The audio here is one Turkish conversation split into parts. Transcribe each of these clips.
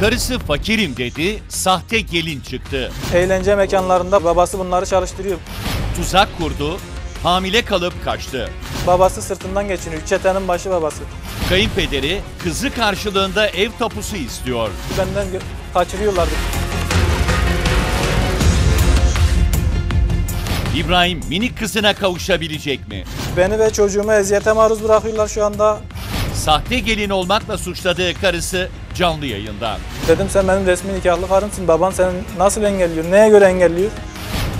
Karısı fakirim dedi, sahte gelin çıktı. Eğlence mekanlarında babası bunları çalıştırıyor. Tuzak kurdu, hamile kalıp kaçtı. Babası sırtından geçiniyor. Çetenin başı babası. Kayınpederi kızı karşılığında ev tapusu istiyor. Benden kaçırıyorlardı. İbrahim minik kızına kavuşabilecek mi? Beni ve çocuğumu eziyete maruz bırakıyorlar şu anda. Sahte gelin olmakla suçladığı karısı canlı yayında. Dedim sen benim resmi nikahlı karımsın. Baban seni nasıl engelliyor? Neye göre engelliyor?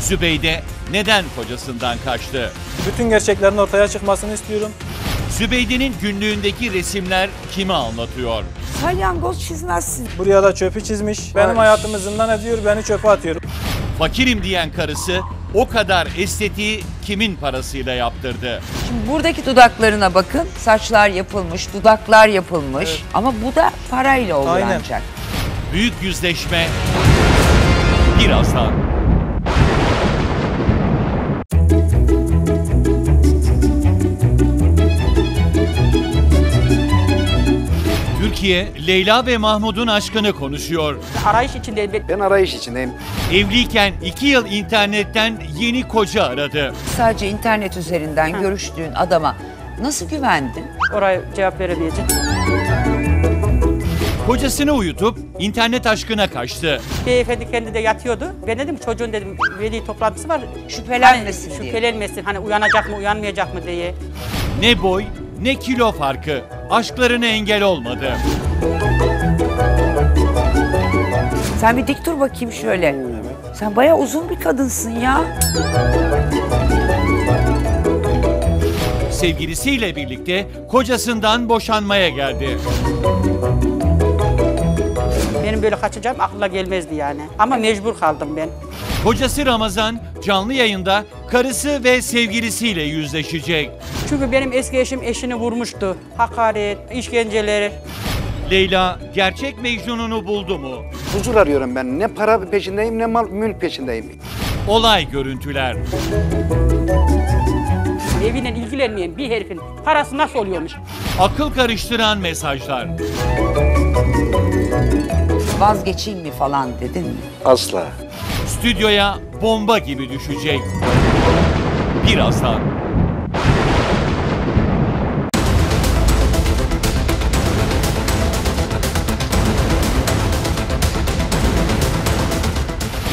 Zübeyde neden kocasından kaçtı? Bütün gerçeklerin ortaya çıkmasını istiyorum. Zübeyde'nin günlüğündeki resimler kimi anlatıyor? Salyangoz çizmezsin. Buraya da çöpü çizmiş. Benim Ay. hayatımı zindan ediyor. Beni çöpe atıyor. Fakirim diyen karısı o kadar estetiği kimin parasıyla yaptırdı? Şimdi buradaki dudaklarına bakın. Saçlar yapılmış, dudaklar yapılmış. Ama bu da parayla olur Aynen. ancak. Büyük yüzleşme birazdan. Türkiye, Leyla ve Mahmud'un aşkını konuşuyor. arayış içindeyim. Ben arayış içindeyim. Evliyken iki yıl internetten yeni koca aradı. Sadece internet üzerinden görüştüğün adama nasıl güvendin? Oraya cevap veremeyeceğim. Kocasını uyutup internet aşkına kaçtı. Beyefendi kendi de yatıyordu. Ben dedim çocuğun dedim veli toplantısı var. Şüphelenmesin Hani diye. Şüphelenmesin. Hani uyanacak mı uyanmayacak mı diye. Ne boy ne kilo farkı. Aşklarına engel olmadı. Sen bir dik dur bakayım şöyle. Sen bayağı uzun bir kadınsın ya. Sevgilisiyle birlikte kocasından boşanmaya geldi. Benim böyle kaçacağım akla gelmezdi yani. Ama mecbur kaldım ben. Kocası Ramazan canlı yayında karısı ve sevgilisiyle yüzleşecek. Çünkü benim eski eşim eşini vurmuştu. Hakaret, işkenceler. Leyla gerçek Mecnun'unu buldu mu? Huzur arıyorum ben. Ne para peşindeyim ne mal mülk peşindeyim. Olay görüntüler. Eviyle ilgilenmeyen bir herifin parası nasıl oluyormuş? Akıl karıştıran mesajlar. Vazgeçeyim mi falan dedin mi? Asla. Stüdyoya bomba gibi düşecek. Birazdan.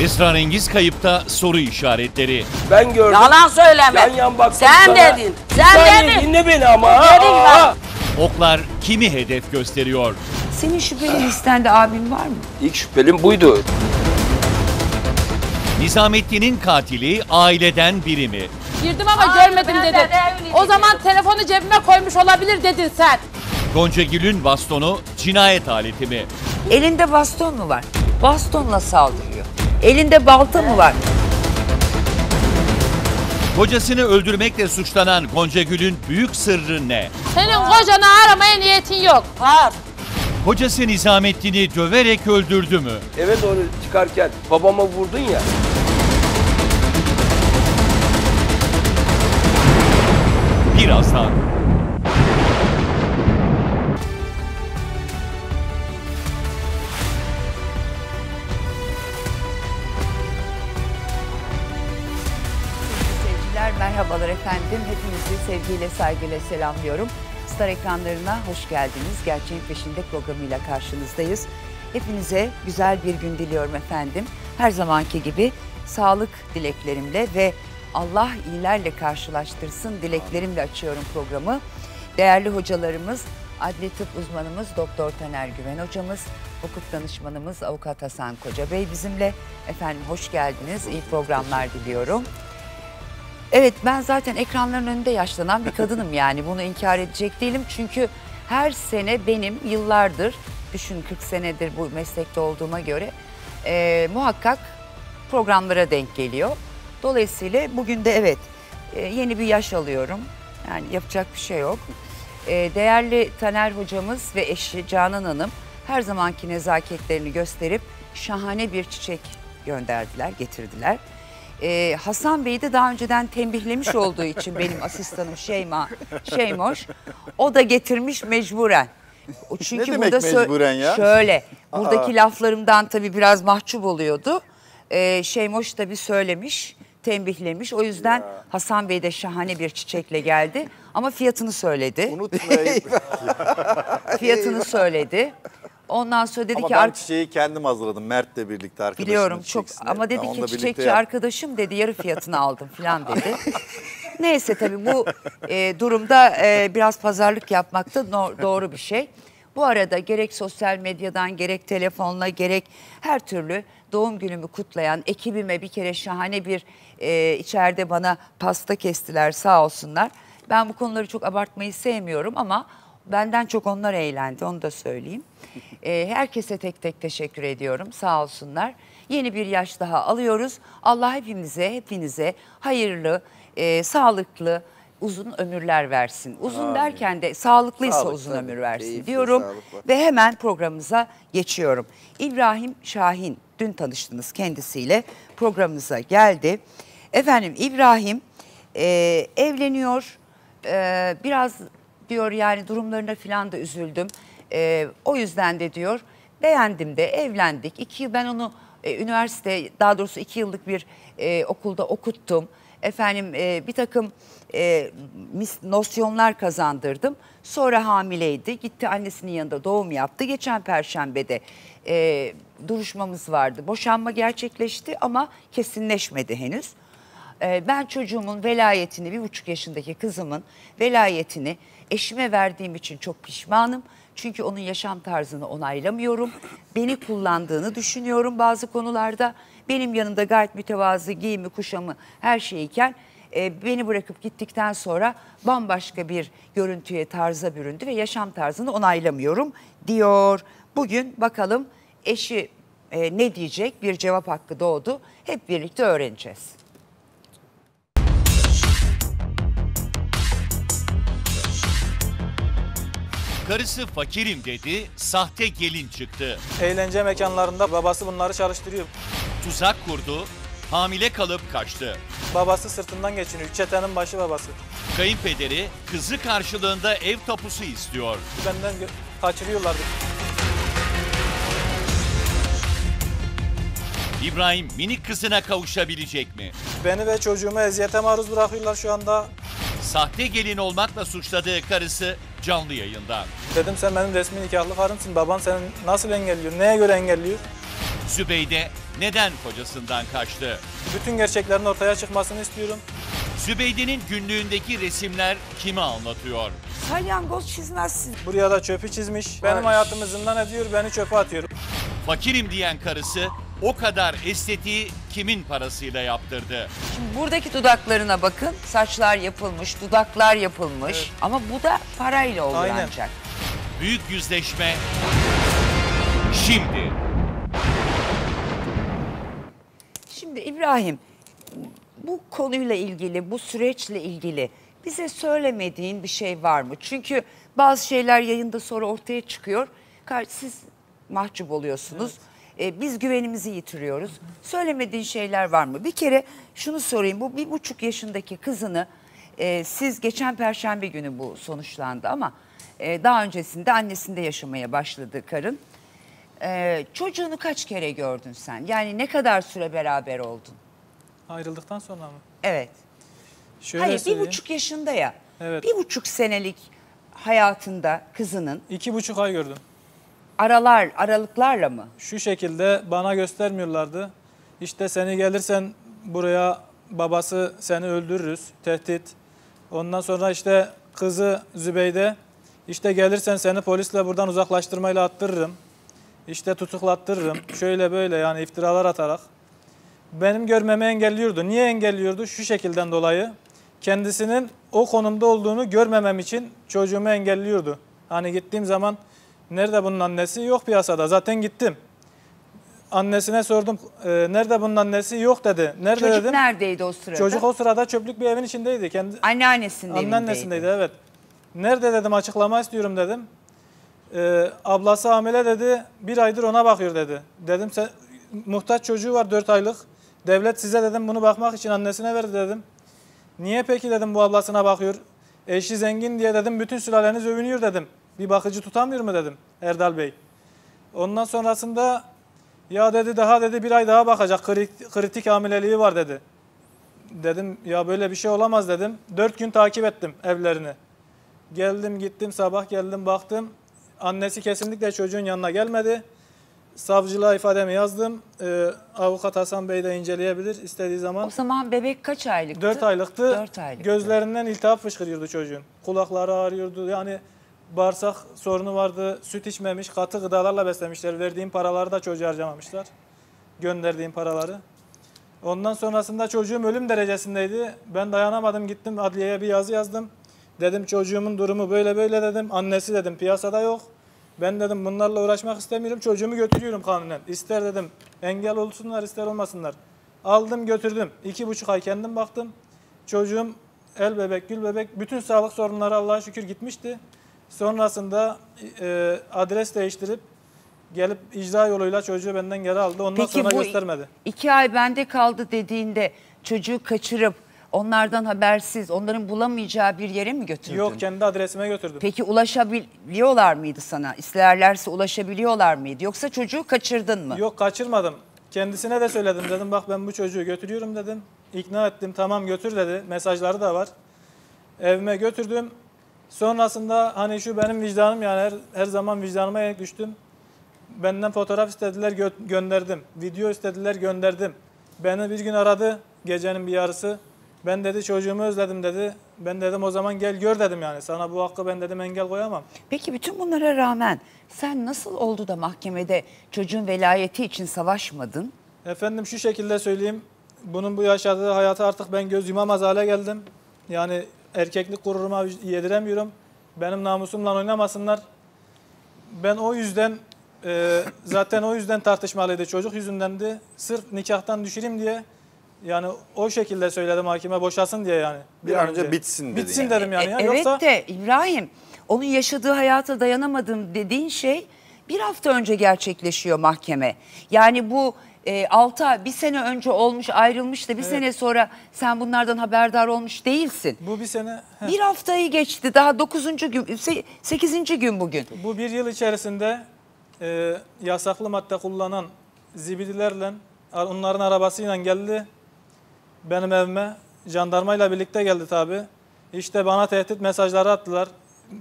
Esrarengiz kayıpta soru işaretleri. Ben gördüm. Yalan söyleme. Yan yan baktım Sen sana. dedin. Bir Sen saniye dedin. dinle beni ama. Dedin. Oklar kimi hedef gösteriyor? Senin şüpheli listende abin var mı? İlk şüphelim buydu. Nizamettin'in katili aileden biri mi? Girdim ama Hayır, görmedim de dedin. devliyim O zaman telefonu cebime koymuş olabilir dedin sen. Gonca Gül'ün bastonu cinayet aleti mi? Elinde baston mu var? Bastonla saldırıyor. Elinde balta mı var? Kocasını öldürmekle suçlanan Gonca Gül'ün büyük sırrı ne? Senin kocanı aramaya niyetin yok. Var. Kocası Nizamettin'i döverek öldürdü mü? Eve doğru çıkarken babama vurdun ya. Birazdan. Sevgiler, merhabalar efendim. Hepinizi sevgiyle, saygıyla selamlıyorum. Star ekranlarına hoş geldiniz. Gerçeğin Peşinde programıyla karşınızdayız. Hepinize güzel bir gün diliyorum efendim. Her zamanki gibi sağlık dileklerimle ve Allah iyilerle karşılaştırsın dileklerimle açıyorum programı. Değerli hocalarımız, adli tıp uzmanımız Doktor Taner Güven hocamız, hukuk danışmanımız Avukat Hasan Koca Bey bizimle. Efendim hoş geldiniz, iyi programlar diliyorum. Evet ben zaten ekranların önünde yaşlanan bir kadınım yani bunu inkar edecek değilim. Çünkü her sene benim yıllardır düşün 40 senedir bu meslekte olduğuma göre eee, muhakkak programlara denk geliyor. Dolayısıyla bugün de evet e, yeni bir yaş alıyorum. Yani yapacak bir şey yok. E, değerli Taner hocamız ve eşi Canan Hanım her zamanki nezaketlerini gösterip şahane bir çiçek gönderdiler, getirdiler. E, Hasan Bey'i de daha önceden tembihlemiş olduğu için benim asistanım Şeyma, Şeymoş, o da getirmiş mecburen. Çünkü demek burada sö- mecburen ya? Şöyle, Buradaki laflarımdan tabii biraz mahcup oluyordu. Ee, Şeymoş tabii söylemiş, tembihlemiş. O yüzden Hasan Bey de şahane bir çiçekle geldi. Ama fiyatını söyledi. Unutmayın. Fiyatını söyledi. Ondan sonra dedi Ama ki ben "Ar- çiçeği kendim hazırladım Mert'le birlikte arkadaşımın Biliyorum çok ama dedi Ben ki çiçekçi arkadaşım dedi yarı fiyatını aldım falan dedi. Neyse tabii bu e, durumda e, biraz pazarlık yapmak da no- doğru bir şey. Bu arada gerek sosyal medyadan gerek telefonla gerek her türlü doğum günümü kutlayan ekibime bir kere şahane bir e, içeride bana pasta kestiler sağ olsunlar. Ben bu konuları çok abartmayı sevmiyorum ama benden çok onlar eğlendi onu da söyleyeyim. E, herkese tek tek teşekkür ediyorum sağ olsunlar. Yeni bir yaş daha alıyoruz. Allah hepimize, hepinize hayırlı, e, sağlıklı, uzun ömürler versin. Uzun derken de sağlıklıysa Sağlık uzun ömür versin Keyifli, diyorum. sağlıklı. Ve hemen programımıza geçiyorum. İbrahim Şahin, dün tanıştınız kendisiyle programımıza geldi. Efendim İbrahim e, evleniyor. E, biraz diyor yani durumlarına falan da üzüldüm. E, o yüzden de diyor beğendim de evlendik. İki yıl ben onu e, üniversite daha doğrusu iki yıllık bir e, okulda okuttum. Efendim e, bir takım e, mis- nosyonlar kazandırdım. Sonra hamileydi. Gitti annesinin yanında doğum yaptı. Geçen perşembede e, duruşmamız vardı. Boşanma gerçekleşti ama kesinleşmedi henüz. E, ben çocuğumun velayetini, bir buçuk yaşındaki kızımın velayetini eşime verdiğim için çok pişmanım. Çünkü onun yaşam tarzını onaylamıyorum. Beni kullandığını düşünüyorum bazı konularda. Benim yanımda gayet mütevazı giyimi, kuşamı, her şeyiken e, beni bırakıp gittikten sonra bambaşka bir görüntüye, tarza büründü ve yaşam tarzını onaylamıyorum diyor. Bugün bakalım eşi e, ne diyecek bir cevap hakkı doğdu. Hep birlikte öğreneceğiz. Karısı fakirim dedi, sahte gelin çıktı. Eğlence mekanlarında babası bunları çalıştırıyor. Tuzak kurdu, hamile kalıp kaçtı. Babası sırtından geçiniyor. Çetenin başı babası. Kayınpederi kızı karşılığında ev tapusu istiyor. Benden kaçırıyorlardı. İbrahim minik kızına kavuşabilecek mi? Beni ve çocuğumu eziyete maruz bırakıyorlar şu anda. Sahte gelin olmakla suçladığı karısı canlı yayında. Dedim sen benim resmi nikahlı karımsın. Baban seni nasıl engelliyor? Neye göre engelliyor? Zübeyde neden kocasından kaçtı? Bütün gerçeklerin ortaya çıkmasını istiyorum. Zübeyde'nin günlüğündeki resimler kimi anlatıyor? Salyangoz çizmezsin. Buraya da çöpü çizmiş. Benim hayatımı zindan ediyor, beni çöpe atıyor. Fakirim diyen karısı o kadar estetiği kimin parasıyla yaptırdı? Şimdi buradaki dudaklarına bakın. Saçlar yapılmış, dudaklar yapılmış. Ama bu da parayla olur Aynen. ancak. Büyük yüzleşme şimdi. Şimdi İbrahim bu konuyla ilgili, bu süreçle ilgili bize söylemediğin bir şey var mı? Çünkü bazı şeyler yayında sonra ortaya çıkıyor. Kar- Siz mahcup oluyorsunuz. Ee, biz güvenimizi yitiriyoruz. Söylemediğin şeyler var mı? Bir kere şunu sorayım. Bu bir buçuk yaşındaki kızını e, siz geçen perşembe günü bu sonuçlandı ama e, daha öncesinde annesinde yaşamaya başladı karın. Ee, çocuğunu kaç kere gördün sen? Yani ne kadar süre beraber oldun? Ayrıldıktan sonra mı? Evet. Şöyle Hayır bir söyleyeyim. buçuk yaşında ya. Evet. Bir buçuk senelik hayatında kızının İki buçuk ay gördüm. Aralar, aralıklarla mı? Şu şekilde bana göstermiyorlardı. İşte seni gelirsen buraya babası seni öldürürüz. Tehdit. Ondan sonra işte kızı Zübeyde işte gelirsen seni polisle buradan uzaklaştırmayla attırırım. İşte tutuklattırırım. Şöyle böyle yani iftiralar atarak. Benim görmemi engelliyordu. Niye engelliyordu? Şu şekilden dolayı. Kendisinin o konumda olduğunu görmemem için çocuğumu engelliyordu. Hani gittiğim zaman nerede bunun annesi? Yok piyasada. Zaten gittim. Annesine sordum. "E, nerede bunun annesi? Yok dedi. Nerede Çocuk dedim. neredeydi o sırada? Çocuk o sırada çöplük bir evin içindeydi. Kendi Anneannesinin evindeydi. Anneannesindeydi evet. Nerede dedim açıklama istiyorum dedim. Ee, ablası hamile dedi. Bir aydır ona bakıyor dedi. Dedim sen muhtaç çocuğu var 4 aylık. Devlet size dedim bunu bakmak için annesine verdi dedim. Niye peki dedim bu ablasına bakıyor. Eşi zengin diye dedim bütün sülaleniz övünüyor dedim. Bir bakıcı tutamıyor mu dedim Erdal Bey. Ondan sonrasında ya dedi daha dedi bir ay daha bakacak kritik, kritik hamileliği var dedi. Dedim ya böyle bir şey olamaz dedim. Dört gün takip ettim evlerini. Geldim gittim sabah geldim baktım. Annesi kesinlikle çocuğun yanına gelmedi. Savcılığa ifademi yazdım. Ee, avukat Hasan Bey de inceleyebilir istediği zaman. O zaman bebek kaç aylıktı? 4 aylıktı. 4 aylıktı. Gözlerinden iltihap fışkırıyordu çocuğun. Kulakları ağrıyordu. Yani bağırsak sorunu vardı. Süt içmemiş, katı gıdalarla beslemişler. Verdiğim paraları da çocuğa harcamamışlar. Gönderdiğim paraları. Ondan sonrasında çocuğum ölüm derecesindeydi. Ben dayanamadım gittim adliyeye bir yazı yazdım. Dedim çocuğumun durumu böyle böyle dedim. Annesi dedim piyasada yok. Ben dedim bunlarla uğraşmak istemiyorum. Çocuğumu götürüyorum kanunen. İster dedim engel olsunlar ister olmasınlar. Aldım götürdüm. İki buçuk ay kendim baktım. Çocuğum el bebek, gül bebek bütün sağlık sorunları Allah'a şükür gitmişti. Sonrasında e, adres değiştirip gelip icra yoluyla çocuğu benden geri aldı. Ondan Peki sonra bu göstermedi. iki ay bende kaldı dediğinde çocuğu kaçırıp onlardan habersiz onların bulamayacağı bir yere mi götürdün? Yok kendi adresime götürdüm. Peki ulaşabiliyorlar mıydı sana? İsterlerse ulaşabiliyorlar mıydı? Yoksa çocuğu kaçırdın mı? Yok kaçırmadım. Kendisine de söyledim dedim bak ben bu çocuğu götürüyorum dedim. İkna ettim tamam götür dedi. Mesajları da var. Evime götürdüm. Sonrasında hani şu benim vicdanım yani her, her zaman vicdanıma yenik düştüm. Benden fotoğraf istediler gö- gönderdim. Video istediler gönderdim. Beni bir gün aradı gecenin bir yarısı. Ben dedi çocuğumu özledim dedi. Ben dedim o zaman gel gör dedim yani. Sana bu hakkı ben dedim engel koyamam. Peki bütün bunlara rağmen sen nasıl oldu da mahkemede çocuğun velayeti için savaşmadın? Efendim şu şekilde söyleyeyim. Bunun bu yaşadığı hayatı artık ben göz yumamaz hale geldim. Yani erkeklik gururuma yediremiyorum. Benim namusumla oynamasınlar. Ben o yüzden e, zaten o yüzden tartışmalıydı. Çocuk yüzündendi. Sırf nikahtan düşüreyim diye yani o şekilde söyledim hakime boşasın diye yani. Bir an önce bitsin dedi Bitsin yani. dedim yani. E, evet Yoksa de İbrahim onun yaşadığı hayata dayanamadım dediğin şey bir hafta önce gerçekleşiyor mahkeme. Yani bu e, 6 ay bir sene önce olmuş ayrılmış da bir sene sonra sen bunlardan haberdar olmuş değilsin. bu bir sene heh, Bir haftayı geçti daha 9. gün 8. gün bugün. Bu bir yıl içerisinde e, yasaklı madde kullanan zibidilerle onların arabasıyla geldi benim evime. Jandarmayla birlikte geldi tabi. İşte bana tehdit mesajları attılar.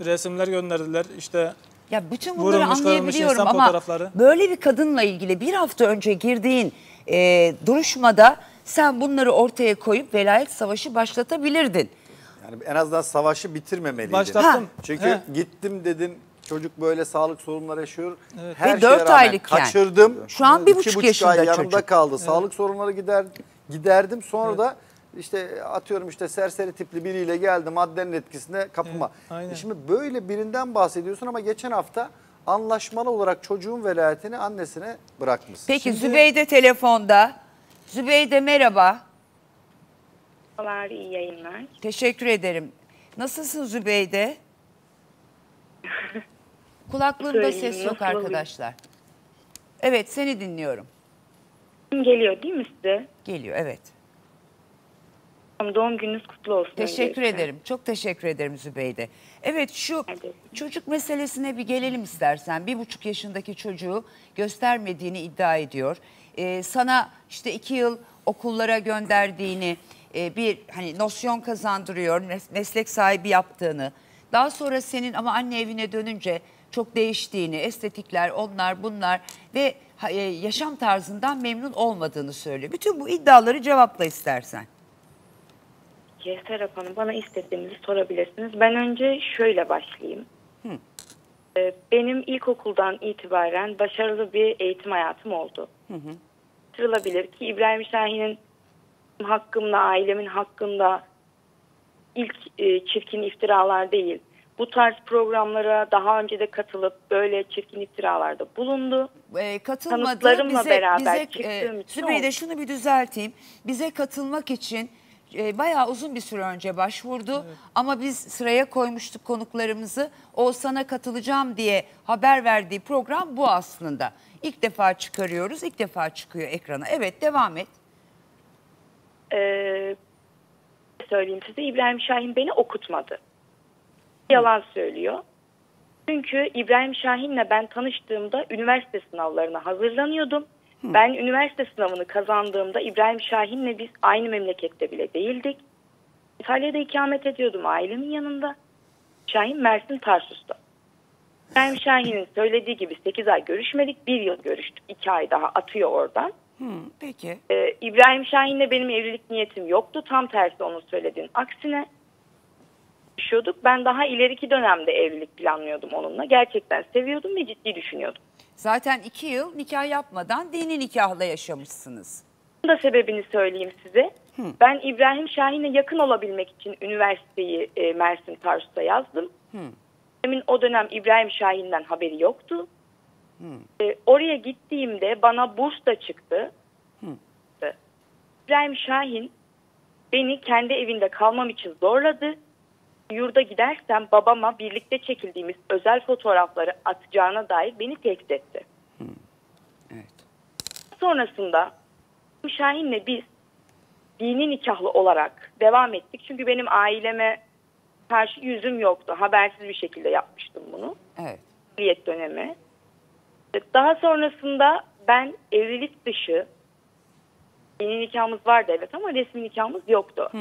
Resimler gönderdiler. İşte Ya bütün bunları Vurulmuş, anlayabiliyorum ama fotoğrafları. böyle bir kadınla ilgili bir hafta önce girdiğin e, duruşmada sen bunları ortaya koyup velayet savaşı başlatabilirdin. Yani en azından savaşı bitirmemeliydin. başlattım. Çünkü He. gittim dedin çocuk böyle sağlık sorunları yaşıyor. Ve Her dört rağmen aylıkken. kaçırdım. Şu an bir buçuk ay yaşında yanımda çocuk. kaldı. Sağlık sorunları gider giderdim. Sonra da işte atıyorum işte serseri tipli biriyle geldi maddenin etkisinde kapıma. Evet, aynen. E Şimdi böyle birinden bahsediyorsun ama geçen hafta anlaşmalı olarak çocuğun velayetini annesine bırakmışsın. Peki Şimdi- Zübeyde telefonda. Zübeyde merhaba. Merhabalar, iyi yayınlar. Teşekkür ederim. Nasılsın Zübeyde? Kulaklığında ses yok arkadaşlar. Evet seni dinliyorum. Geliyor değil mi size? Geliyor evet. Doğum gününüz kutlu olsun. Teşekkür öncelikle. ederim. Çok teşekkür ederim Zübeyde. Evet şu çocuk meselesine bir gelelim istersen. Bir buçuk yaşındaki çocuğu göstermediğini iddia ediyor. Ee, sana işte iki yıl okullara gönderdiğini, e, bir hani nosyon kazandırıyor, mes- meslek sahibi yaptığını. Daha sonra senin ama anne evine dönünce çok değiştiğini, estetikler, onlar bunlar ve e, yaşam tarzından memnun olmadığını söylüyor. Bütün bu iddiaları cevapla istersen. Ki Serap Hanım bana istediğinizi sorabilirsiniz. Ben önce şöyle başlayayım. Ee, Benim ilkokuldan itibaren başarılı bir eğitim hayatım oldu. Hatırılabilir ki İbrahim Şahin'in hakkımda, ailemin hakkında ilk e, çirkin iftiralar değil. Bu tarz programlara daha önce de katılıp böyle çirkin iftiralarda bulundu. e, katılmadı. Tanıklarımla bize, beraber bize, çıktığım e, için Zübeyde şunu bir düzelteyim. Bize katılmak için e, bayağı uzun bir süre önce başvurdu. Ama biz sıraya koymuştuk konuklarımızı. O sana katılacağım diye haber verdiği program bu aslında. İlk defa çıkarıyoruz. ilk defa çıkıyor ekrana. Evet devam et. Ee, söyleyeyim size İbrahim Şahin beni okutmadı. Yalan söylüyor. Çünkü İbrahim Şahin'le ben tanıştığımda üniversite sınavlarına hazırlanıyordum. Ben üniversite sınavını kazandığımda İbrahim Şahin'le biz aynı memlekette bile değildik. İtalya'da ikamet ediyordum ailemin yanında. Şahin Mersin Tarsus'ta. İbrahim Şahin'in söylediği gibi 8 ay görüşmedik. Bir yıl görüştük. 2 ay daha atıyor oradan. Hı, peki. Ee, İbrahim Şahin'le benim evlilik niyetim yoktu. Tam tersi onun söylediğin aksine düşünüyorduk. Ben daha ileriki dönemde evlilik planlıyordum onunla. Gerçekten seviyordum ve ciddi düşünüyordum. Zaten iki yıl nikah yapmadan dini nikahla yaşamışsınız. Bunun da sebebini söyleyeyim size. Ben İbrahim Şahin'e yakın olabilmek için üniversiteyi e, Mersin Tarsus'ta yazdım. Benim o dönem İbrahim Şahin'den haberi yoktu. E, oraya gittiğimde bana burs da çıktı. E, İbrahim Şahin beni kendi evinde kalmam için zorladı. Yurda gidersem babama birlikte çekildiğimiz özel fotoğrafları atacağına dair beni tehdit etti. Evet. Sonrasında Şahin'le biz dini nikahlı olarak devam ettik. Çünkü benim aileme karşı yüzüm yoktu. Habersiz bir şekilde yapmıştım bunu. Evet. Evliyet dönemi. Daha sonrasında ben evlilik dışı dini nikahımız vardı evet ama resmi nikahımız yoktu. Hı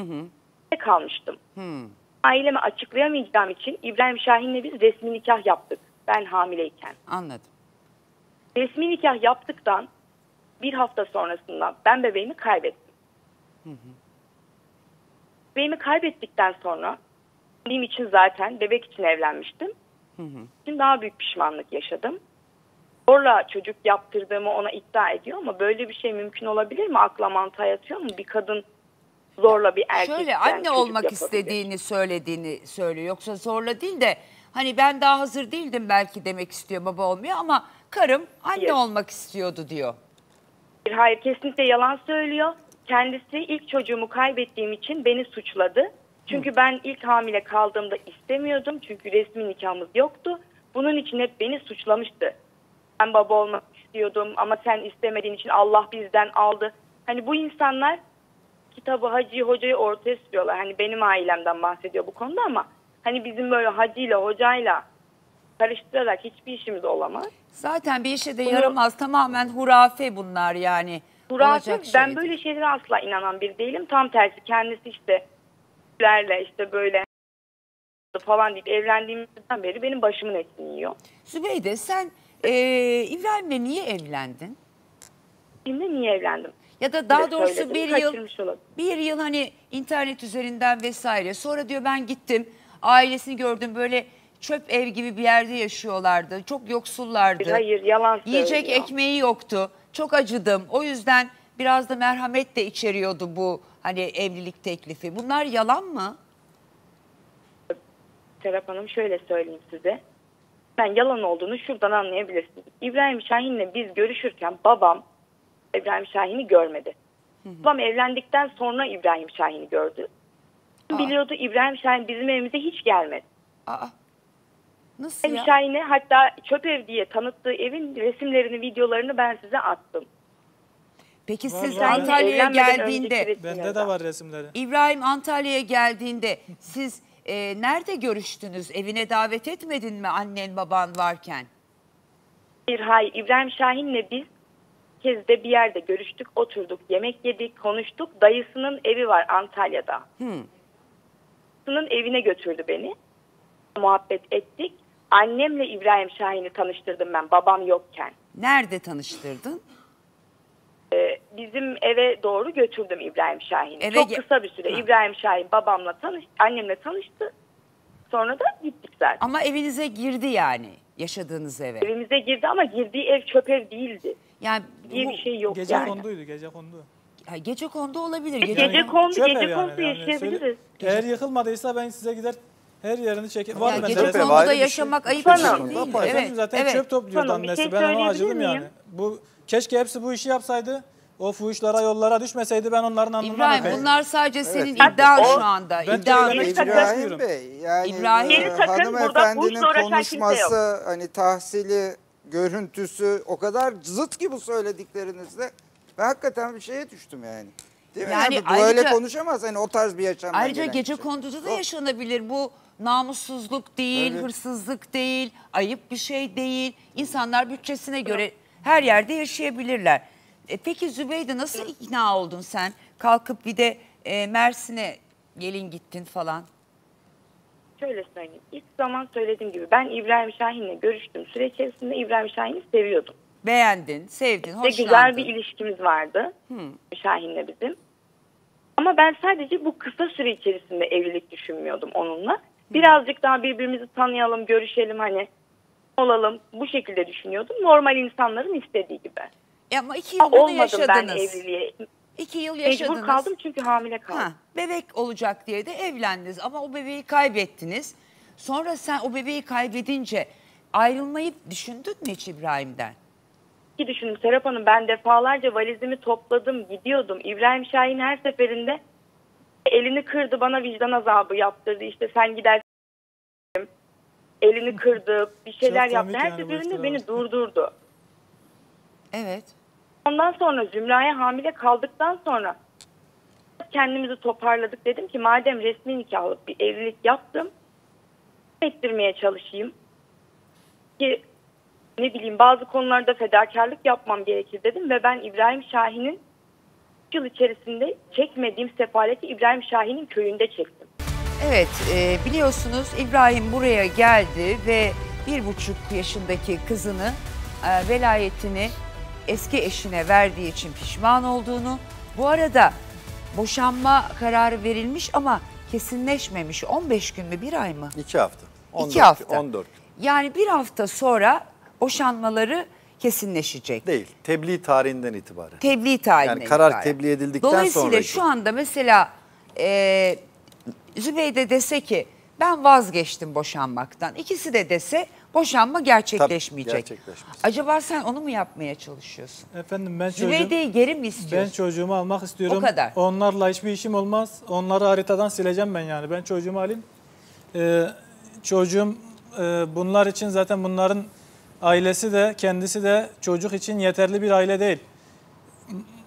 kalmıştım. Aileme açıklayamayacağım için İbrahim Şahin'le biz resmi nikah yaptık. Ben hamileyken. Anladım. Resmi nikah yaptıktan bir hafta sonrasında ben bebeğimi kaybettim. Bebeğimi kaybettikten sonra benim için zaten bebek için evlenmiştim. Şimdi daha büyük pişmanlık yaşadım. Zorla çocuk yaptırdığımı ona iddia ediyor ama böyle bir şey mümkün olabilir mi? Akla mantığa yatıyor mu? Bir kadın zorla bir erkekten Şöyle anne olmak yapabilir. istediğini söylediğini söylüyor. Yoksa zorla değil de hani ben daha hazır değildim belki demek istiyor baba olmuyor ama karım anne Hayır. olmak istiyordu diyor. Hayır kesinlikle yalan söylüyor. Kendisi ilk çocuğumu kaybettiğim için beni suçladı. Çünkü ben ilk hamile kaldığımda istemiyordum. Çünkü resmi nikahımız yoktu. Bunun için hep beni suçlamıştı. Ben baba olmak istiyordum ama sen istemediğin için Allah bizden aldı. Hani bu insanlar kitabı hacıyı hocayı ortaya sürüyorlar. Hani benim ailemden bahsediyor bu konuda ama hani bizim böyle hacıyla hocayla karıştırarak hiçbir işimiz olamaz. Zaten bir işe de Bunu- yaramaz tamamen hurafe bunlar yani. Hurafe şey ben değil. böyle şeylere asla inanan bir değilim. Tam tersi kendisi işte işte böyle falan deyip evlendiğimizden beri benim başımın etini yiyor. Zübeyde sen e, İbrahim'le niye evlendin? Şimdi niye evlendim? Ya da daha doğrusu söyledim, bir yıl bir yıl hani internet üzerinden vesaire. Sonra diyor ben gittim ailesini gördüm böyle çöp ev gibi bir yerde yaşıyorlardı. Çok yoksullardı. Hayır yalan Yiyecek söylüyor. ekmeği yoktu. Çok acıdım. O yüzden biraz da merhamet de içeriyordu bu hani evlilik teklifi. Bunlar yalan mı? Serap Hanım şöyle söyleyeyim size. Ben yalan olduğunu şuradan anlayabilirsiniz. İbrahim Şahin'le biz görüşürken babam İbrahim Şahin'i görmedi. Babam evlendikten sonra İbrahim Şahin'i gördü. Biliyordu İbrahim Şahin bizim evimize hiç gelmedi. Aa. Nasıl İbrahim ya? Şahin'e hatta çöp ev diye tanıttığı evin resimlerini, videolarını ben size attım. Peki Var, siz var. Antalya'ya geldiğinde Bende de var resimleri. İbrahim Antalya'ya geldiğinde siz e, nerede görüştünüz? Evine davet etmedin mi annen baban varken? Bir hayır İbrahim Şahin'le biz kez de bir yerde görüştük, oturduk, yemek yedik, konuştuk. Dayısının evi var Antalya'da. Dayısının evine götürdü beni. Muhabbet ettik. Annemle İbrahim Şahin'i tanıştırdım ben babam yokken. Nerede tanıştırdın? Ee, bizim eve doğru götürdüm İbrahim Şahin'i. Eve Çok kısa bir süre Ha. İbrahim Şahin babamla tanış, annemle tanıştı. Sonra da gittik zaten. Ama evinize girdi yani yaşadığınız eve. Evimize girdi ama girdiği ev çöp ev değildi. Yani Diye bu- bir şey yok Gece yani. konduydu gece kondu. Ha, gece kondu olabilir. Gece, Gece, kondu, Çöp gece kondu yani. Yani yaşayabiliriz. söyle- Eğer yıkılmadıysa ben size gider her yerini çeker. Var Ya bende gece konuda şey. yaşamak ayıp Sana. bir şey Tamam, değil. Evet, zaten evet. çöp topluyordu bir annesi. şey ben ona acıdım miyim? yani. Bu keşke hepsi bu işi yapsaydı. O fuhuşlara yollara düşmeseydi ben onların alnından İbrahim bunlar sadece senin Bak, iddian o- şu anda. Ben İddian. İbrahim Bey yani İbrahim. e, hanımefendinin konuşması hani tahsili görüntüsü o kadar zıt ki bu söylediklerinizle ben hakikaten bir şeye düştüm yani. Değil mi? Yani Yani, böyle ayrıca- konuşamaz hani o tarz bir yaşamdan Ayrıca gece kişi. konduda da yaşanabilir. Bu namussuzluk değil, Tabii. hırsızlık değil, ayıp bir şey değil. İnsanlar bütçesine göre her yerde yaşayabilirler. E, peki Zübeyde nasıl ikna oldun sen? Kalkıp bir de e, Mersin'e gelin gittin falan. Şöyle söyleyeyim. İlk zaman söylediğim gibi ben İbrahim Şahin'le görüştüğüm süre içerisinde İbrahim Şahin'i seviyordum. Beğendin, sevdin, Ve hoşlandın. güzel bir ilişkimiz vardı Şahin'le bizim. Ama ben sadece bu kısa süre içerisinde evlilik düşünmüyordum onunla. Birazcık daha birbirimizi tanıyalım, görüşelim hani olalım bu şekilde düşünüyordum. Normal insanların istediği gibi. E ama iki Ha, yıl bunu Olmadım ben yaşadınız. evliliğe. İki yıl yaşadınız. Mecbur kaldım çünkü hamile kaldım. Ha, bebek olacak diye de evlendiniz ama o bebeği kaybettiniz. Sonra sen o bebeği kaybedince ayrılmayı düşündün mü hiç İbrahim'den? Ki düşünün Serap Hanım ben defalarca valizimi topladım gidiyordum. İbrahim Şahin her seferinde elini kırdı bana vicdan azabı yaptırdı. İşte sen gidersin elini kırdı bir şeyler Çok yaptı. Her yani seferinde beni durdurdu. Evet. Ondan sonra Zümra'ya hamile kaldıktan sonra kendimizi toparladık. Dedim ki madem resmi nikahlı bir evlilik yaptım ettirmeye çalışayım. Ki ne bileyim bazı konularda fedakarlık yapmam gerekir dedim ve ben İbrahim Şahin'in yıl içerisinde çekmediğim sefaleti İbrahim Şahin'in köyünde çektim. Evet e, biliyorsunuz İbrahim buraya geldi ve bir buçuk yaşındaki kızını e, velayetini eski eşine verdiği için pişman olduğunu. Bu arada boşanma kararı verilmiş ama kesinleşmemiş 15 gün mü bir ay mı? İki hafta. 14, İki hafta. 14 Yani bir hafta sonra boşanmaları kesinleşecek. değil. Tebliğ tarihinden itibaren. Tebliğ tarihine Yani karar itibaren. tebliğ edildikten Dolayısıyla sonraki. şu anda mesela e, Zübeyde dese ki ben vazgeçtim boşanmaktan. İkisi de dese boşanma gerçekleşmeyecek. gerçekleşmez. Acaba sen onu mu yapmaya çalışıyorsun? Efendim ben çocuğum, Zübeyde'yi geri mi ben istiyorsun? çocuğumu almak istiyorum. O kadar. Onlarla hiçbir işim olmaz. Onları haritadan sileceğim ben yani. Ben çocuğumu alayım. Ee, çocuğum e, bunlar için zaten bunların ailesi de kendisi de çocuk için yeterli bir aile değil.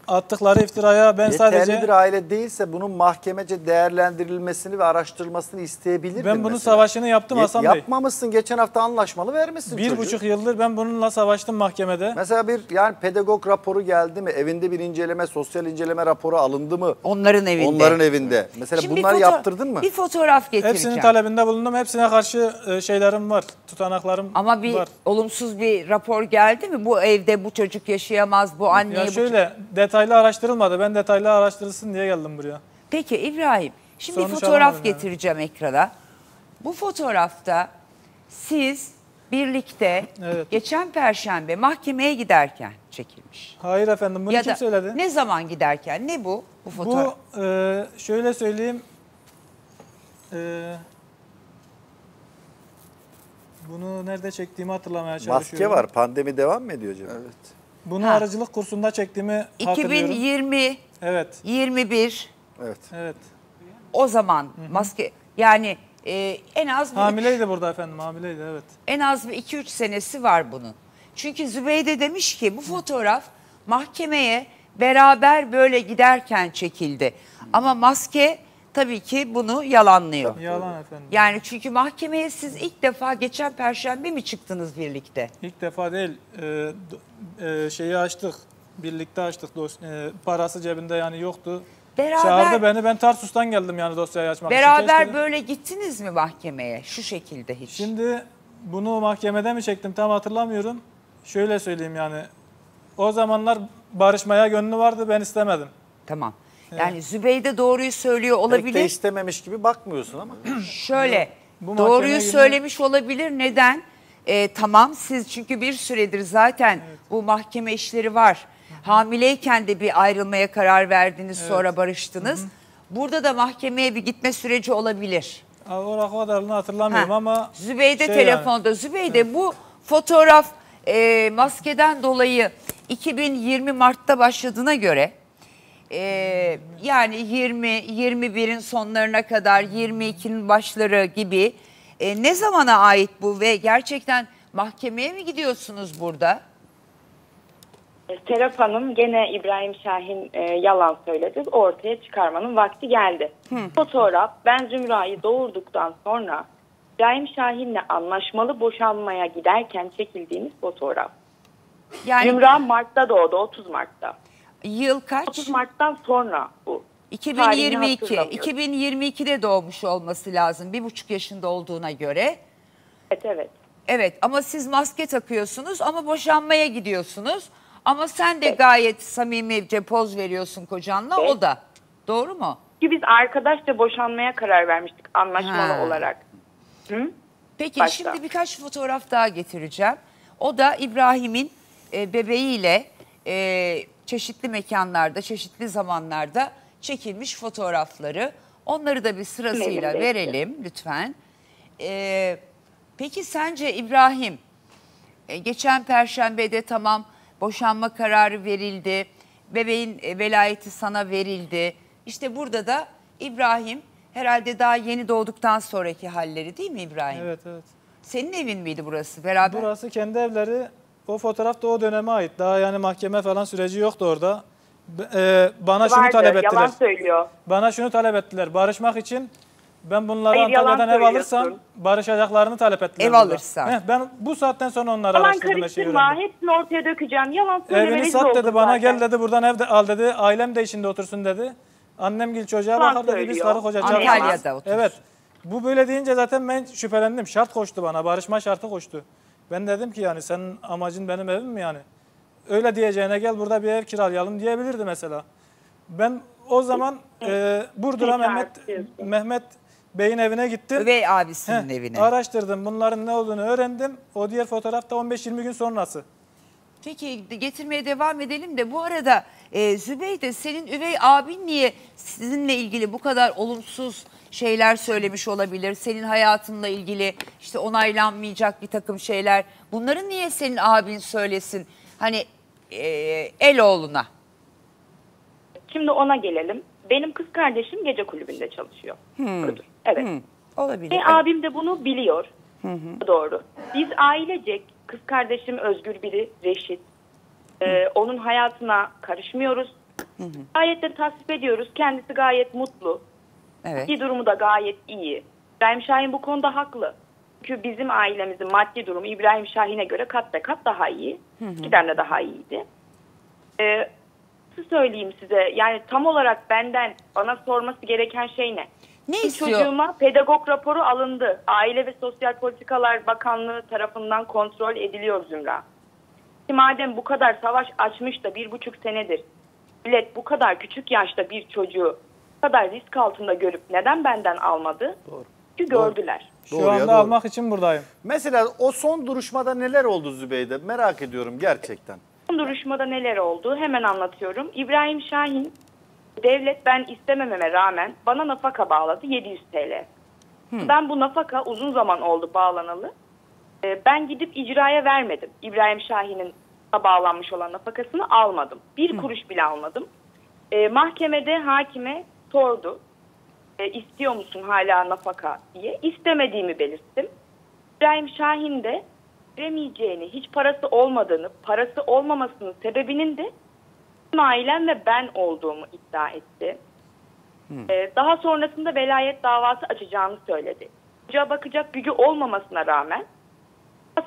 Attıkları iftiraya ben Yeterli sadece bir aile değilse bunun mahkemece değerlendirilmesini ve araştırılmasını isteyebilirdin ben bunun mesela. savaşını yaptım Ye- Hasan Bey. Yapmamışsın. Geçen hafta anlaşmalı vermişsin Bir çocuğu. buçuk yıldır ben bununla savaştım mahkemede. Mesela bir yani pedagog raporu geldi mi? Evinde bir inceleme, sosyal inceleme raporu alındı mı? Onların evinde. Onların evinde. Mesela Şimdi bunları foto- yaptırdın mı? Bir fotoğraf getireceğim. Hepsinin talebinde bulundum. Hepsine karşı e, şeylerim var. Tutanaklarım Ama bir var. olumsuz bir rapor geldi mi? Bu evde bu çocuk yaşayamaz, bu anneye Ya bu şöyle detaylı araştırılmadı. Ben detaylı araştırılsın diye geldim buraya. Peki İbrahim, şimdi bir Sonuç fotoğraf alamadım yani. getireceğim ekrana. Bu fotoğrafta siz birlikte Evet. geçen perşembe mahkemeye giderken çekilmiş. Hayır efendim bunu ya kim da söyledi? ne zaman giderken? Ne bu? Bu fotoğraf. Bu e, şöyle söyleyeyim. E, bunu nerede çektiğimi hatırlamaya çalışıyorum. Maske var. Pandemi devam mı ediyor acaba? Evet. Bunu Ha. aracılık kursunda çektiğimi hatırlıyorum. 2020 Evet, 21 Evet. evet. o zaman maske yani e, en az bir- Hamileydi burada efendim, hamileydi evet. En az bir 2-3 senesi var bunun. Çünkü Zübeyde demiş ki bu fotoğraf mahkemeye beraber böyle giderken çekildi. Ama maske tabii ki bunu yalanlıyor. Yalan efendim. Yani çünkü mahkemeye siz ilk defa geçen perşembe mi çıktınız birlikte? İlk defa değil, e, e, şeyi açtık. Birlikte açtık. E, parası cebinde yani yoktu. Beraber- Çağırdı beni, ben Tarsus'tan geldim yani dosyayı açmak için. Beraber böyle gittiniz mi mahkemeye? Şu şekilde hiç. Şimdi bunu mahkemede mi çektim tam hatırlamıyorum. Şöyle söyleyeyim yani. O zamanlar barışmaya gönlü vardı ben istemedim. Tamam. Yani Zübeyde doğruyu söylüyor Pek olabilir. istememiş gibi bakmıyorsun ama. Şöyle Bu doğruyu günü- söylemiş olabilir. Neden? Ee, tamam siz çünkü bir süredir zaten bu mahkeme işleri var. Hamileyken de bir ayrılmaya karar verdiniz sonra barıştınız. Burada da mahkemeye bir gitme süreci olabilir. Aa, O kadarını hatırlamıyorum Ha, ama Zübeyde şey telefonda. Zübeyde bu fotoğraf e, maskeden dolayı 2020 Mart'ta başladığına göre e, yani 20 21'in sonlarına kadar 22'nin başları gibi e, ne zamana ait bu ve gerçekten mahkemeye mi gidiyorsunuz burada? E, Serap Hanım gene İbrahim Şahin e, yalan söyledi. Ortaya çıkarmanın vakti geldi. Fotoğraf ben Zümra'yı doğurduktan sonra İbrahim Şahin'le anlaşmalı boşanmaya giderken çekildiğimiz fotoğraf. Yani Zümra Mart'ta doğdu 30 Mart'ta. Yıl kaç? 30 Mart'tan sonra bu. 2022. hatırlamıyorum. 2022'de doğmuş olması lazım. Bir buçuk yaşında olduğuna göre. Evet evet. Evet ama siz maske takıyorsunuz ama boşanmaya gidiyorsunuz. Ama sen de gayet samimice poz veriyorsun kocanla o da. Doğru mu? Çünkü biz arkadaşça boşanmaya karar vermiştik anlaşmalı Ha. olarak. Hı? Peki Başta. şimdi birkaç fotoğraf daha getireceğim. O da İbrahim'in e, bebeğiyle e, çeşitli mekanlarda, çeşitli zamanlarda çekilmiş fotoğrafları. Onları da bir sırasıyla verelim lütfen. E, peki sence İbrahim, e, geçen perşembede tamam boşanma kararı verildi, bebeğin e, velayeti sana verildi. İşte burada da İbrahim herhalde daha yeni doğduktan sonraki halleri değil mi İbrahim? Evet evet. Senin evin miydi burası beraber? Burası kendi evleri. O fotoğraf da o döneme ait. Daha yani mahkeme falan süreci yoktu orada. B- e, bana şunu Vardı, talep ettiler. yalan söylüyor. Bana şunu talep ettiler. Barışmak için ben bunları Hayır, Antalya'dan ev alırsam barışacaklarını talep ettiler. Ev burada. alırsan. Heh, ben bu saatten sonra onları Yalan araştırdım. şeyi karıştırma. Hepsini ortaya dökeceğim. Yalan söyleme. Evini sat dedi bana zaten. gel dedi buradan evde al dedi. Ailem de içinde otursun dedi. Annem gil çocuğa Yalan bakar dedi biz karı koca çalışırız. Antalya'da otursun. Evet. Bu böyle deyince zaten ben şüphelendim. Şart koştu bana. Barışma şartı koştu. Ben dedim ki yani senin amacın benim evim mi yani? Öyle diyeceğine gel burada bir ev kiralayalım diyebilirdi mesela. Ben o zaman e, Burdur'a Mehmet. Mehmet Bey'in evine gittim. Üvey abisinin Heh, evine. Araştırdım. Bunların ne olduğunu öğrendim. O diğer fotoğraf da 15-20 gün sonrası. Peki getirmeye devam edelim de bu arada e, Zübeyde senin üvey abin niye sizinle ilgili bu kadar olumsuz şeyler söylemiş olabilir? Senin hayatınla ilgili işte onaylanmayacak bir takım şeyler. Bunları niye senin abin söylesin? Hani e, el oğluna. Şimdi ona gelelim. Benim kız kardeşim gece kulübünde çalışıyor. Doğrudur. Evet. Olabilir. Ve abim de bunu biliyor. Doğru. Biz ailecek kız kardeşim özgür biri, reşit. Ee, onun hayatına karışmıyoruz. Gayet de tasvip ediyoruz. Kendisi gayet mutlu. Evet. Maddi durumu da gayet iyi. İbrahim Şahin bu konuda haklı. Çünkü bizim ailemizin maddi durumu İbrahim Şahin'e göre kat be kat daha iyi. Giden de daha iyiydi. Ee, nasıl söyleyeyim size yani tam olarak benden bana sorması gereken şey ne? Ne istiyor? Çocuğuma pedagog raporu alındı. Aile ve Sosyal Politikalar Bakanlığı tarafından kontrol ediliyor Zümra. Madem bu kadar savaş açmış da bir buçuk senedir millet bu kadar küçük yaşta bir çocuğu kadar risk altında görüp neden benden almadı? Doğru. Çünkü gördüler. Şu Doğru ya, anda doğru. almak için buradayım. Mesela o son duruşmada neler oldu Zübeyde? Merak ediyorum gerçekten. Son duruşmada neler oldu hemen anlatıyorum. İbrahim Şahin devlet ben istemememe rağmen bana nafaka bağladı 700 TL. Ben bu nafaka uzun zaman oldu bağlanalı. Ee, Ben gidip icraya vermedim. İbrahim Şahin'in bağlanmış olan nafakasını almadım. Bir kuruş bile almadım. Ee, mahkemede hakime sordu. E, istiyor musun hala nafaka diye. İstemediğimi belirttim. İbrahim Şahin de veremeyeceğini, hiç parası olmadığını, parası olmamasının sebebinin de benim ailem ve ben olduğumu iddia etti. Ee, daha sonrasında velayet davası açacağını söyledi. Çocuğa bakacak gücü olmamasına rağmen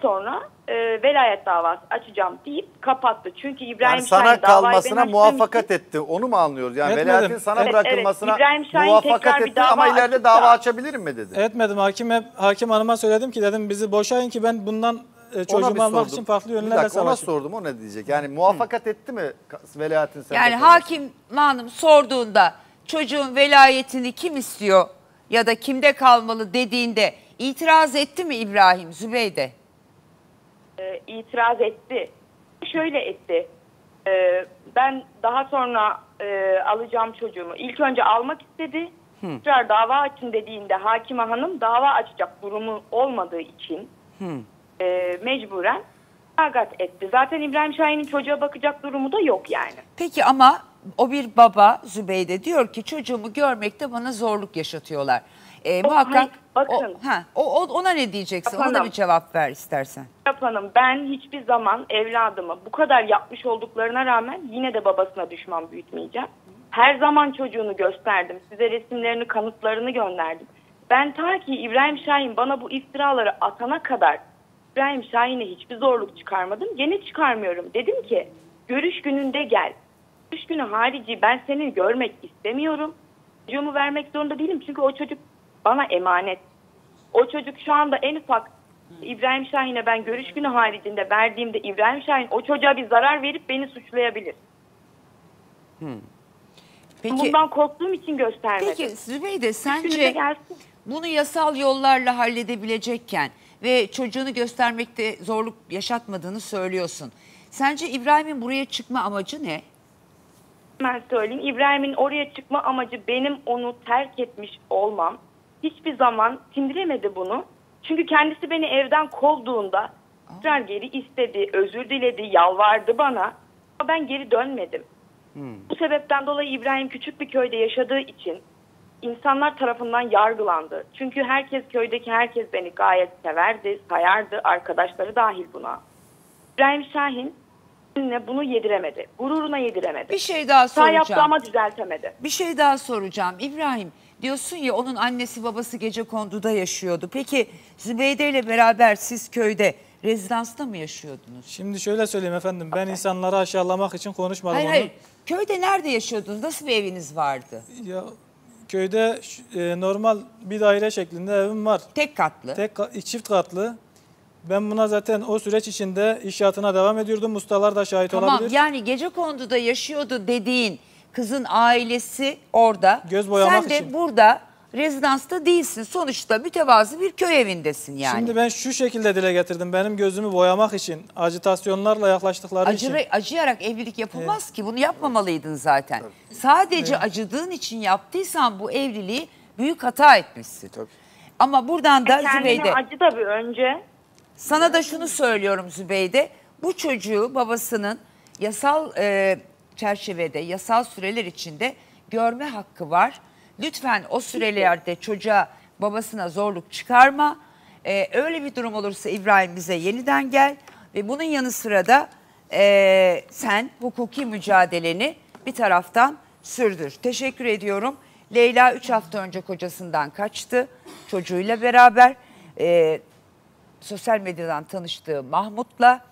sonra e, velayet davası açacağım deyip kapattı. Çünkü İbrahim Yani sana Şahin kalmasına muvaffakat için- etti. Onu mu anlıyoruz? Yani Etmedim. velayetin sana Evet, bırakılmasına evet. Muvaffakat etti ama ileride açtı dava da. açabilirim mi dedi. Etmedim. Hakime, hakim hanıma söyledim ki dedim bizi boşayın ki ben bundan e, çocuğumu almak sordum. için farklı Bir yönlerle dakika, ona sordum o ne diyecek? Yani muvaffakat etti mi velayetin sende Yani kalması? hakim hanım sorduğunda çocuğun velayetini kim istiyor ya da kimde kalmalı dediğinde itiraz etti mi İbrahim Zübeyde? E, itiraz etti. Şöyle etti. E, ben daha sonra e, alacağım çocuğumu. İlk önce almak istedi. Tekrar dava açın dediğinde hakime hanım dava açacak durumu olmadığı için e, mecburen feragat etti. Zaten İbrahim Şahin'in çocuğa bakacak durumu da yok yani. Peki ama o bir baba Zübeyde diyor ki çocuğumu görmekte bana zorluk yaşatıyorlar. E, muhakkak hayır, bakın. o, ha, o, ona ne diyeceksin? Ona da bir cevap ver istersen. Serap Hanım ben hiçbir zaman evladımı bu kadar yapmış olduklarına rağmen yine de babasına düşman büyütmeyeceğim. Her zaman çocuğunu gösterdim. Size resimlerini, kanıtlarını gönderdim. Ben ta ki İbrahim Şahin bana bu iftiraları atana kadar İbrahim Şahin'e hiçbir zorluk çıkarmadım. Gene çıkarmıyorum. Dedim ki görüş gününde gel. Görüş günü harici ben seni görmek istemiyorum. Çocuğumu vermek zorunda değilim çünkü o çocuk bana emanet. O çocuk şu anda en ufak İbrahim Şahin'e ben görüş günü haricinde verdiğimde İbrahim Şahin o çocuğa bir zarar verip beni suçlayabilir. Peki, Bundan korktuğum için göstermedim. peki Zübeyde sence bunu yasal yollarla halledebilecekken ve çocuğunu göstermekte zorluk yaşatmadığını söylüyorsun. Sence İbrahim'in buraya çıkma amacı ne? Ben söyleyeyim. İbrahim'in oraya çıkma amacı benim onu terk etmiş olmam. Hiçbir zaman sindiremedi bunu. Çünkü kendisi beni evden kovduğunda tekrar geri istedi, özür diledi, yalvardı bana. Ama ben geri dönmedim. Bu sebepten dolayı İbrahim küçük bir köyde yaşadığı için insanlar tarafından yargılandı. Çünkü herkes köydeki herkes beni gayet severdi, sayardı, arkadaşları dahil buna. İbrahim Şahin ne bunu yediremedi. Gururuna yediremedi. Bir şey daha Sağ yaptı soracağım. ama düzeltemedi. Bir şey daha soracağım. İbrahim diyorsun ya onun annesi babası gece konduda yaşıyordu. Peki Zübeyde ile beraber siz köyde rezidansta mı yaşıyordunuz? Şimdi şöyle söyleyeyim efendim. Ben insanları aşağılamak için konuşmadım Hayır onu. hayır. Köyde nerede yaşıyordunuz? Nasıl bir eviniz vardı? Ya köyde e, normal bir daire şeklinde evim var. Tek katlı. Tek ka- çift katlı. Ben buna zaten o süreç içinde inşaatına devam ediyordum. Ustalar da şahit Tamam olabilir. yani gece konduda yaşıyordu dediğin kızın ailesi orada. Göz boyamak Sen de için. burada rezidansta değilsin. Sonuçta mütevazı bir köy evindesin yani. Şimdi ben şu şekilde dile getirdim. Benim gözümü boyamak için, acitasyonlarla yaklaştıkları için. Acı, acıyarak evlilik yapılmaz ki. Bunu yapmamalıydın zaten. Sadece acıdığın için yaptıysan bu evliliği büyük hata etmişsin. Ama buradan da Kendine Zübeyde acı tabii önce. sana da şunu söylüyorum Zübeyde. Bu çocuğu babasının yasal e, çerçevede, yasal süreler içinde görme hakkı var. Lütfen o sürelerde çocuğa babasına zorluk çıkarma. E, öyle bir durum olursa İbrahim bize yeniden gel. Ve bunun yanı sıra da e, sen hukuki mücadeleni bir taraftan sürdür. Teşekkür ediyorum. Leyla 3 hafta önce kocasından kaçtı. Çocuğuyla beraber. E, sosyal medyadan tanıştığı Mahmut'la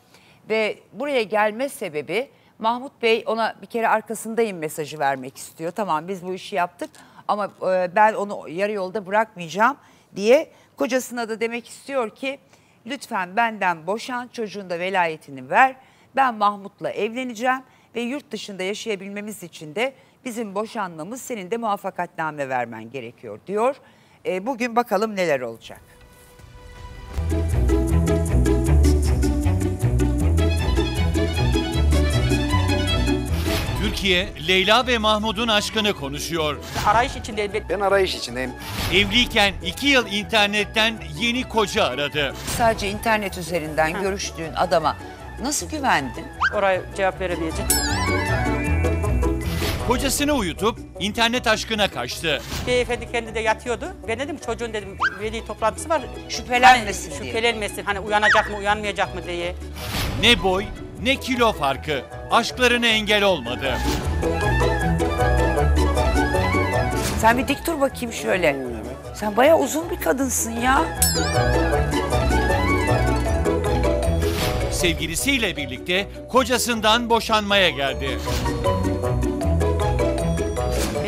ve buraya gelme sebebi Mahmut Bey ona bir kere arkasındayım mesajı vermek istiyor. Tamam biz bu işi yaptık ama e, ben onu yarı yolda bırakmayacağım diye kocasına da demek istiyor ki lütfen benden boşan çocuğun da velayetini ver. Ben Mahmut'la evleneceğim ve yurt dışında yaşayabilmemiz için de bizim boşanmamız senin de muvaffakatname vermen gerekiyor diyor. E, bugün bakalım neler olacak. Türkiye, Leyla ve Mahmud'un aşkını konuşuyor. Arayış içinde Ben arayış içindeyim. Evliyken iki yıl internetten yeni koca aradı. sadece internet üzerinden görüştüğün adama nasıl güvendin? oraya cevap veremeyeceğim. Kocasını uyutup internet aşkına kaçtı. Beyefendi kendi de yatıyordu. Ben dedim çocuğun dedim veli toplantısı var. Şüphelenmesin Hani diye. Şüphelenmesin. Hani uyanacak mı uyanmayacak mı diye. Ne boy ne kilo farkı. Aşklarına engel olmadı. Sen bir dik dur bakayım şöyle. Sen bayağı uzun bir kadınsın ya. Sevgilisiyle birlikte kocasından boşanmaya geldi.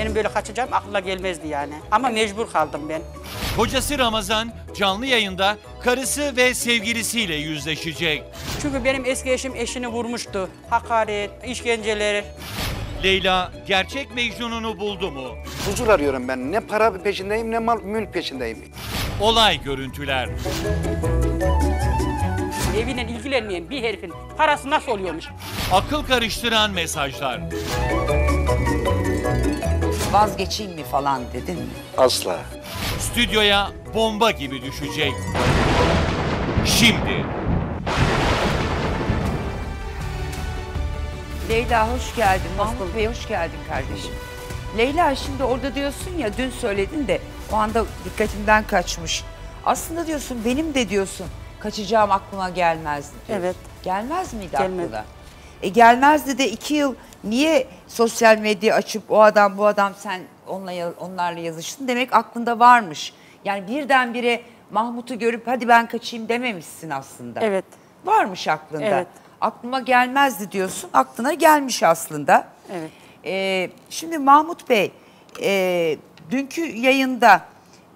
Benim böyle kaçacağım akla gelmezdi yani. Ama mecbur kaldım ben. Kocası Ramazan canlı yayında karısı ve sevgilisiyle yüzleşecek. Çünkü benim eski eşim eşini vurmuştu. Hakaret, işkenceler. Leyla gerçek Mecnun'unu buldu mu? Huzur arıyorum ben. Ne para peşindeyim ne mal mülk peşindeyim. Olay görüntüler. Eviyle ilgilenmeyen bir herifin parası nasıl oluyormuş? Akıl karıştıran mesajlar. Vazgeçeyim mi falan dedin mi? Asla. Stüdyoya bomba gibi düşecek. Şimdi Leyla hoş geldin. Mahmut Bey hoş geldin kardeşim. Leyla şimdi orada diyorsun ya dün söyledin de O anda dikkatimden kaçmış. Aslında diyorsun benim de diyorsun kaçacağım aklıma gelmezdi diyorsun. Evet. Gelmez miydi Gelmedi. aklına? E gelmezdi de iki yıl niye sosyal medya açıp o adam bu adam sen onunla onlarla yazıştın demek aklında varmış. Yani birdenbire Mahmut'u görüp hadi ben kaçayım dememişsin aslında. Evet. Varmış aklında. Evet. Aklıma gelmezdi diyorsun. Aklına gelmiş aslında. Evet. Ee, şimdi Mahmut Bey, e, dünkü yayında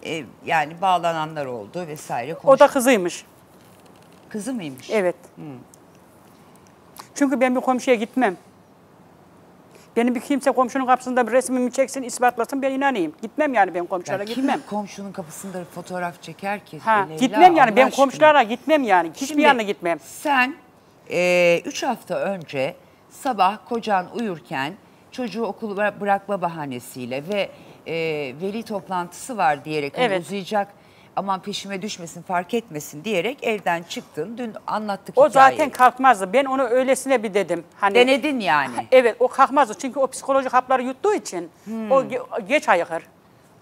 e, yani bağlananlar oldu vesaire. O Konuş- da kızıymış. kızı mıymış? Evet. Çünkü ben bir komşuya gitmem. Benim bir kimse komşunun kapısında bir resmimi çeksin, ispatlasın ben inanayım. Gitmem yani ben komşulara Ya kim gitmem. komşunun kapısında fotoğraf çeker ki? Ha, Leyla, gitmem yani Allah ben aşkına. komşulara gitmem yani. Hiçbir Şimdi yanına gitmem. Sen e, üç hafta önce sabah kocan uyurken çocuğu bıra- bırakma bahanesiyle ve e, veli toplantısı var diyerek Evet. uzayacak aman peşime düşmesin fark etmesin diyerek evden çıktın. Dün anlattık O hikayeyi. zaten kalkmazdı. Ben onu öylesine bir dedim. Hani Denedin yani. Evet o kalkmazdı. Çünkü o psikolojik hapları yuttuğu için Hmm. o ge- geç ayıkır.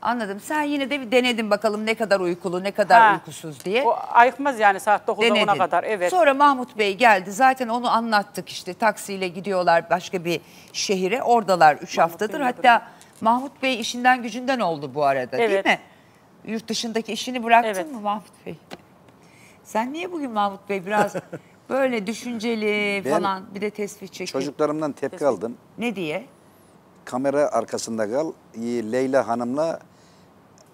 Anladım. Sen yine de bir denedin bakalım ne kadar uykulu, ne kadar Ha. uykusuz diye. O ayıkmaz yani saat 9'da Denedin. 10'a kadar. Evet. Sonra Mahmut Bey geldi. Zaten onu anlattık işte. Taksiyle gidiyorlar başka bir şehire. Oradalar 3 haftadır. Bey'in Hatta Mahmut Bey işinden gücünden oldu bu arada Evet. değil mi? Yurt dışındaki işini bıraktın Evet. mı Mahmut Bey? Sen niye bugün Mahmut Bey biraz böyle düşünceli Ben falan bir de tespih çekiyor. Çocuklarımdan tepki aldım. Ne diye? Kamera arkasında kal. Leyla Hanım'la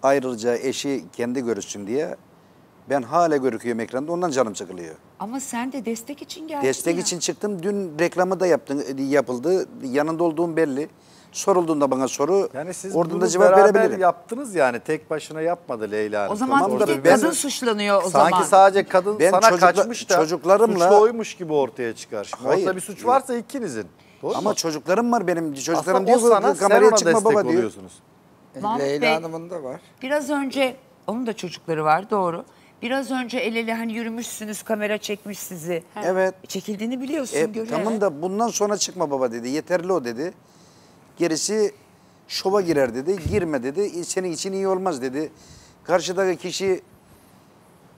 ayrılacağı eşi kendi görüşsün diye. Ben hala görüküyorum ekranda ondan canım sıkılıyor. Ama sen de destek için geldin Destek ya. için çıktım. Dün reklamı da yaptın, yapıldı. Yanında olduğum belli. Sorulduğunda bana soru. Yani siz oradan da cevap beraber verebilirim. yaptım yani tek başına yapmadı Leyla Hanım. O zaman bir tek ben- kadın suçlanıyor o Sanki zaman. sadece kadın Ben sana çocukla- kaçmış da çocuklarımla- suçlu oymuş gibi ortaya çıkar. Şimdi Hayır. Ortada bir suç varsa ikinizin. Doğru Ama mu? çocuklarım var benim. Çocuklarım Aslında diyor o sana kameraya ona çıkma destek baba diyor. oluyorsunuz. Mahmut Leyla Bey- Hanım'ın da var. Biraz önce onun da çocukları var doğru. Biraz önce el ele hani yürümüşsünüz kamera çekmiş sizi. Evet. Çekildiğini biliyorsun E, görüyorum. tamam da bundan sonra çıkma baba dedi. Yeterli o dedi. Gerisi şova girer dedi. Girme dedi. Senin için iyi olmaz dedi. Karşıdaki kişi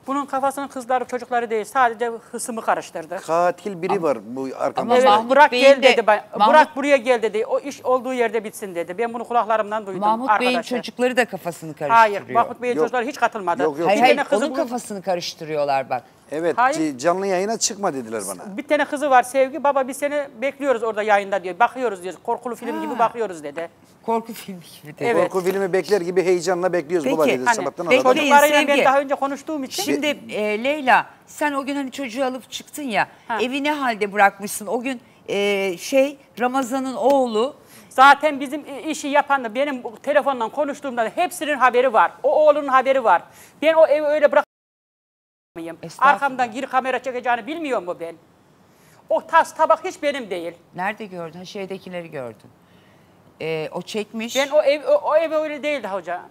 Bunun kafasının kızları çocukları değil. Sadece hısımı karıştırdı. katil biri var bu Ama arkamda. Evet, Mahmut Burak Bey'in gel de- dedi. Ben, Mahmut- Burak buraya gel dedi. O iş olduğu yerde bitsin dedi. Ben bunu kulaklarımdan duydum. Mahmut Bey'in arkadaşı. çocukları da kafasını karıştırıyor. Hayır, Mahmut Bey'in çocukları hiç katılmadı. Yok, yok. Hayır hayır kızı onun kafasını karıştırıyorlar bak. Evet Hayır. canlı yayına çıkma dediler bana. Bir tane kızı var Sevgi. Baba biz seni bekliyoruz orada yayında diyor. Bakıyoruz diyor. Korkulu film gibi bakıyoruz dedi. Korku filmi gibi de. Evet. Korku filmi bekler gibi heyecanla bekliyoruz Peki, baba dedi Hani, sabahtan peki, aradım. Çocuklarıyla ben daha önce konuştuğum için. Şimdi e, Leyla sen o gün hani çocuğu alıp çıktın ya Ha. evi ne halde bırakmışsın o gün e, şey Ramazan'ın oğlu Zaten bizim işi yapan da benim telefonla konuştuğumda da hepsinin haberi var. O oğlunun haberi var. Ben o evi öyle bırak Estağfurullah. Arkamdan geri kamera çekeceğini bilmiyor mu ben? O tas tabak hiç benim değil. nerede gördün? Ha, şeydekileri gördün. E, o çekmiş. Ben o ev o, o ev öyle değildi hoca.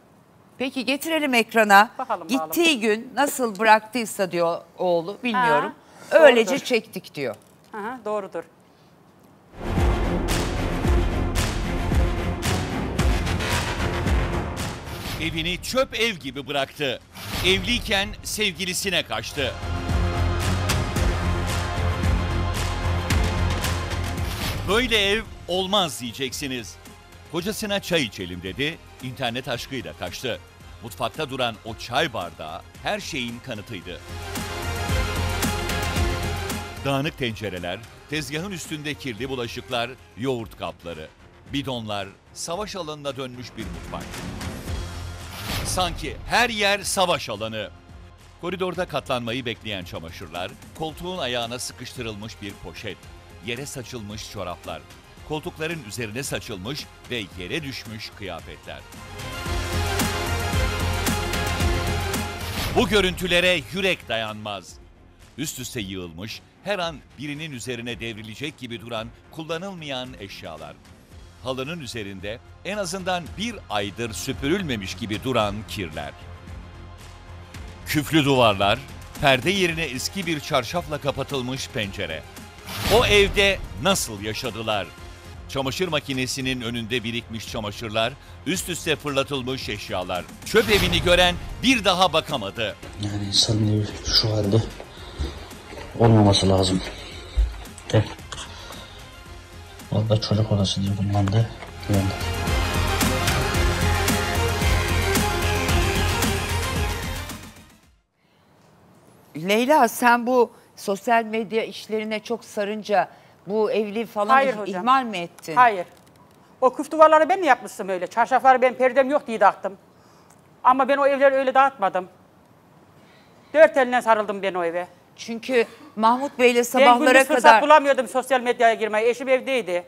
Peki getirelim ekrana. Bakalım, Gittiği gün nasıl bıraktıysa diyor oğlu bilmiyorum. Ha, Öylece doğrudur. çektik diyor. Hı, doğrudur. Evini çöp ev gibi bıraktı. Evliyken sevgilisine kaçtı. Böyle ev olmaz diyeceksiniz. Kocasına çay içelim dedi, internet aşkıyla kaçtı. Mutfakta duran o çay bardağı her şeyin kanıtıydı. Dağınık tencereler, tezgahın üstünde kirli bulaşıklar, yoğurt kapları, bidonlar, savaş alanına dönmüş bir mutfak. Sanki her yer savaş alanı. Koridorda katlanmayı bekleyen çamaşırlar, koltuğun ayağına sıkıştırılmış bir poşet, yere saçılmış çoraplar, koltukların üzerine saçılmış ve yere düşmüş kıyafetler. Bu görüntülere yürek dayanmaz. Üst üste yığılmış, her an birinin üzerine devrilecek gibi duran kullanılmayan eşyalar. Halının üzerinde en azından bir aydır süpürülmemiş gibi duran kirler. Küflü duvarlar, perde yerine eski bir çarşafla kapatılmış pencere. O evde nasıl yaşadılar? Çamaşır makinesinin önünde birikmiş çamaşırlar, üst üste fırlatılmış eşyalar. Çöp evini gören bir daha bakamadı. Yani insanın şu halde olmaması lazım. De. Valla çocuk odası diye bundan da güvendim. Leyla sen bu sosyal medya işlerine çok sarınca bu evli falan Hayır hocam. ihmal mi ettin? Hayır. O küf duvarları ben mi yapmıştım öyle? Çarşafları ben perdem yok diye dağıttım. Ama ben o evleri öyle dağıtmadım. Dört eline sarıldım ben o eve. Çünkü Mahmut Bey'le ben sabahlara gündüz fırsat kadar bulamıyordum sosyal medyaya girmeye. Eşim evdeydi.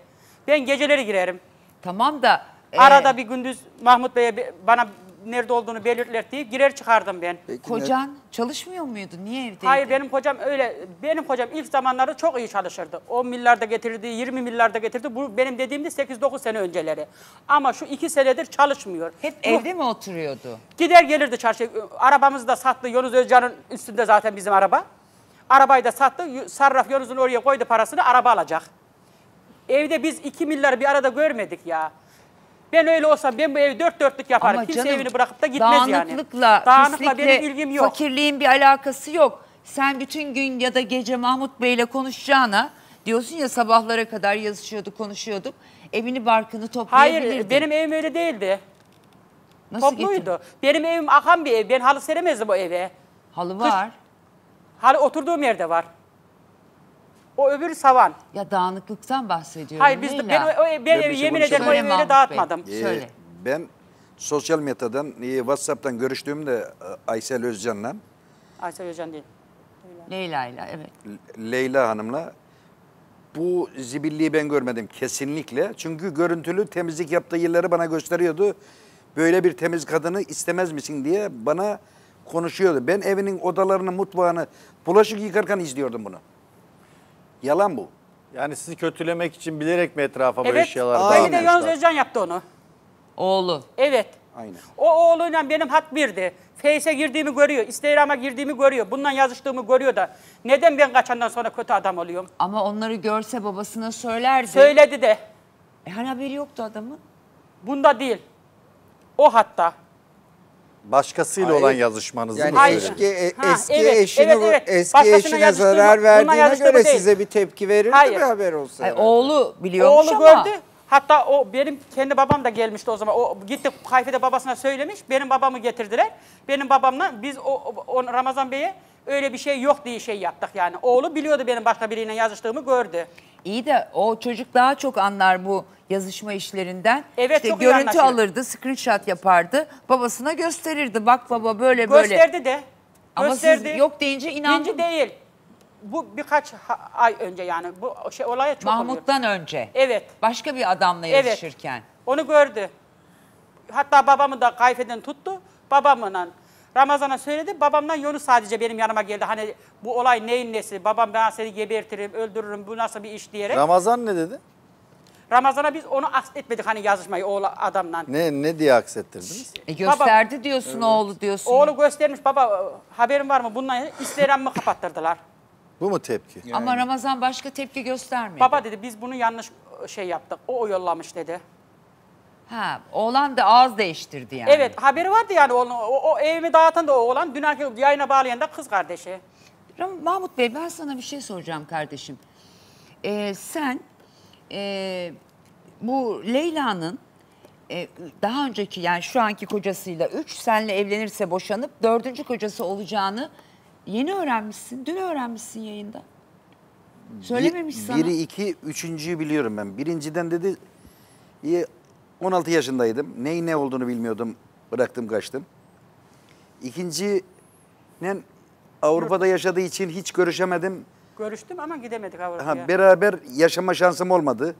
Ben geceleri girerim. tamam da e, Arada bir gündüz Mahmut Bey'e bana nerede olduğunu belirtler deyip girer çıkardım ben. kocan çalışmıyor muydu? Niye evdeydi? Hayır benim kocam öyle, benim kocam ilk zamanlarda çok iyi çalışırdı. 10 milyarda getirdi, 20 milyarda getirdi. Bu benim dediğimde 8-9 sene önceleri. Ama şu 2 senedir çalışmıyor. Hep Bu- evde mi oturuyordu? Gider gelirdi çarşıya. Arabamızı da sattı. Yunus Özcan'ın üstünde zaten bizim araba. Arabayı da sattı. Sarraf Yunus'un oraya koydu parasını araba alacak. Evde biz 2 milyarı bir arada görmedik ya. Ben öyle olsam ben bu evi dört dörtlük yaparım. Ama Kimse canım, evini bırakıp da gitmez yani. dağınıklıkla, Dağınıkla pislikle, benim ilgim yok. fakirliğin bir alakası yok. Sen bütün gün ya da gece Mahmut Bey'le konuşacağına diyorsun ya sabahlara kadar yazışıyorduk, konuşuyorduk. Evini barkını toplayabilirdin. Hayır benim evim öyle değildi. Nasıl Topluydu. getirdin? Benim evim akan bir ev. Ben halı seremezdim o eve. Halı Kış- var. Halı oturduğum yerde var. O öbürü savan. Ya dağınıklıktan bahsediyorum. Hayır biz de, Leyla. ben, o, ben, Ben şey yemin ederim o Bey. dağıtmadım. Ee, Söyle. Ben sosyal medyadan, e, WhatsApp'tan görüştüğümde e, Aysel Özcan'la, Aysel Özcan değil. Leyla'yla evet. Leyla Hanım'la bu zibilliği ben görmedim kesinlikle. Çünkü görüntülü temizlik yaptığı yerleri bana gösteriyordu. Böyle bir temiz kadını istemez misin diye bana konuşuyordu. Ben evinin odalarını, mutfağını bulaşık yıkarken izliyordum bunu. Yalan bu. Yani sizi kötülemek için bilerek mi etrafa bu Evet. Aa, Beni de dağıtmışlar? Yunus Özcan yaptı onu. Oğlu. Evet. Aynen. O oğluyla benim hat birdi. Face'e girdiğimi görüyor. Instagram'a girdiğimi görüyor. Bundan yazıştığımı görüyor da. Neden ben kaçandan sonra kötü adam oluyorum? Ama onları görse babasına söylerdi. Söyledi de. E, hani haberi yoktu adamın. Bunda değil. O hatta. Başkasıyla Hayır. olan yazışmanızı Yani mı Hayır. eski e- Ha, eski evet, eşini evet, evet. eski Başkasına eşine yazıştığımı- zarar bununla verdiğine yazıştığımı göre değil. size bir tepki verirdi Hayır. bir haber olsa. Ay, herhalde. oğlu biliyormuş Oğlu ama. gördü. Hatta o benim kendi babam da gelmişti o zaman. O gitti kayfede babasına söylemiş. Benim babamı getirdiler. Benim babamla biz o, o- o Ramazan Bey'e öyle bir şey yok diye şey yaptık yani. Oğlu biliyordu benim başka biriyle yazıştığımı gördü. İyi de o çocuk daha çok anlar bu yazışma işlerinden. Evet, işte çok iyi görüntü anlaşılır. alırdı, screenshot yapardı. Babasına gösterirdi. Bak baba böyle böyle. Gösterdi de. Ama gösterdi. siz yok deyince inandım. Değil. Bu birkaç ay önce yani. Bu şey olaya çok oluyor. Mahmut'tan önce. Evet. Başka bir adamla Evet. yazışırken. Onu gördü. Hatta babamı da kayfeden tuttu. Babamla Ramazan'a söyledi. Babamdan Yunus sadece benim yanıma geldi. Hani bu olay neyin nesi? Babam ben seni gebertirim, öldürürüm. Bu nasıl bir iş diyerek. Ramazan ne dedi? Ramazan'a biz onu aksetmedik hani yazışmayı o adamla. Ne ne diye aksettirdiniz? E gösterdi diyorsun oğlu diyorsun. Oğlu göstermiş baba haberin var mı bundan Instagram'ımı kapattırdılar. Bu mu tepki? Ama Ramazan başka tepki göstermedi. Baba dedi biz bunu yanlış şey yaptık. O, o yollamış dedi. Ha, oğlan da ağız değiştirdi yani. Evet haberi vardı yani onun, o, o evimi dağıtan da o olan. Dün yayına bağlayan da kız kardeşi. Ram- Mahmut Bey ben sana bir şey soracağım kardeşim. Ee, sen e, bu Leyla'nın e, daha önceki yani şu anki kocasıyla üç senle evlenirse boşanıp dördüncü kocası olacağını yeni öğrenmişsin. Dün öğrenmişsin yayında. Söylememiş Bir- sana. Biri, iki, üçüncüyü biliyorum ben. Birinciden dedi, "İyi, 16 yaşındaydım. Neyin ne olduğunu bilmiyordum. Bıraktım kaçtım. İkincinin Avrupa'da yaşadığı için hiç görüşemedim. Görüştüm ama gidemedik Avrupa'ya. Ha, beraber yaşama şansım olmadı.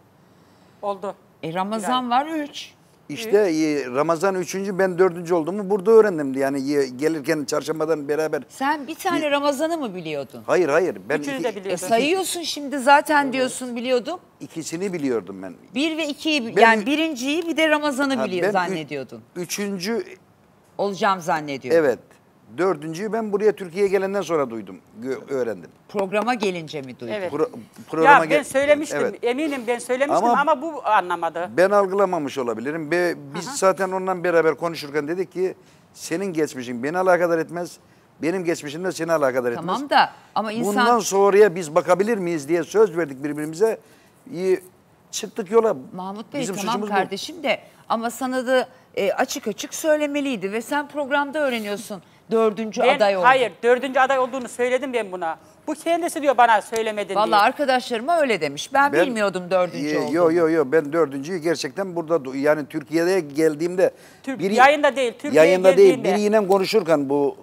Oldu. E, Ramazan var üç. İşte e, Ramazan üçüncü, ben dördüncü olduğumu burada öğrendim. Yani e, gelirken çarşambadan beraber. Sen bir tane Ramazan'ı mı biliyordun? Hayır hayır. Ben Üçünü iki- de E, biliyordum. sayıyorsun şimdi zaten diyorsun biliyordum. ikisini biliyordum ben. Bir ve ikiyi Ben- yani birinciyi bir de Ramazan'ı biliyor zannediyordun. Üçüncü Olacağım zannediyordun. Evet. Dördüncüyü ben buraya Türkiye'ye gelenden sonra duydum, öğrendim. Programa gelince mi duydun? Evet. Pro- programa Ya ben söylemiştim. Evet. Eminim ben söylemiştim Ama- ama, bu anlamadı. Ben algılamamış olabilirim. Be, biz zaten onunla beraber konuşurken dedik ki senin geçmişin beni alakadar etmez. Benim geçmişim de seni alakadar etmez. Tamam da ama insan Bundan sonraya biz bakabilir miyiz diye söz verdik birbirimize. İyi, çıktık yola. Mahmut Bey Bizim tamam suçumuz bu. kardeşim de ama sana da e, açık açık söylemeliydi ve sen programda öğreniyorsun dördüncü Ben, aday oldu. hayır dördüncü aday olduğunu söyledim ben buna. Bu kendisi diyor bana söylemedin Vallahi diye. arkadaşlarıma öyle demiş. Ben, Ben- bilmiyordum dördüncü Ee, olduğunu. Yo yo yo ben dördüncüyü gerçekten burada yani Türkiye'ye geldiğimde Türk- yayında değil, Türkiye'ye yayında değil biriyle konuşurken bu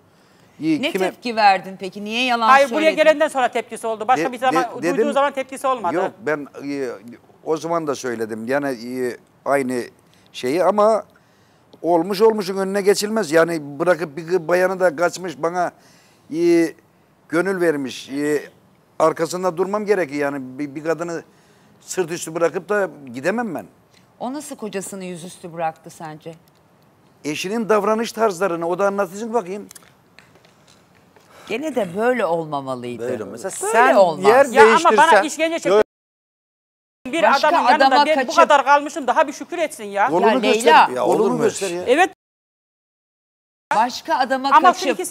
e, Ne kime tepki verdin peki? Niye yalan Hayır söyledin? buraya gelenden sonra tepkisi oldu. Başka De- bir zaman de- duyduğu dedim- zaman tepkisi olmadı. Yok ben e, o zaman da söyledim. Yani e, aynı şeyi ama olmuş olmuşun önüne geçilmez. Yani bırakıp bir bayanı da kaçmış bana e, gönül vermiş. E, arkasında durmam gerekiyor. Yani bir, bir kadını sırt üstü bırakıp da gidemem ben. O nasıl kocasını yüzüstü bıraktı sence? Eşinin davranış tarzlarını o da anlatıcın bakayım. Gene de böyle olmamalıydı. Böyle mesela Böyle sen olmaz. yer ya ama bana işkence çekti. Bir Başka adamın yanında adama ben bu kaçıp- kadar kalmışım daha bir şükür etsin ya. Kolunu Leyla. göster. Ya kolunu mu göster ya. Evet Başka adama ama şu kaçıp iki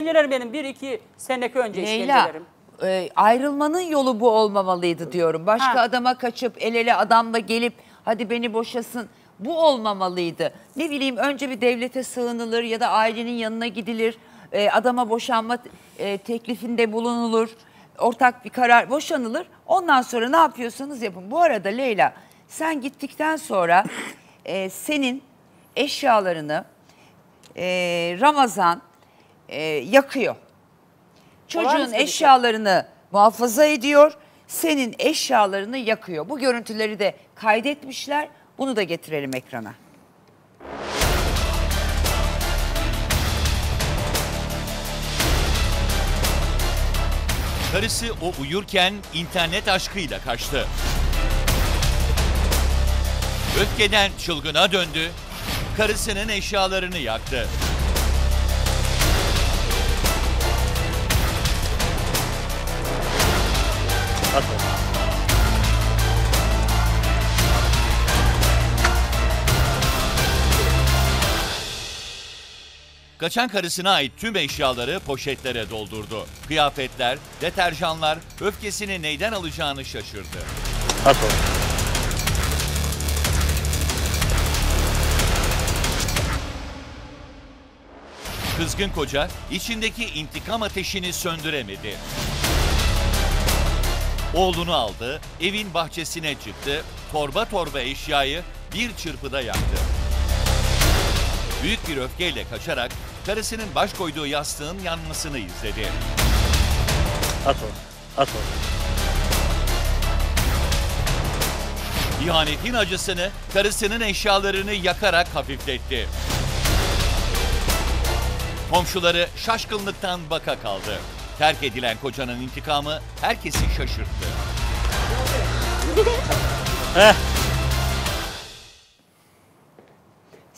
seneler benim bir iki seneki önce Leyla işkencelerim. e, ayrılmanın yolu bu olmamalıydı diyorum. Başka Ha. adama kaçıp el ele adamla gelip hadi beni boşasın bu olmamalıydı. Ne bileyim önce bir devlete sığınılır ya da ailenin yanına gidilir. e, adama boşanma e, teklifinde bulunulur. Ortak bir karar boşanılır. Ondan sonra ne yapıyorsanız yapın. Bu arada Leyla sen gittikten sonra e, senin eşyalarını e, Ramazan e, yakıyor. Çocuğun şey. eşyalarını muhafaza ediyor, senin eşyalarını yakıyor. Bu görüntüleri de kaydetmişler. Bunu da getirelim ekrana. Karısı o uyurken internet aşkıyla kaçtı. Öfkeden çılgına döndü, karısının eşyalarını yaktı. Kaçan karısına ait tüm eşyaları poşetlere doldurdu. Kıyafetler, deterjanlar öfkesini neyden alacağını şaşırdı. Kızgın koca içindeki intikam ateşini söndüremedi. Oğlunu aldı, evin bahçesine çıktı, torba torba eşyayı bir çırpıda yaktı. Büyük bir öfkeyle kaçarak karısının baş koyduğu yastığın yanmasını izledi. At onu. At onu. İhanetin acısını karısının eşyalarını yakarak hafifletti. Komşuları şaşkınlıktan baka kaldı. Terk edilen kocanın intikamı herkesi şaşırttı.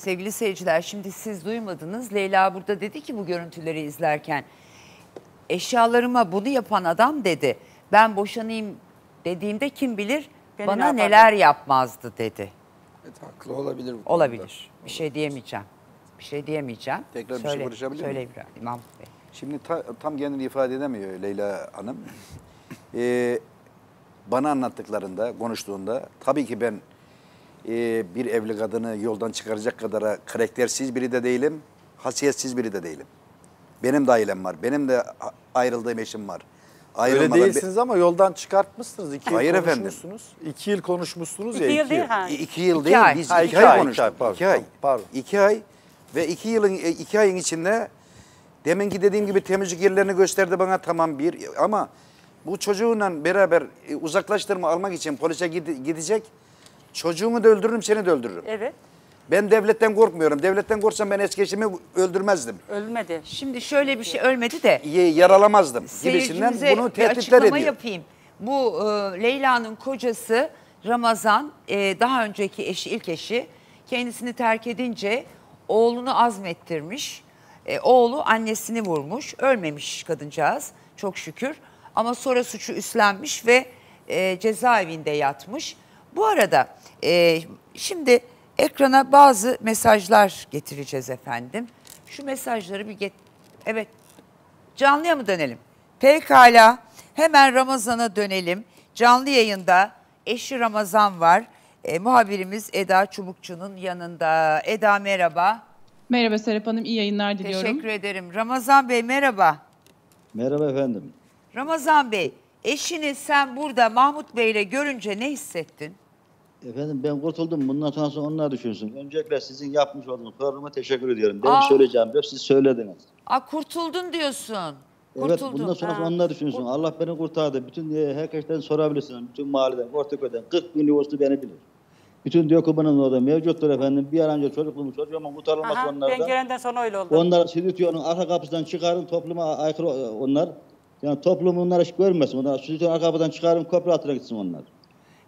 Sevgili seyirciler şimdi siz duymadınız. Leyla burada dedi ki bu görüntüleri izlerken eşyalarıma bunu yapan adam dedi. Ben boşanayım dediğimde kim bilir Beni ne bana yapardı? neler yapmazdı dedi. Evet, haklı olabilir. bu konuda. Olabilir. Bir şey diyemeyeceğim. Bir şey diyemeyeceğim. Tekrar bir şey Söyle- konuşabilir Söyle? İbrahim Mahmut Bey. Şimdi ta- tam kendini ifade edemiyor Leyla Hanım. Ee, bana anlattıklarında, konuştuğunda tabii ki ben e, bir evli kadını yoldan çıkaracak kadar karaktersiz biri de değilim, hasiyetsiz biri de değilim. Benim de ailem var, benim de ayrıldığım eşim var. Öyle Ayrılmadan- değilsiniz ama yoldan çıkartmışsınız. İki Hayır yıl efendim. konuşmuşsunuz. İki yıl konuşmuşsunuz İki ya. yıl değil ha. İki yıl İki değil, ay. biz Ha, iki, iki ay ay, konuştuk. iki ay, pardon, iki ay. pardon. İki ay ve iki yılın e, iki ayın içinde deminki dediğim gibi temizlik yerlerini gösterdi bana tamam bir ama bu çocuğunla beraber e, uzaklaştırma almak için polise gide- gidecek. Çocuğumu da öldürürüm, seni de öldürürüm. Evet Ben devletten korkmuyorum. Devletten korksam ben eski eşimi öldürmezdim. ölmedi. Şimdi şöyle bir şey ölmedi de Y- Yaralamazdım gibisinden bunu tehditler ediyor. yapayım. Bu e, Leyla'nın kocası Ramazan e, daha önceki eşi ilk eşi kendisini terk edince oğlunu azmettirmiş. E, oğlu annesini vurmuş. Ölmemiş kadıncağız çok şükür. Ama sonra suçu üstlenmiş ve e, cezaevinde yatmış. Bu arada e, şimdi ekrana bazı mesajlar getireceğiz efendim. Şu mesajları bir get... Evet Canlıya mı dönelim? Pekala. Hemen Ramazan'a dönelim. Canlı yayında eşi Ramazan var. E, muhabirimiz Eda Çubukçu'nun yanında. Eda merhaba. Merhaba Serap Hanım, iyi yayınlar diliyorum. Teşekkür ederim. Ramazan Bey merhaba. Merhaba efendim. Ramazan Bey, eşini sen burada Mahmut Bey'le görünce ne hissettin? Efendim ben kurtuldum. Bundan sonrası onlar düşünsün. Öncelikle sizin yapmış olduğunuz programa teşekkür ediyorum. Benim Aa. söyleyeceğim hep siz söylediniz. Aa, kurtuldun diyorsun. Evet bundan sonrası Ha. onlar düşünsün. Allah beni kurtardı. Bütün e, herkesten sorabilirsiniz. Bütün mahalleden, Ortaköy'den 40 bin nüfuslu beni bilir. Bütün dökümanın orada mevcuttur efendim. Bir an önce çocukluğumun çocuğumun kurtarılması Aha, ben onlardan. gelenden sonra öyle oldu. Onlar stüdyonun arka kapısından çıkarın topluma aykırı e, onlar. Yani toplum onları hiç görmesin. Onlar stüdyonun arka kapıdan çıkarın köprü altına gitsin onlar.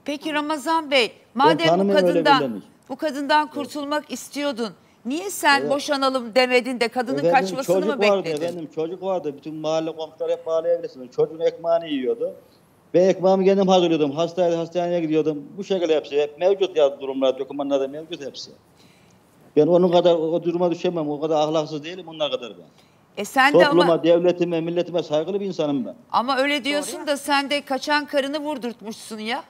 Peki Ramazan Bey, madem bu kadından bu kadından kurtulmak istiyordun. Niye sen Evet. boşanalım demedin de kadının Efendim, kaçmasını çocuk mı vardı bekledin? efendim çocuk vardı. Bütün mahalle komşular hep bağlayabilirsiniz. Çocuğun ekmeğini yiyordu. Ben ekmeğimi kendim hazırlıyordum. Hastaya, hastaneye gidiyordum. Bu şekilde hepsi. Hep mevcut ya durumlar, dokümanlarda mevcut hepsi. Ben onun kadar o duruma düşemem. O kadar ahlaksız değilim onlar kadar ben. E sen de Topluma, ama devletime, milletime saygılı bir insanım ben. ama öyle diyorsun da sen de kaçan karını vurdurtmuşsun ya.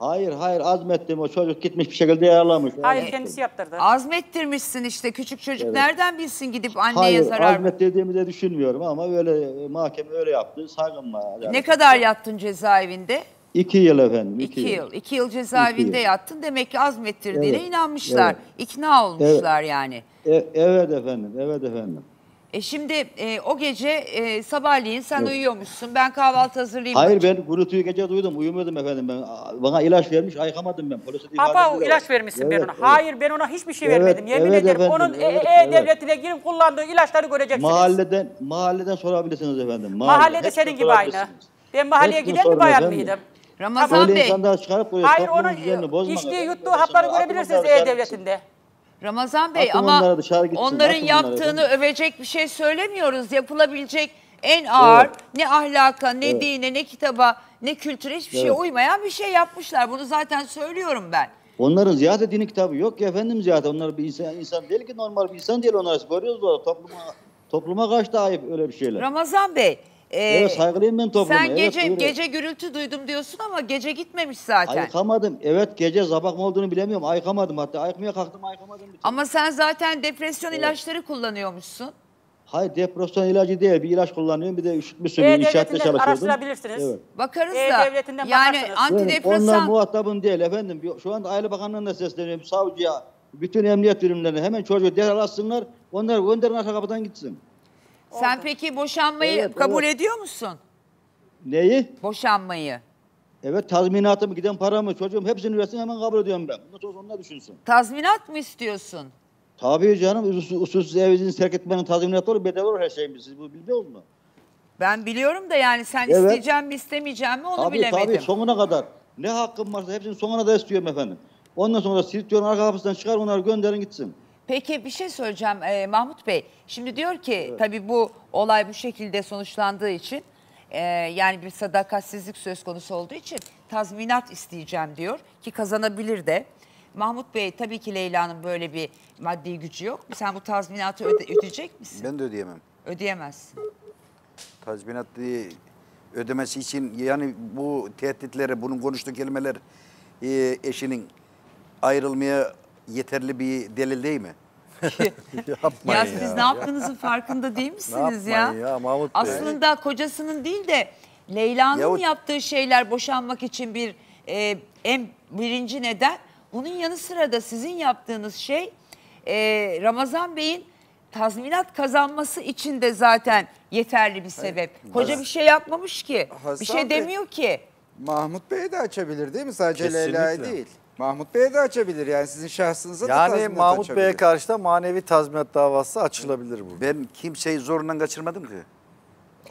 Hayır hayır azmettim. O çocuk gitmiş bir şekilde yaralanmış. Hayır kendisi yaptırdı. Azmettirmişsin işte küçük çocuk Evet. nereden bilsin gidip anneye Hayır zarar. azmettirdiğimi de düşünmüyorum ama öyle mahkeme öyle yaptı. Saygım var. Yani. Ne kadar yattın cezaevinde? İki yıl efendim. İki yıl. İki yıl cezaevinde İki yıl. yattın. Demek ki azmettirdiğine Evet, inanmışlar. evet. İkna olmuşlar yani. E- evet efendim, evet efendim. E şimdi e, o gece e, sabahleyin sen Evet. uyuyormuşsun. Ben kahvaltı hazırlayayım. Hayır ben gürültüyü gece duydum, uyumuyordum efendim ben. Bana ilaç vermiş, ayıkamadım ben. Polise Papa bile ilaç vermişsin ben Evet, ona. evet. Hayır ben ona hiçbir şey Evet, vermedim. Yemin evet ederim. efendim, Onun evet, E-Devleti'ne evet. girin kullandığı ilaçları göreceksiniz. Mahalleden, mahalleden sorabilirsiniz efendim. Mahallede Hepsini senin gibi aynı. Ben mahalleye Hepsini giden bir bayan efendim. mıydım? Ramazan Öyle Bey. insanlar çıkarıp buraya Hayır onun içtiği yuttuğu hapları görebilirsiniz E-Devleti'nde. Ramazan Bey Atın ama onları dışarı gitsin, onların atın onları yaptığını efendim. övecek bir şey söylemiyoruz. Yapılabilecek en ağır Evet. ne ahlaka, ne Evet. dine, ne kitaba, ne kültüre hiçbir şeye Evet. uymayan bir şey yapmışlar. Bunu zaten söylüyorum ben. Onların ziyade dini kitabı yok ki efendim ziyade. Onlar bir insan, insan değil ki normal bir insan değil onlar. Görüyoruz da topluma, topluma karşı da ayıp öyle bir şeyler. Ramazan Bey, e, Evet saygılıyım ben topluma. sen evet, gece buyurun. gece gürültü duydum diyorsun ama gece gitmemiş zaten. Ayıkamadım. Evet gece zabak mı olduğunu bilemiyorum. Ayıkamadım hatta. Ayıkmaya kalktım ayıkamadım. Ama sen zaten depresyon ilaçları kullanıyormuşsun. Hayır depresyon ilacı değil. Bir ilaç kullanıyorum. Bir de üşütmüşsün. inşaatta E-Devleti'nden çalışıyordum. araştırabilirsiniz. Evet. Bakarız da. E-Devleti'nden Yani bakarsınız. Evet, antidepresan Onlar muhatabım değil efendim. Şu anda Aile Bakanlığı'na sesleniyorum. Savcıya, bütün emniyet birimlerine hemen çocuğu derhal alsınlar. Onları gönderin arka kapıdan gitsin. Sen peki boşanmayı Evet, kabul ediyor musun? Neyi? Boşanmayı. Evet tazminatımı giden paramı çocuğum hepsini versin hemen kabul ediyorum ben. Bundan sonra onlar düşünsün. Tazminat mı istiyorsun? Tabii canım usul, usulsüz evinizi terk etmenin tazminatı olur bedel olur her şeyimiz. Siz bu bilmiyor musunuz? Ben biliyorum da yani sen Evet. isteyeceğim mi istemeyeceğim mi onu Tabii bilemedim. tabii sonuna kadar. Ne hakkım varsa hepsini sonuna da istiyorum efendim. Ondan sonra stüdyonun arka kapısından çıkar onları gönderin gitsin. Peki bir şey söyleyeceğim Ee, Mahmut Bey. Şimdi diyor ki tabii bu olay bu şekilde sonuçlandığı için e, yani bir sadakatsizlik söz konusu olduğu için tazminat isteyeceğim diyor ki kazanabilir de. Mahmut Bey tabii ki Leyla'nın böyle bir maddi gücü yok. Sen bu tazminatı öde- ödeyecek misin? Ben de ödeyemem. Ödeyemezsin. Tazminat e, ödemesi için yani bu tehditlere, bunun konuştuğu kelimeler e, eşinin ayrılmaya yeterli bir delil değil mi? ya siz ne yaptığınızın farkında değil misiniz ya? yapmayın ya Mahmut Bey? Aslında kocasının değil de Leyla'nın Yahu- yaptığı şeyler boşanmak için bir e, en birinci neden. Bunun yanı sıra da sizin yaptığınız şey e, Ramazan Bey'in tazminat kazanması için de zaten yeterli bir sebep. Koca bir şey yapmamış ki. bir Hasan şey Bey- demiyor ki. Mahmut Bey de açabilir değil mi? Sadece Kesinlikle. Leyla'yı değil. Mahmut Bey de açabilir yani sizin şahsınıza da Yani tazminat Mahmut açabilir. Bey'e karşı da manevi tazminat davası açılabilir burada. Ben kimseyi zorundan kaçırmadım ki.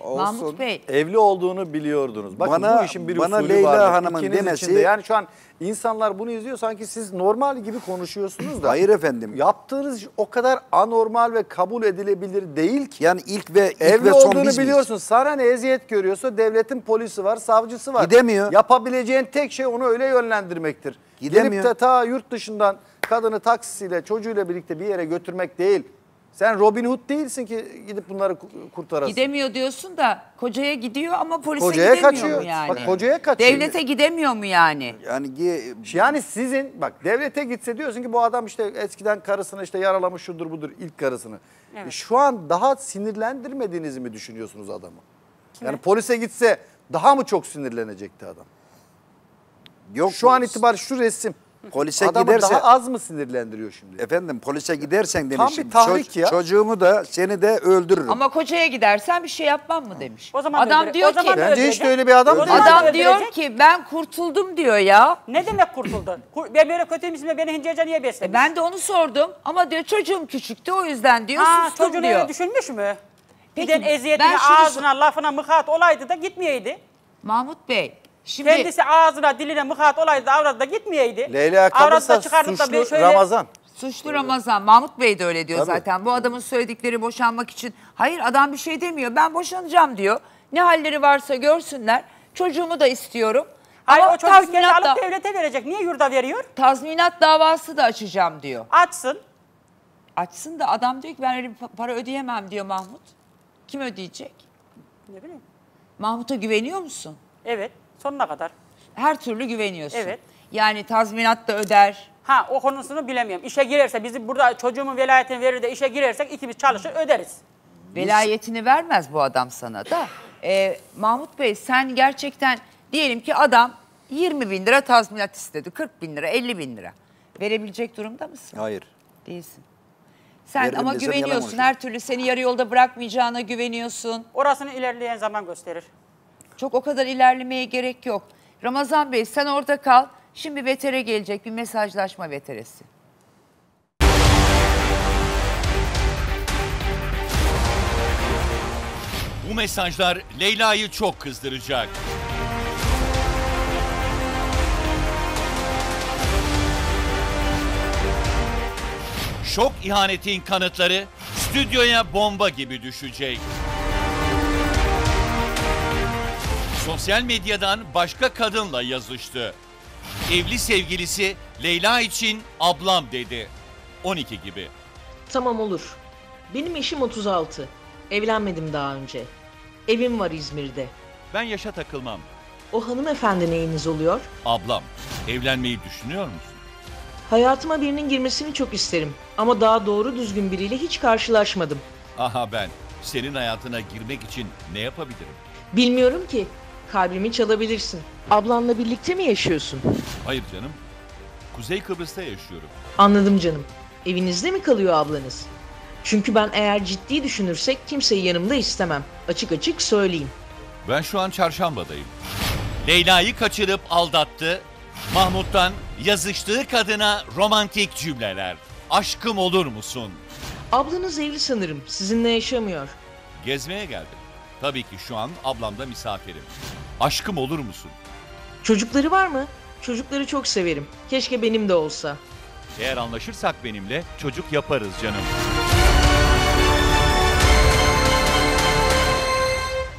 Mahmut Bey. Evli olduğunu biliyordunuz. Bakın Bana- bu işin bir bana usulü Leyla vardır. Hanım'ın İkiniz demesi- için de. Yani şu an insanlar bunu izliyor sanki siz normal gibi konuşuyorsunuz da. Hayır efendim. Yaptığınız iş o kadar anormal ve kabul edilebilir değil ki. Yani ilk ve ilk Evli ve son olduğunu biz biliyorsun. Sana ne eziyet görüyorsa devletin polisi var, savcısı var. Gidemiyor. Yapabileceğin tek şey onu öyle yönlendirmektir. Gidemiyor. Gelip de ta yurt dışından kadını taksisiyle, çocuğuyla birlikte bir yere götürmek değil. Sen Robin Hood değilsin ki gidip bunları ku- kurtarasın. Gidemiyor diyorsun da kocaya gidiyor ama polise Kocaya gidemiyor kaçıyor. mu yani? Bak kocaya kaçıyor. Devlete gidemiyor mu yani? Yani Yani sizin bak devlete gitse diyorsun ki bu adam işte eskiden karısını işte yaralamış şudur budur ilk karısını. Evet. E Şu an daha sinirlendirmediğinizi mi düşünüyorsunuz adamı? Yani polise gitse daha mı çok sinirlenecekti adam? Yok. Şu an itibar şu resim. Polise Adamı giderse daha az mı sinirlendiriyor şimdi? efendim polise gidersen Tam demişim. bir tahrik ya. Çocuğumu da seni de öldürürüm. Ama kocaya gidersen bir şey yapmam mı demiş. O zaman adam öldüre- diyor o zaman ki Bence hiç de öyle bir adam O değil. zaman adam öldürecek. diyor ki ben kurtuldum diyor ya. Ne demek kurtuldu? Kur- Ben böyle kötüyüm ismi beni hincece niye beslemiş? E ben de onu sordum ama diyor çocuğum küçüktü o yüzden diyor Ha, sustum çocuğunu diyor. öyle düşünmüş mü? Peki, Giden eziyetine, ben şunu- ağzına, lafına mıkat olaydı da gitmeyeydi. Mahmut Bey şimdi Kendisi ağzına, diline mıkat olaydı da avradı da gitmeyeydi. Leyla Avradı kalırsa suçlu şöyle- Ramazan. suçlu Ramazan Mahmut Bey de öyle diyor Tabii. zaten. Bu adamın söyledikleri boşanmak için. Hayır adam bir şey demiyor. Ben boşanacağım diyor. Ne halleri varsa görsünler. Çocuğumu da istiyorum. Hayır Ama o çocuğu kendi tazminat, alıp da- devlete verecek. Niye yurda veriyor? tazminat davası da açacağım diyor. Açsın. Açsın da adam diyor ki ben öyle para ödeyemem diyor Mahmut. Kim ödeyecek? Ne bileyim. Mahmut'a güveniyor musun? Evet. Sonuna kadar. Her türlü güveniyorsun. Evet. Yani tazminat da öder. Ha o konusunu bilemiyorum. İşe girerse bizim burada çocuğumun velayetini verir de işe girersek ikimiz çalışır öderiz. Velayetini vermez bu adam sana da. Ee, Mahmut Bey sen gerçekten diyelim ki adam 20 bin lira tazminat istedi. 40 bin lira, 50 bin lira. Verebilecek durumda mısın? Hayır. Değilsin. Sen Veririm ama desem yalan güveniyorsun. konuşurum. Her türlü seni yarı yolda bırakmayacağına güveniyorsun. Orasını ilerleyen zaman gösterir. Çok o kadar ilerlemeye gerek yok. Ramazan Bey sen orada kal. Şimdi vetere gelecek bir mesajlaşma veteresi. Bu mesajlar Leyla'yı çok kızdıracak. Şok ihanetin kanıtları stüdyoya bomba gibi düşecek. Sosyal medyadan başka kadınla yazıştı. Evli sevgilisi Leyla için ablam dedi. 12 gibi. Tamam olur. Benim eşim 36. Evlenmedim daha önce. Evim var İzmir'de. Ben yaşa takılmam. O hanımefendi neyiniz oluyor? Ablam, evlenmeyi düşünüyor musun? Hayatıma birinin girmesini çok isterim. Ama daha doğru düzgün biriyle hiç karşılaşmadım. Aha ben senin hayatına girmek için ne yapabilirim? Bilmiyorum ki. Kalbimi çalabilirsin. Ablanla birlikte mi yaşıyorsun? Hayır canım. Kuzey Kıbrıs'ta yaşıyorum. Anladım canım. Evinizde mi kalıyor ablanız? Çünkü ben eğer ciddi düşünürsek kimseyi yanımda istemem. Açık açık söyleyeyim. Ben şu an çarşambadayım. Leyla'yı kaçırıp aldattı. Mahmut'tan yazıştığı kadına romantik cümleler. Aşkım olur musun? Ablanız evli sanırım. Sizinle yaşamıyor. Gezmeye geldim. Tabii ki şu an ablamda misafirim. Aşkım olur musun? Çocukları var mı? Çocukları çok severim. Keşke benim de olsa. Eğer anlaşırsak benimle çocuk yaparız canım.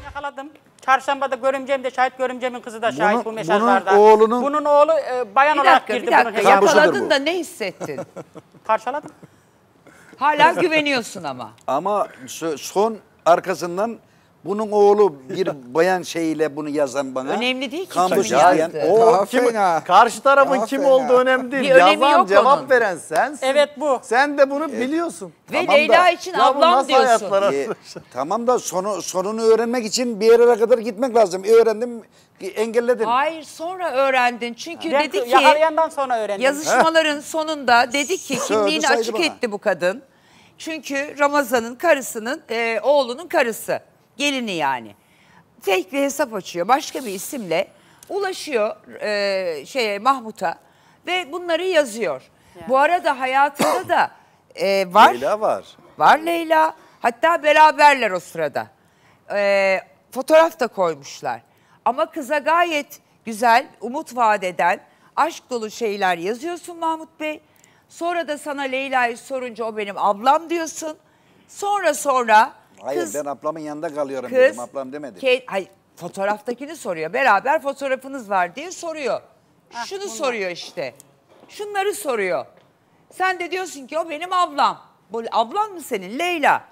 Yakaladım. Çarşambada görümcem de şahit, görümcemin kızı da şahit Bunu- bu mesajlarda. bunun oğlunun- Bunun oğlu e, bayan Bir olarak dakika girdi bir bunun dakika hesabına. yakaladın da ne hissettin? Parçaladım. Hala güveniyorsun ama. Ama so- son arkasından bunun oğlu bir bayan şeyiyle bunu yazan bana. Önemli değil ki kimin yazdığı. O Daha kim, fena. karşı tarafın Daha kim fena. olduğu önemli değil. Bir önemi Yazan yok cevap onun. veren sensin. Evet bu. Sen de bunu biliyorsun. Ve Tamam da- Leyla için Ya bu ablam nasıl diyorsun. hayatlar Ee, tamam da sonu sonunu öğrenmek için bir yere kadar gitmek lazım. Öğrendim, engelledin. Hayır sonra öğrendin. Çünkü Ben dedi ki yakalayandan sonra öğrendim. yazışmaların sonunda dedi ki kimliğini saydı açık bana. etti bu kadın. Çünkü Ramazan'ın karısının e, oğlunun karısı. Gelini yani. Fake bir hesap açıyor. Başka bir isimle ulaşıyor e, şeye Mahmut'a ve bunları yazıyor. Bu arada hayatında da e, var. Leyla var. Var Leyla. Hatta beraberler o sırada. Ee, fotoğraf da koymuşlar. Ama kıza gayet güzel, umut vaat eden, aşk dolu şeyler yazıyorsun Mahmut Bey. Sonra da sana Leyla'yı sorunca o benim ablam diyorsun. Sonra sonra Hayır kız ben ablamın yanında kalıyorum Kız, dedim. Ablam demedi. Ke- hayır, fotoğraftakini soruyor. Beraber fotoğrafınız var diye soruyor. Şunu soruyor işte. Şunları soruyor. Sen de diyorsun ki o benim ablam. Bu ablan mı senin? Leyla.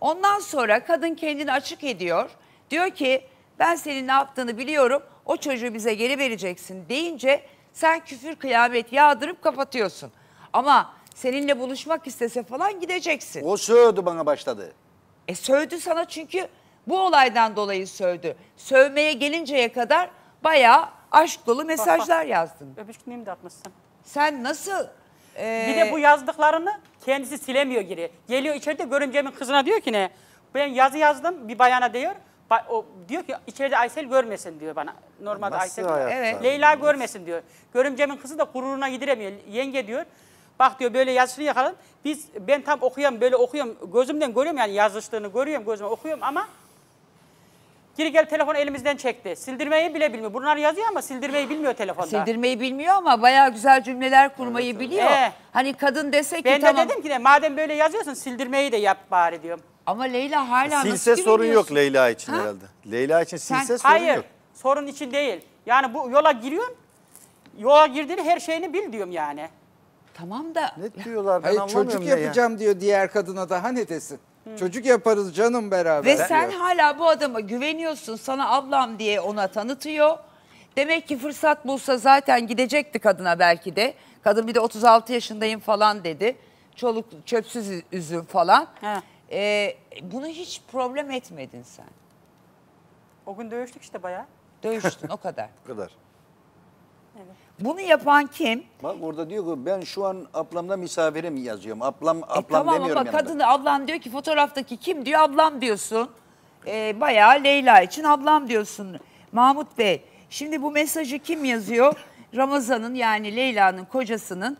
Ondan sonra kadın kendini açık ediyor. Diyor ki ben senin ne yaptığını biliyorum. O çocuğu bize geri vereceksin deyince sen küfür kıyamet yağdırıp kapatıyorsun. Ama seninle buluşmak istese falan gideceksin. O sövdü bana başladı. E sövdü sana çünkü bu olaydan dolayı sövdü. Sövmeye gelinceye kadar bayağı aşk dolu mesajlar yazdın. Öpüşkünlüğümü de atmışsın. Sen nasıl... e, Bir de bu yazdıklarını kendisi silemiyor geri. Geliyor içeride görümcemin kızına diyor ki ne? Ben yazı yazdım bir bayana diyor. Ba- o diyor ki içeride Aysel görmesin diyor bana. Normalde Nasıl Aysel Evet. Leyla görmesin diyor. Görümcemin kızı da gururuna gidiremiyor. Yenge diyor. Bak diyor böyle yazısını yakaladın. Biz ben tam okuyorum böyle okuyorum. Gözümden görüyorum yani yazıştığını görüyorum gözüme okuyorum ama Geri gel telefonu elimizden çekti. Sildirmeyi bile bilmiyor. Bunlar yazıyor ama sildirmeyi bilmiyor telefonda. Sildirmeyi bilmiyor ama bayağı güzel cümleler kurmayı biliyor. Ee, hani kadın dese ki Ben tamam. de dedim ki de madem böyle yazıyorsun sildirmeyi de yap bari diyorum. Ama Leyla hala Silse nasıl sorun yok? Leyla için Ha? herhalde. Leyla için Sen- silse sorun Hayır yok. sorun için değil. Yani bu yola giriyorsun. Yola girdiğini her şeyini bil diyorum yani. Tamam da Ne diyorlar ben Hayır anlamıyorum çocuk yapacağım diyor diğer kadına daha ne desin? Çocuk yaparız canım beraber. Ve diyor. sen hala bu adama güveniyorsun. Sana ablam diye ona tanıtıyor. Demek ki fırsat bulsa zaten gidecekti kadına belki de. Kadın bir de 36 yaşındayım falan dedi. Çoluk çöpsüz üzüm falan. He. Ee, bunu hiç problem etmedin sen. O gün dövüştük işte bayağı. Dövüştün o kadar. Bu kadar. Bunu yapan kim? Bak orada diyor ki ben şu an ablamda misafirim yazıyorum. Ablam E ablam tamam demiyorum ama yanında. kadını ablam diyor ki fotoğraftaki kim diyor ablam diyorsun. Ee, bayağı Leyla için ablam diyorsun. Mahmut Bey şimdi bu mesajı kim yazıyor? Ramazan'ın yani Leyla'nın kocasının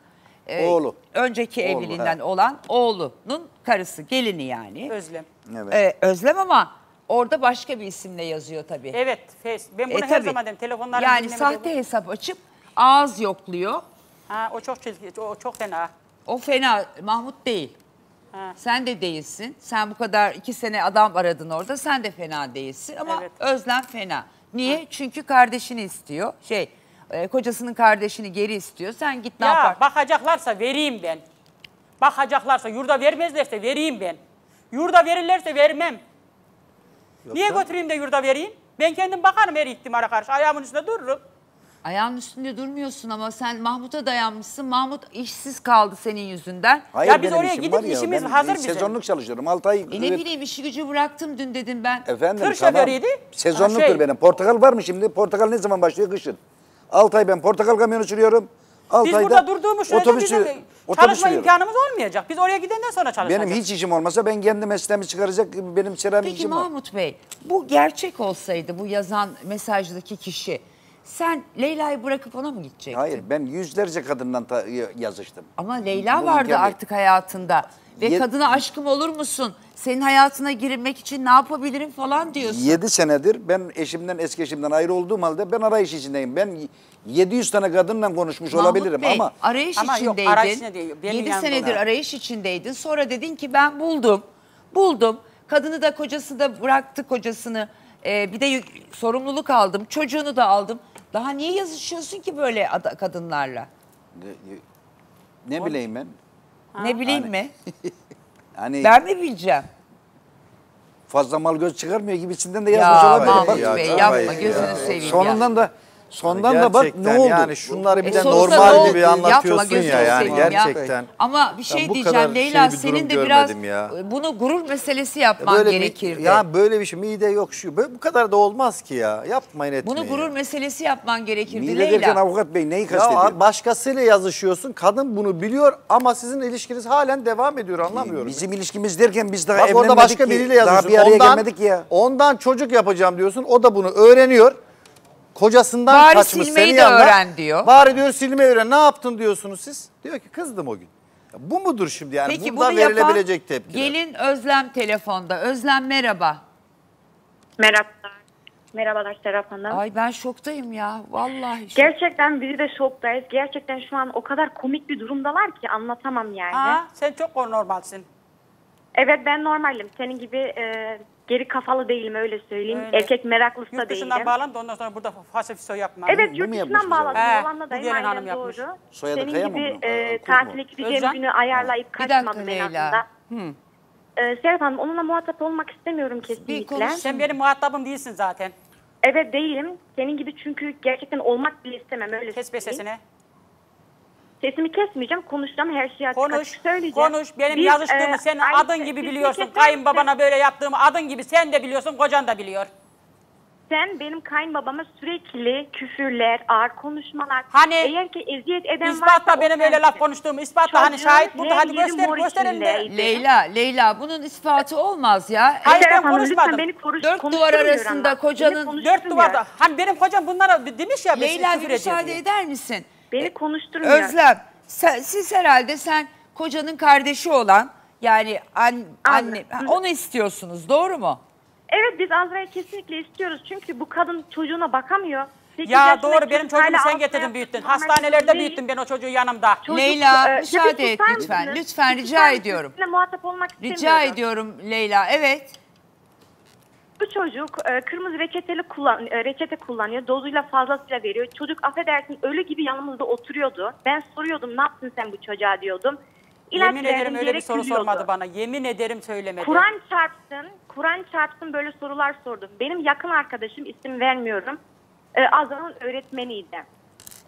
e, Oğlu. önceki Oğlu, evliliğinden he. olan oğlunun karısı, gelini yani. Özlem. Evet. Ee, Özlem ama orada başka bir isimle yazıyor tabii. Evet face. Ben bunu E, her tabii. zaman dedim. Telefonlarını Yani sahte hesap açıp ağız yokluyor. Ha, o çok çirkin. O çok fena. O fena Mahmut değil. Ha. Sen de değilsin. Sen bu kadar iki sene adam aradın orada. Sen de fena değilsin ama Evet. Özlem fena. Niye? Çünkü kardeşini istiyor. Şey, e, kocasının kardeşini geri istiyor. Sen git ne ya yapar? bakacaklarsa vereyim ben. Bakacaklarsa yurda vermezlerse vereyim ben. Yurda verirlerse vermem. Niye götüreyim de yurda vereyim? Ben kendim bakarım her ihtimale karşı. Ayağımın üstünde dururum. Ayağın üstünde durmuyorsun ama sen Mahmut'a dayanmışsın. Mahmut işsiz kaldı senin yüzünden. Hayır, Ya biz benim oraya işim gidip var ya, işimiz ben hazır bizim. Sezonluk çalışıyorum. 6 ay. E ne bileyim işi gücü bıraktım dün dedim ben. Efendim Tır tamam. şoförüydü. Sezonluktur Ha, şey. benim. Portakal var mı şimdi? Portakal ne zaman başlıyor? Kışın. 6 ay ben portakal kamyonu sürüyorum. 6 Biz ayda burada durduğumuz sürede otobüs, bizim otobüs çalışma sürüyorum. imkanımız olmayacak. Biz oraya gidenden sonra çalışacağız. Benim hiç işim olmasa ben kendi mesleğimi çıkaracak benim seramik Peki işim var. Mahmut Bey bu gerçek olsaydı bu yazan mesajdaki kişi sen Leyla'yı bırakıp ona mı gidecektin? Hayır ben yüzlerce kadından yazıştım. Ama Leyla Bu vardı değil. artık hayatında. Ve Ye- kadına aşkım olur musun? Senin hayatına girmek için ne yapabilirim falan diyorsun. 7 senedir ben eşimden eski eşimden ayrı olduğum halde ben arayış içindeyim. Ben 700 tane kadınla konuşmuş Mahmut olabilirim Bey, ama arayış Ama yok, içindeydin. arayış benim 7 yanımda senedir olan. arayış içindeydin. Sonra dedin ki ben buldum. Buldum. Kadını da kocası da bıraktı kocasını. Ee, bir de sorumluluk aldım. Çocuğunu da aldım. Daha niye yazışıyorsun ki böyle kadınlarla? ne bileyim ben. Ne bileyim Hani- mi? Hani Ben mi bileceğim? fazla mal göz çıkarmıyor gibisinden de Ya yazmış olabilir. Mahmut Bak, ya, Bey çok yapma ayıp gözünü ya. seveyim ya. sonundan da sondan da bak ne Gerçekten oldu? Yani şunları bir E de normal gibi Yapma, anlatıyorsun gözünü ya yani seveyim ya. gerçekten. Ama bir şey bu diyeceğim Leyla şey bir senin de biraz ya. bunu gurur meselesi yapman Böyle mi- gerekirdi. ya böyle bir şey mide yok şu. Böyle, bu kadar da olmaz ki ya. Yapmayın etmeyin. bunu gurur meselesi yapman gerekirdi Mide derken Leyla. avukat bey neyi Ya kastediyor? abi başkasıyla yazışıyorsun. Kadın bunu biliyor ama sizin ilişkiniz halen devam ediyor anlamıyorum. Bizim ilişkimiz derken biz daha Bak evlenmedik orada başka ki. biriyle yazıyorsun. Daha bir araya ondan, gelmedik ya. Ondan çocuk yapacağım diyorsun. O da bunu öğreniyor. Kocasından Bari kaçmış silmeyi de yanına. öğren diyor. Bari diyor silmeyi öğren. Ne yaptın diyorsunuz siz? Diyor ki kızdım o gün. Ya bu mudur şimdi yani? Peki Burada bunu yapan verilebilecek tepkiler. gelin Özlem telefonda. Özlem merhaba. Merhabalar. Merhabalar Serap Hanım. Ay ben şoktayım ya. Vallahi şok. Gerçekten biz de şoktayız. Gerçekten şu an o kadar komik bir durumdalar ki anlatamam yani. Ha, sen çok normalsin. Evet ben normalim. Senin gibi e, geri kafalı değilim öyle söyleyeyim. Öyle. Erkek meraklısı da Yurt değilim. dışından bağlan da ondan sonra burada falsifisyo yapma. Evet yurt dışından bağladım. He, bu gelin hanım aynen yapmış. doğru. Soyadı Senin Kaya gibi e, tatile gideceğim Özcan? günü ayarlayıp kaçmadım en azından. Leyla. Hı. E, Serap Hanım onunla muhatap olmak istemiyorum kesinlikle. Sen benim muhatabım değilsin zaten. Evet değilim. Senin gibi çünkü gerçekten olmak bile istemem öyle Kes be sesini. Sesimi kesmeyeceğim. Konuşacağım her şeyi açık Konuş, açık söyleyeceğim. konuş. Benim Biz, yazıştığımı e, senin aynı- adın gibi biliyorsun. Kayınbabana böyle yaptığımı adın gibi sen de biliyorsun, kocan da biliyor. Sen benim kayınbabama sürekli küfürler, ağır konuşmalar. Hani eğer ki eziyet eden varsa İspatla o benim öyle laf konuştuğumu ispatla hani şahit burada hadi göster göster elinde. Leyla, Leyla bunun ispatı olmaz ya. Hayır ben Hanım, konuşmadım. beni konuş- Dört duvar arasında ama. kocanın- Dört duvarda. Hani benim kocam bunlara demiş ya. Leyla küfür bir müsaade eder misin? Beni konuşturmuyor. Özlem, sen- siz herhalde sen kocanın kardeşi olan yani an- anne onu istiyorsunuz doğru mu? Evet biz Azra'yı kesinlikle istiyoruz. Çünkü bu kadın çocuğuna bakamıyor. Sekiz Ya yaşındaki doğru benim çocuk çocuğumu hala sen getirdin büyüttün. normal Hastanelerde değil. büyüttün ben o çocuğu yanımda. Çocuk, Leyla e, müsaade et lütfen. mısınız? Lütfen rica mısınız? ediyorum. Sizinle muhatap olmak Rica istemiyorum. ediyorum Leyla. Evet. Bu çocuk e, kırmızı reçeteli kullan, e, reçete kullanıyor. Dozuyla fazlasıyla veriyor. Çocuk affedersin ölü gibi yanımızda oturuyordu. Ben soruyordum ne yaptın sen bu çocuğa diyordum. İlaç Yemin ederim öyle bir soru gülüyordu. sormadı bana. Yemin ederim söylemedi. Kur'an çarpsın, Kur'an çarpsın böyle sorular sordum. Benim yakın arkadaşım isim vermiyorum. E, Azra'nın öğretmeniydi.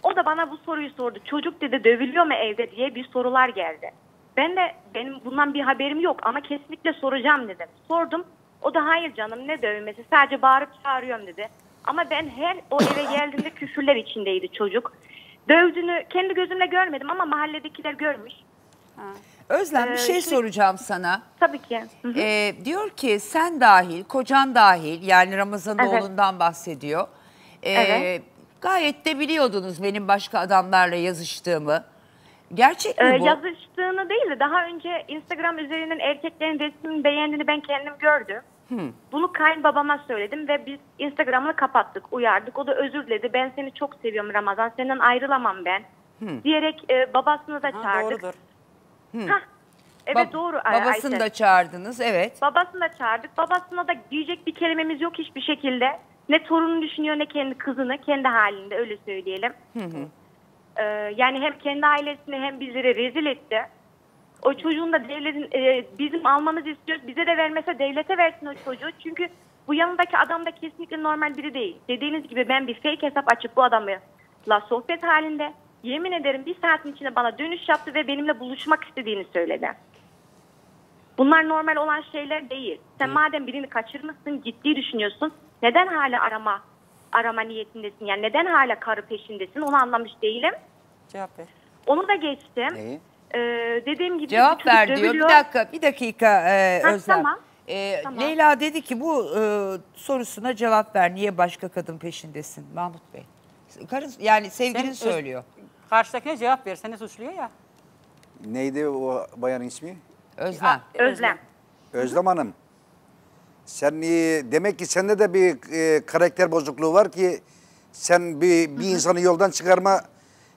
O da bana bu soruyu sordu. Çocuk dedi dövülüyor mu evde diye bir sorular geldi. Ben de benim bundan bir haberim yok ama kesinlikle soracağım dedim. Sordum. O da hayır canım ne dövmesi sadece bağırıp çağırıyorum dedi. Ama ben her o eve geldiğimde küfürler içindeydi çocuk. Dövdüğünü kendi gözümle görmedim ama mahalledekiler görmüş. Özlem bir Ee, şey şimdi- soracağım sana. Tabii ki. Hı hı. Ee, diyor ki sen dahil, kocan dahil yani Ramazan Evet. oğlundan bahsediyor. Ee, Evet. Gayet de biliyordunuz benim başka adamlarla yazıştığımı. Gerçek mi Ee, bu? yazıştığını değil de daha önce Instagram üzerinden erkeklerin resmini beğendiğini ben kendim gördüm. Hı. Bunu kayınbabama söyledim ve biz Instagram'ını kapattık, uyardık. O da özür diledi. Ben seni çok seviyorum Ramazan, senden ayrılamam ben. Hı. Diyerek e, babasını da çağırdık. Doğrudur. Hı. Hah, evet Bab- doğru Ay- Babasını Ayşe. da çağırdınız evet. Babasını da çağırdık. Babasına da diyecek bir kelimemiz yok hiçbir şekilde. Ne torunu düşünüyor ne kendi kızını, kendi halinde öyle söyleyelim. Hı hı. Ee, yani hem kendi ailesini hem bizleri rezil etti. O çocuğun da devletin e, bizim almamızı istiyoruz. Bize de vermese devlete versin o çocuğu. Çünkü bu yanındaki adam da kesinlikle normal biri değil. Dediğiniz gibi ben bir fake hesap açıp bu adamla sohbet halinde yemin ederim bir saatin içinde bana dönüş yaptı ve benimle buluşmak istediğini söyledi. Bunlar normal olan şeyler değil. Sen madem birini kaçırmışsın, ciddi düşünüyorsun. Neden hala arama arama niyetindesin? Yani neden hala karı peşindesin? Onu anlamış değilim. Cevap ver. Onu da geçtim. Neyi? Ee, dediğim gibi Cevap ver diyor. Bir dakika, bir dakika e, Ha, Özlem. tamam. E, Tamam. Leyla dedi ki bu e, sorusuna cevap ver. Niye başka kadın peşindesin Mahmut Bey? Karın, yani sevgilin Sen söylüyor. Karşıdakine cevap ver. Seni suçluyor ya. Neydi o bayanın ismi? Özlem. Özlem. Özlem Hanım. Sen e, demek ki sende de bir e, karakter bozukluğu var ki sen bir, bir insanı yoldan çıkarma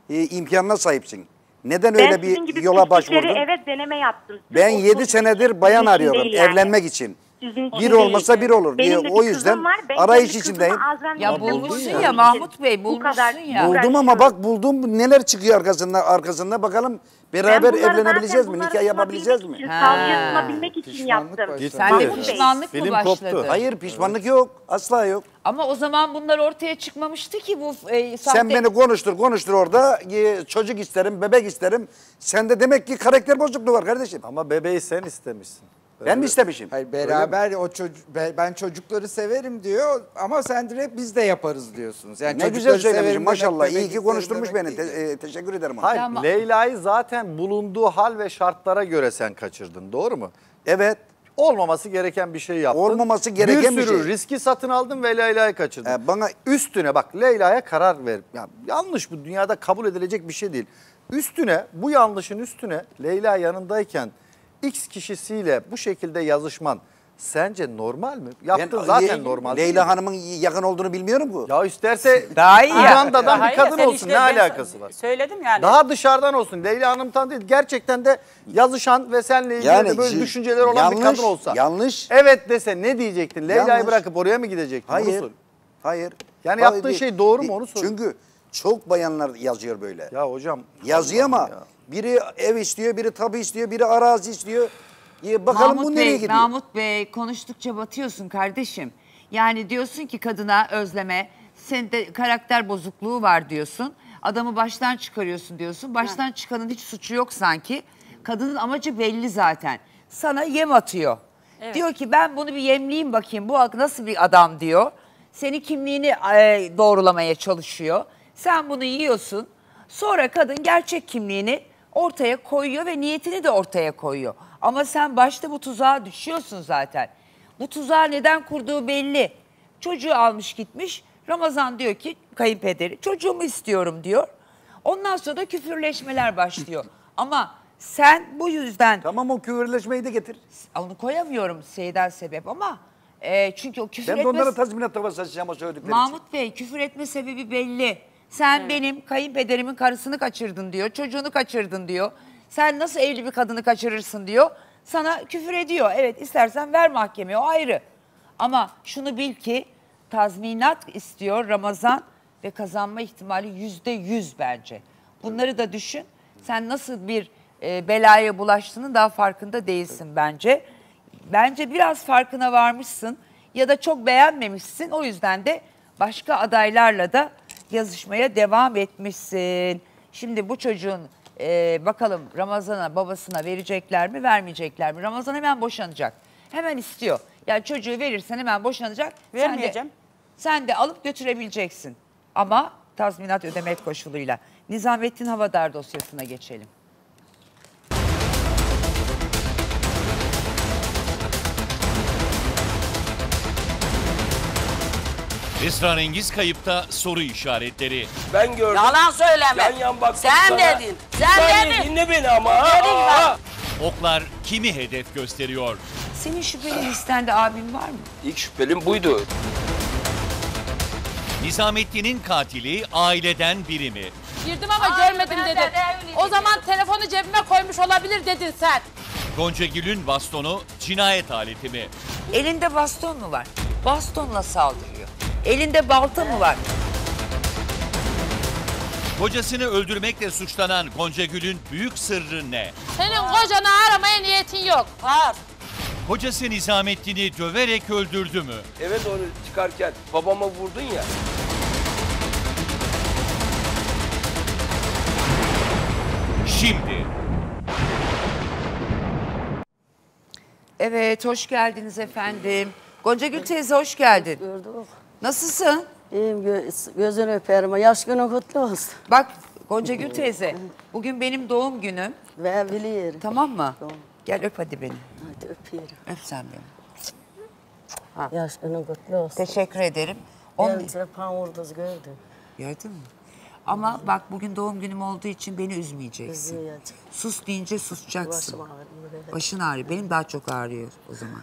e, imkanına sahipsin. Neden Ben öyle bir yola başvurdun? Evet deneme yaptım. Ben O 7 çocuk senedir bayan arıyorum yani. evlenmek için. Sizin Bir olmasa bir olur. Benim diye. O yüzden var. Ben arayış içindeyim. Ya bulmuşsun ya için Mahmut Bey, bulmuşsun ya. Buldum ama bak buldum neler çıkıyor arkasında arkasında bakalım beraber bunları evlenebileceğiz zaten mi? bunları Nikah yapabileceğiz mi? için, savcıya sunabilmek için yaptım. Sen de Mahmut Bey. pişmanlık mı başladı? Hayır pişmanlık yok. Asla yok. Ama o zaman bunlar ortaya çıkmamıştı ki bu e, sahte... Sen beni konuştur konuştur orada e, çocuk isterim bebek isterim. Sende demek ki karakter bozukluğu var kardeşim. Ama bebeği sen istemişsin. Ben mi istemişim? Hayır beraber o çocuk be- ben çocukları severim diyor ama sen direkt biz de yaparız diyorsunuz. Yani ne çocukları güzel söylemişim maşallah. İyi ki konuşturmuş beni. Te- e, teşekkür ederim. ona. Hayır Ama- Leyla'yı zaten bulunduğu hal ve şartlara göre sen kaçırdın doğru mu? Evet. Olmaması gereken bir şey yaptın. Olmaması gereken bir bir sürü şey. riski satın aldın ve Leyla'yı kaçırdın. E, bana Üstüne bak Leyla'ya karar ver. Ya, yanlış bu dünyada kabul edilecek bir şey değil. Üstüne bu yanlışın üstüne Leyla yanındayken X kişisiyle bu şekilde yazışman Sence normal mi? Yaptığın Ben zaten Le- normal. Leyla? Hanım'ın yakın olduğunu bilmiyorum bu. Ya isterse Daha iyi ya. Uganda'dan bir kadın olsun işte ne alakası var? Söyledim yani. Daha dışarıdan olsun. Leyla Hanım'tan değil. Gerçekten de yazışan ve seninle ilgili Yani de böyle düşünceleri olan bir yanlış, kadın olsa. yanlış. Evet dese ne diyecektin? Leyla'yı bırakıp oraya mı gidecektin? Hayır. sor. Hayır. Yani yaptığın değil. şey doğru mu onu soruyorum. Çünkü çok bayanlar yazıyor böyle. Ya hocam. Yazıyor ama ya. Biri ev istiyor, biri tapu istiyor, biri arazi istiyor. Ee, bakalım Mahmut bu nereye Bey, gidiyor? Mahmut Bey konuştukça batıyorsun kardeşim. Yani diyorsun ki kadına özleme, sende karakter bozukluğu var diyorsun. Adamı baştan çıkarıyorsun diyorsun. Baştan çıkanın hiç suçu yok sanki. Kadının amacı belli zaten. Sana yem atıyor. Evet. Diyor ki ben bunu bir yemleyeyim bakayım bu nasıl bir adam diyor. Seni kimliğini e, doğrulamaya çalışıyor. Sen bunu yiyorsun. Sonra kadın gerçek kimliğini ortaya koyuyor ve niyetini de ortaya koyuyor. Ama sen başta bu tuzağa düşüyorsun zaten. Bu tuzağı neden kurduğu belli. Çocuğu almış gitmiş. Ramazan diyor ki kayınpederi çocuğumu istiyorum diyor. Ondan sonra da küfürleşmeler başlıyor. Ama sen bu yüzden... Tamam o küfürleşmeyi de getir. Onu koyamıyorum Seyden sebep ama... e, çünkü o küfür Ben de etmez... onlara tazminat davası açacağım o söyledikleri için. Mahmut Bey küfür etme sebebi belli. Sen benim kayınpederimin karısını kaçırdın diyor. Çocuğunu kaçırdın diyor. Sen nasıl evli bir kadını kaçırırsın diyor. Sana küfür ediyor. Evet istersen ver mahkemeye o ayrı. Ama şunu bil ki tazminat istiyor Ramazan ve kazanma ihtimali yüzde yüz bence. Bunları da düşün. Sen nasıl bir e, belaya bulaştığının daha farkında değilsin bence. Bence biraz farkına varmışsın ya da çok beğenmemişsin. O yüzden de başka adaylarla da yazışmaya devam etmişsin. Şimdi bu çocuğun e, bakalım Ramazan'a babasına verecekler mi vermeyecekler mi? Ramazan hemen boşanacak. Hemen istiyor. Yani çocuğu verirsen hemen boşanacak. Sen de- Vermeyeceğim. sen de alıp götürebileceksin. Ama tazminat ödemek koşuluyla. Nizamettin Havadar dosyasına geçelim. Esrarengiz kayıpta soru işaretleri. Ben gördüm. Yalan söyleme. Yan yan baktım Sen sana. dedin. Sen dedin. Dinle beni ama. Dedin bak. Oklar kimi hedef gösteriyor? Senin şüpheli listende abin var mı? İlk şüphelim buydu. Nizamettin'in katili aileden biri mi? Girdim ama Hayır, görmedim ben dedin. de. O zaman telefonu cebime koymuş olabilir dedin sen. Gonca Gül'ün bastonu cinayet aleti mi? Elinde baston mu var? Bastonla saldırıyor. Elinde balta mı var? Kocasını öldürmekle suçlanan Gonca Gül'ün büyük sırrı ne? Senin kocanı aramaya niyetin yok. Var. Kocası Nizamettin'i döverek öldürdü mü? Eve doğru çıkarken babama vurdun ya. Şimdi Evet, hoş geldiniz efendim. Gonca Gül teyze hoş geldin. Gördük. Nasılsın? İyiyim gö- gözünü öperim. Yaş günün kutlu olsun. Bak Gonca Gül teyze, bugün benim doğum günüm. Ve biliyorum. Tamam mı? Gel öp hadi beni. Hadi öpüyorum. Öp sen beni. Yaş günün kutlu olsun. Teşekkür ederim. On... Ben Serpan Vurduz gördüm. Gördün mü? Ama bak bugün doğum günüm olduğu için beni üzmeyeceksin. Üzmeyeceğim. Sus deyince susacaksın. Başım ağrıyor. Başın ağrıyor. Benim daha çok ağrıyor o zaman.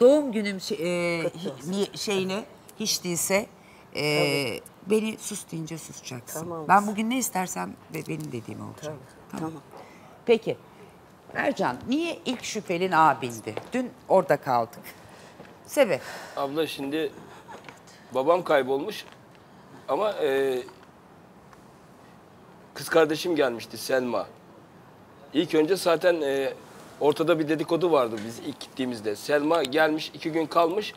Doğum günüm şey- e, hi- ni- şeyle hiç değilse e, beni sus deyince susacaksın. Tamam. Ben bugün ne istersem ve benim dediğim olacak. Tamam. Peki. Ercan niye ilk şüphelin abindi? Dün orada kaldık. Sebep? Abla şimdi babam kaybolmuş ama e, kız kardeşim gelmişti Selma. İlk önce zaten e, ortada bir dedikodu vardı biz ilk gittiğimizde. Selma gelmiş iki gün kalmış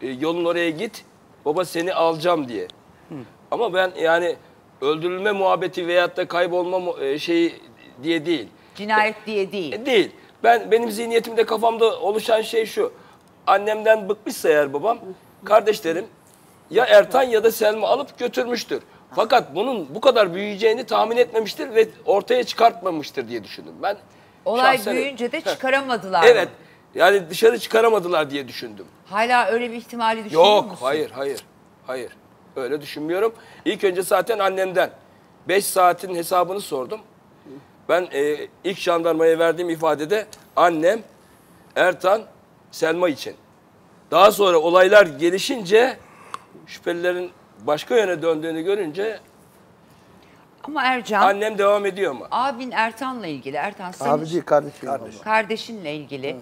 e, yolun oraya git baba seni alacağım diye. Ama ben yani öldürülme muhabbeti veyahut da kaybolma e, şeyi diye değil. Cinayet diye değil. E, Değil. Ben benim zihniyetimde kafamda oluşan şey şu. Annemden bıkmışsa eğer babam, kardeşlerim ya Ertan ya da Selma alıp götürmüştür. Fakat bunun bu kadar büyüyeceğini tahmin etmemiştir ve ortaya çıkartmamıştır diye düşündüm. Ben Olay şahsen- büyüyünce de çıkaramadılar. mı? Yani dışarı çıkaramadılar diye düşündüm. Hala öyle bir ihtimali düşünüyor Yok, musun? hayır, hayır. Hayır. Öyle düşünmüyorum. İlk önce zaten annemden 5 saatin hesabını sordum. Ben e, ilk jandarmaya verdiğim ifadede annem, Ertan, Selma için. Daha sonra olaylar gelişince şüphelilerin başka yöne döndüğünü görünce Ama Ercan, annem devam ediyor ama. abin Ertan'la ilgili, Ertan senin Abi değil kardeşim. kardeşinle ilgili,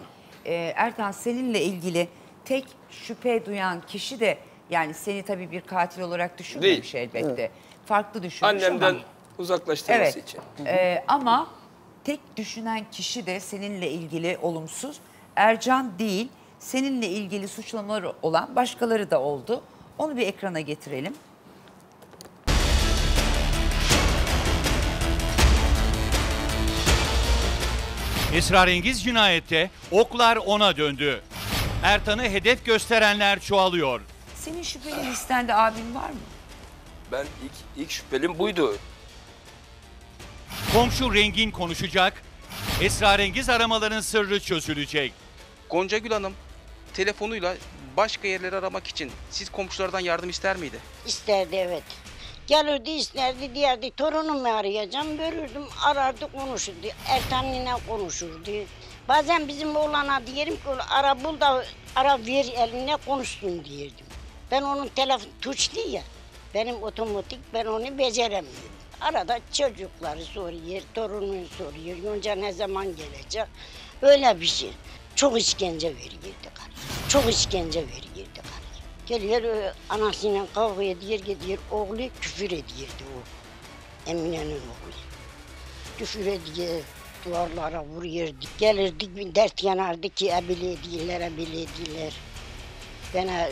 e, Ertan seninle ilgili tek şüphe duyan kişi de yani seni tabii bir katil olarak düşünmemiş elbette. Evet. Farklı düşünmüş Annemden ama. uzaklaştırması Evet. için. Ee, ama tek düşünen kişi de seninle ilgili olumsuz. Ercan değil, seninle ilgili suçlamaları olan başkaları da oldu. Onu bir ekrana getirelim. Esrarengiz cinayette oklar ona döndü. Ertan'ı hedef gösterenler çoğalıyor. Senin şüpheli listende abin var mı? Ben ilk, ilk şüphelim buydu. Komşu Rengin konuşacak. Esrarengiz aramaların sırrı çözülecek. Gonca Gül Hanım telefonuyla başka yerleri aramak için siz komşulardan yardım ister miydi? İsterdi evet. Gelirdi isterdi diyerdi torunumu arayacağım görürdüm arardı konuşurdu. Ertan'la konuşurdu. Bazen bizim oğlana diyelim ki ara bul da ara ver eline konuşsun diyerdim. Ben onun telefon tuşlu ya. Benim otomatik ben onu beceremiyorum. Arada çocukları soruyor, torununu soruyor. Yonca ne zaman gelecek? Öyle bir şey. Çok işkence verirdi karı. Çok işkence verirdi karı. Geliyor e, anasıyla kavga ediyor, gidiyor. Oğlu küfür ediyordu o. Emine'nin oğlu. Küfür ediyor, duvarlara vuruyordu. Gelirdik bir dert yanardı ki ebile ediyorlar, ebile ediyorlar. Bana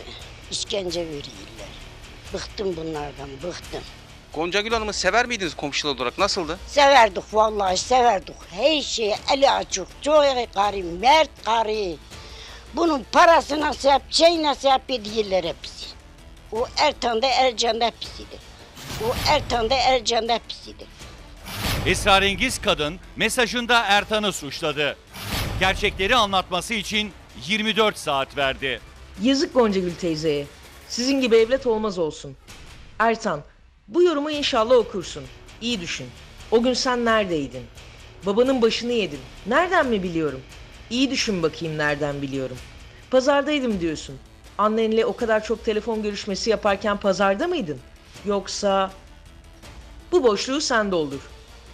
işkence veriyorlar. Bıktım bunlardan, bıktım. Gonca Gül Hanım'ı sever miydiniz komşular olarak? Nasıldı? Severdik vallahi severdik. Her şey eli açık. Çok karı, mert karı. Bunun parasına sahip, şeyine sahip ediyorlar hepsi. O Ertan'da Ercan'da hepsidir. O Ertan'da Ercan'da hepsidir. Esrarengiz kadın mesajında Ertan'ı suçladı. Gerçekleri anlatması için 24 saat verdi. Yazık Goncagül teyzeye. Sizin gibi evlat olmaz olsun. Ertan, bu yorumu inşallah okursun. İyi düşün. O gün sen neredeydin? Babanın başını yedin. Nereden mi biliyorum? İyi düşün bakayım nereden biliyorum. Pazardaydım diyorsun. Annenle o kadar çok telefon görüşmesi yaparken pazarda mıydın? Yoksa... Bu boşluğu sen doldur.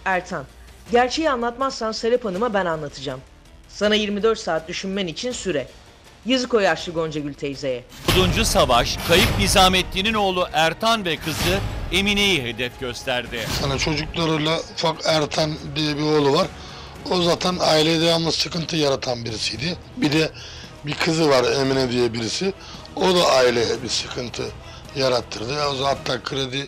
Ertan, gerçeği anlatmazsan Serap Hanım'a ben anlatacağım. Sana 24 saat düşünmen için süre. Yazık o yaşlı Goncagül teyzeye. Oduncu Savaş, kayıp Nizamettin'in oğlu Ertan ve kızı Emine'yi hedef gösterdi. Sana çocuklarıyla ufak Ertan diye bir oğlu var. O zaten aileye devamlı sıkıntı yaratan birisiydi. Bir de bir kızı var Emine diye birisi. O da aileye bir sıkıntı yarattırdı. O hatta kredi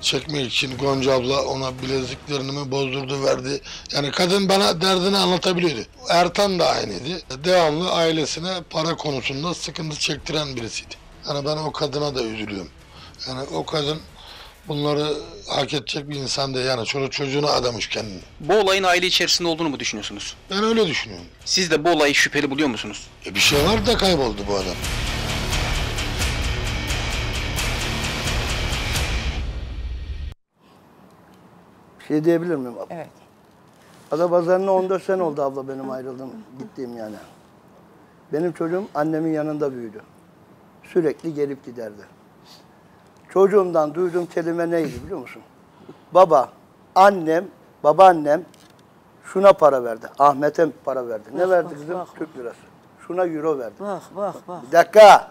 çekmek için Gonca abla ona bileziklerini mi bozdurdu verdi. Yani kadın bana derdini anlatabiliyordu. Ertan da aynıydı. Devamlı ailesine para konusunda sıkıntı çektiren birisiydi. Yani ben o kadına da üzülüyorum. Yani o kadın bunları hak edecek bir insan değil. Yani çoluk çocuğuna adamış kendini. Bu olayın aile içerisinde olduğunu mu düşünüyorsunuz? Ben öyle düşünüyorum. Siz de bu olayı şüpheli buluyor musunuz? E bir şey var da kayboldu bu adam. Bir şey diyebilir miyim abla? Evet. Adapazarı'na 14 sene oldu abla benim ayrıldım, gittiğim yani. Benim çocuğum annemin yanında büyüdü. Sürekli gelip giderdi. Çocuğumdan duyduğum kelime neydi biliyor musun? Baba, annem, babaannem şuna para verdi. Ahmet'e para verdi. Ne Bak, verdi bak, kızım? bak. Türk lirası. Şuna euro verdi. Bak bak bak. Bir dakika.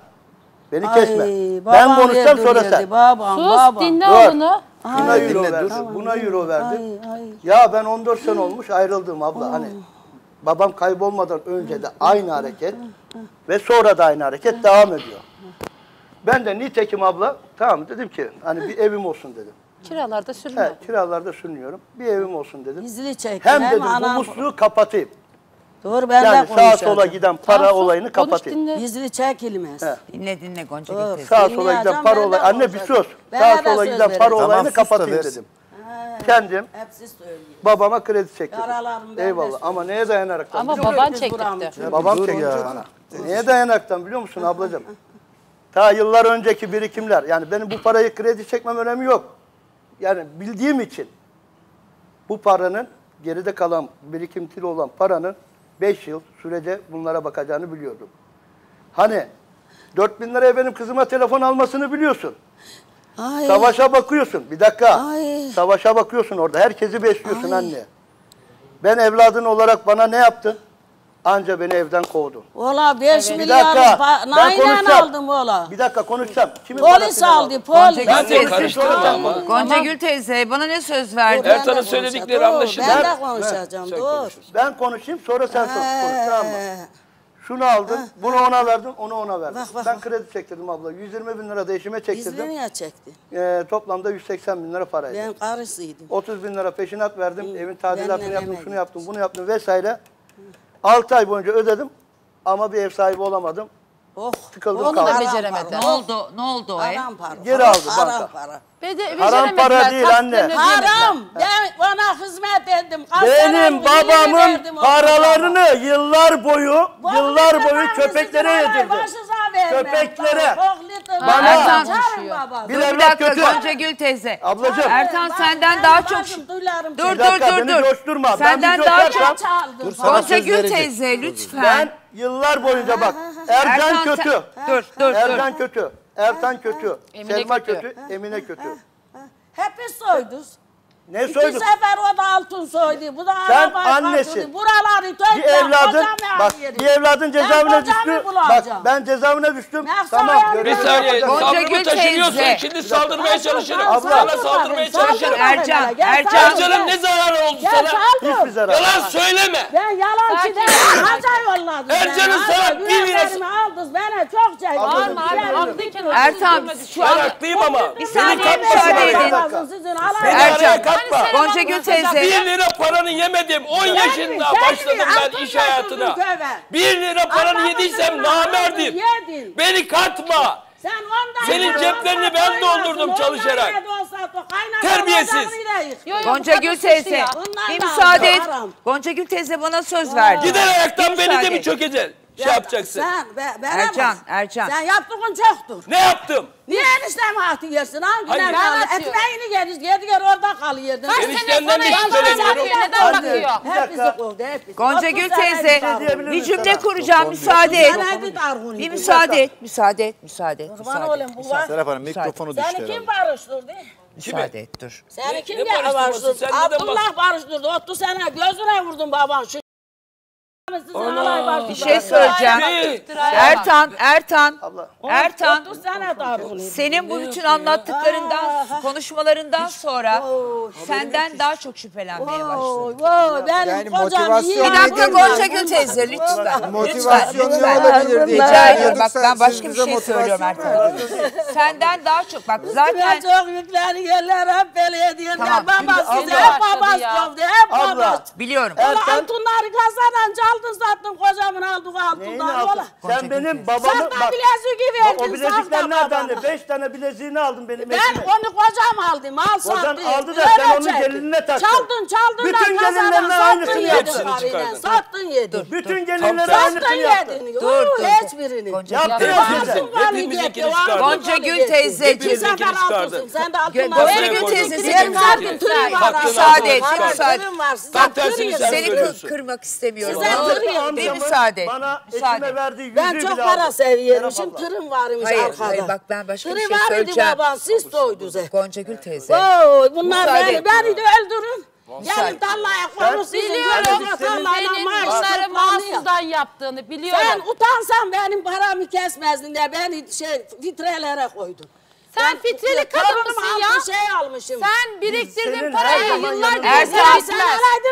Beni Ay, kesme. Ben verdi, sonra sen. Babam, Sus, babam. dinle Dur. onu. Şuna Ay, euro dur, verdi. tamam. Buna euro verdi. Ay, ay. Ya ben 14 sene olmuş ayrıldım abla. Hani babam kaybolmadan önce de aynı hareket ve sonra da aynı hareket devam ediyor. Ben de nitekim abla tamam dedim ki hani bir evim olsun dedim. Kiralarda sürünüyor. He, kiralarda sürünüyorum. Bir evim olsun dedim. Gizli çek. Hem dedim anam- bu musluğu kapatayım. Doğru ben de yani sağa konuşacağım. sola giden para olayını kapatayım. Gizli çekilmez. He. Dinle dinle Gonca Doğru. Sağa sola giden para de olayı. Anne bir. Ben Sağa de sola söz giden para olayını Tamam, kapatayım dedim. Kendim Hepsi söylüyor. babama kredi çektim. De Eyvallah ama neye dayanaraktan? Ama baban buramı- Babam çekti ya. bana. Neye dayanaktan biliyor musun ablacığım? Ta yıllar önceki birikimler. Yani benim bu parayı kredi çekmem önemi yok. Yani bildiğim için bu paranın geride kalan birikimtili olan paranın 5 yıl sürece bunlara bakacağını biliyordum. Hani 4 bin liraya benim kızıma telefon almasını biliyorsun. Ay. Savaşa bakıyorsun. Bir dakika. Ay. Savaşa bakıyorsun orada. Herkesi besliyorsun Ay. anne. Ben evladın olarak bana ne yaptın? Anca beni evden kovdu. Ola 5 evet. milyar nayden aldım ola. Bir dakika konuşacağım. Kimin polis aldı polis. Ben de karıştırdım Gonca Gül teyze bana ne söz verdi? Ertan'ın söyledikleri anlaşıldı. Ben de konuşacağım Ben dur. Ben konuşayım sonra sen konuş tamam mı? Şunu aldın, ha. bunu ona verdin, onu ona verdin. Bak, bak, ben kredi çektirdim abla. 120 bin lira değişime çektirdim. 100 bin çekti. Ee, toplamda 180 bin lira paraydı. Ben karısıydım. 30 bin lira peşinat verdim. Hı. Evin tadilatını yaptım, şunu yaptım, bunu yaptım vesaire. 6 ay boyunca ödedim ama bir ev sahibi olamadım. Oh, Tıkıldım onu da kaldım. beceremediler. Ne oldu? Ne oldu o. Geri aldı banka. Haram para. Bece Haram para değil anne. taksitlerini. Haram. Ben ona hizmet ettim. Benim babamın o paralarını yıllar boyu, adama. yıllar boyu köpeklere zarar, yedirdi. başınıza. Köpeklere. Bana- Erkan Çarım Bir bir dakika kötü. Gonca Gül teyze. Ablacığım. Ertan senden ben daha çok... Dur dur dur dur. coşturma. Senden şey daha çok... Gonca Gül teyze lütfen. Ben Yıllar boyunca bak. Ercan, Ercan kötü. Dur, dur, dur. Ercan kötü. Ertan kötü. Emine Selma kötü. kötü. Emine kötü. Hepimiz soyduz. Ne İki sefer o da altın soydu. Bu da Sen araba annesin. Buraları tökme. Bir evladın, bak bir evladın cezaevine düştü. Bak ben cezaevine düştüm. Nefsa tamam. Bir saniye. Sabrımı taşınıyorsun. Şimdi saldırmaya çalışırım. Abla. Sana saldırmaya çalışırım. Ercan. Ercan. Ercan'ın ne zararı oldu sana? Hiçbir zararı. Yalan söyleme. Ben yalancı değilim. Haca yolladım. Ercan'ın sana bir lirası. Aldız bana çok cahil. Bağırma abi. Ertan şu an. Ben haklıyım ama. Bir saniye müsaade edin. Ercan yapma. Hani Gonca Gül teyze. Bir lira paranı yemedim. 10 ben yaşında mi? başladım ben, iş hayatına. Bir lira paranı yediysem namerdim. Beni katma. Sen Senin ceplerini ben doldurdum çalışarak. Terbiyesiz. Gonca Gül teyze. Bir müsaade et. Gonca Gül teyze bana söz verdi. Gider ayaktan beni de mi çökeceksin? şey yapacaksın. Sen, be, veremez. Ercan, Ercan. Sen yaptığın çoktur. Ne yaptım? Niye eniştemi atı yersin? Hangi Hayır. nerede alır? Ekmeğini yeriz, geri geri orada kalıyordun. Kaç Eniştemden sene hiç sonra şey söylemiyorum. eniştem neden Hadi. bakıyor? Hepsi oldu, hepsi. Gonca Gül teyze bir şey cümle kuracağım müsaade et. Bir müsaade et, müsaade et, müsaade et. Kurban olayım bu var. Serap Hanım mikrofonu düştü. Seni kim barıştırdı? Müsaade et dur. Seni kim barıştırdı? Abdullah barıştırdı. 30 sene gözüne vurdun baban mısın? Halay var. Bir şey söyleyeceğim. Ertan, Ertan, Ertan. Senin bu bütün anlattıklarından, ah. konuşmalarından sonra senden daha çok şüphelenmeye başladım. Benim yani motivasyon Bir dakika Gonca Gül teyze lütfen. Motivasyon ne olabilir diye. Rica ediyorum bak ben başka bir şey söylüyorum Ertan. Senden daha çok bak zaten. Çok yükleniyorlar hep belediyeler. Babası hep babası hep babası. Biliyorum. Ertan. Antunları kazanan çaldı aldın sattın kocamın aldığı Neyini altından. aldın? Ola. Sen benim babamı... Satma bak, bileziği verdin. o bilezikler satma nereden. Beş tane bileziğini aldım benim Ben eşime. onu kocam aldım. Al sattı. Kocan aldı da sen onun Öyle gelinine taktın. Çaldın çaldın Bütün kazanan gelinlerine aynısını sattın yaptın. Sattın yedin. Bütün gelinlere Sattın aynısını yaptın. yedin. Dur, Dur. Hiçbirini. Gonca, Yaptın Hepimizin, hepimizin, hepimizin ikiniz çıkardı. Gonca Gül teyze, İki ikiniz sefer Sen de altın var. Gonca Gül teyze, senin zaten tülün var. Müsaade et, müsaade. Zaten seni sen Seni kırmak istemiyorum. Hazır ya. Müsaade. Bana müsaade. verdiği yüzüğü Ben çok para seviyormuşum. Kırım varmış hayır, arkada. Hayır bak ben başka kırım bir şey söyleyeceğim. Kırım vardı baban siz doydunuz. Gonca Gül teyze. Oo, bunlar beni, beni de öldürün. Yani tarlaya koyun sizin görüyorum tarlayla maaşları yaptığını biliyorum. Sen utansan benim paramı kesmezdin diye beni şey fitrelere koydun. Sen ben, fitreli kadın mısın ya? Şey almışım. Sen biriktirdiğin parayı yıllardır... Ersan,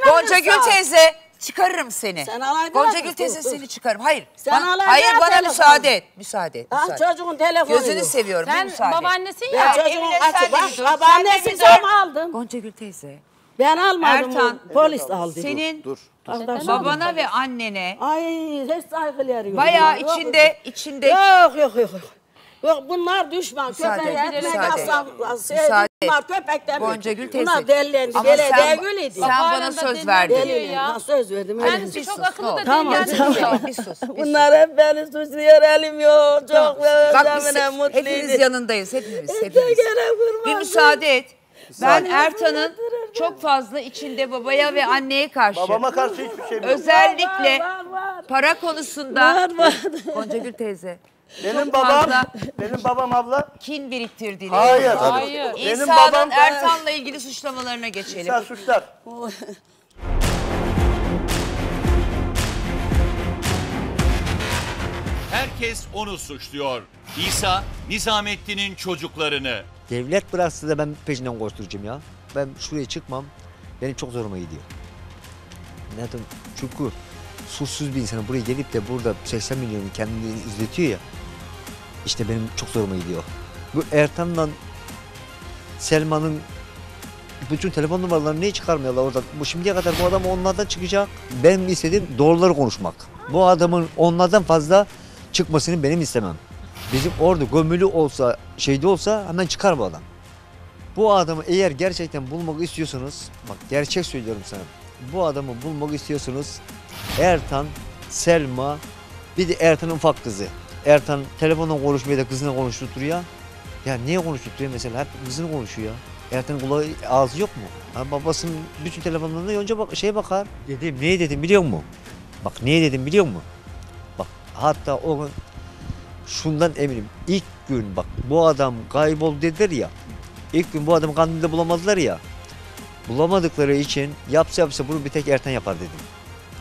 Gonca Gül teyze Çıkarırım seni. Sen alay Goncagül teyze dur, dur. seni çıkarım. Hayır. Sen alay Hayır bana telefon. müsaade et. Müsaade et. Ah çocuğun telefonu. Gözünü seviyorum. Sen babaannesin ya. Çocuğun kaçı. Bak babaannesi sen aldın. Goncagül teyze. Ben almadım. Ertan, polis evet, aldı. Senin dur, dur. dur. babana ve annene. Ay hiç saygılar yok. Bayağı içinde içinde. Yok yok yok. yok. Bunlar düşman. Müsaade Köpeğe et, etmek müsaade Müsaade bunlar köpekler. Gonca Gül teyze. Bunlar delilendi. Ama Deli sen- idi. sen bana Baharında söz deli verdin. diyor ya. Ben söz verdim. öyle. Kendisi çok şey akıllı da değil. Tamam, tamam. Bir sus. Bunlar hep beni suçluyor elim yok. Çok Bak biz hepimiz yanındayız. Hepimiz. hepimiz. Bir müsaade et. Ben Ertan'ın çok fazla içinde babaya ve anneye karşı Babama karşı hiçbir şey yok. özellikle Var var. para konusunda Var var. Gül teyze çok babam, fazla benim babam abla. kin biriktirdiğini. Hayır. Hayır. Hayır. Benim İsa'nın babam- Ertan'la ilgili suçlamalarına geçelim. İsa suçlar. Herkes onu suçluyor. İsa, Nizamettin'in çocuklarını. Devlet bıraksa da ben peşinden koşturacağım ya. Ben şuraya çıkmam. Benim çok zoruma gidiyor. Neden? Çünkü suçsuz bir insanın buraya gelip de burada 80 milyonu kendini izletiyor ya. İşte benim çok zoruma gidiyor. Bu Ertan'la Selma'nın bütün telefon numaralarını niye çıkarmıyorlar orada? Bu şimdiye kadar bu adam onlardan çıkacak. Benim istediğim doğruları konuşmak. Bu adamın onlardan fazla çıkmasını benim istemem. Bizim orada gömülü olsa, şeyde olsa hemen çıkar bu adam. Bu adamı eğer gerçekten bulmak istiyorsanız, bak gerçek söylüyorum sana. Bu adamı bulmak istiyorsanız Ertan, Selma, bir de Ertan'ın ufak kızı. Ertan telefonla konuşmuyor da kızına konuşturuyor. Ya niye konuşturuyor mesela? Hep kızını konuşuyor ya. Ertan'ın kulağı ağzı yok mu? Ha, babasının bütün telefonlarına önce bak, şeye bakar. Dedim, niye dedim biliyor musun? Bak niye dedim biliyor musun? Bak hatta o gün şundan eminim. İlk gün bak bu adam kayboldu dediler ya. İlk gün bu adamı kandilde bulamadılar ya. Bulamadıkları için yapsa yapsa bunu bir tek Ertan yapar dedim.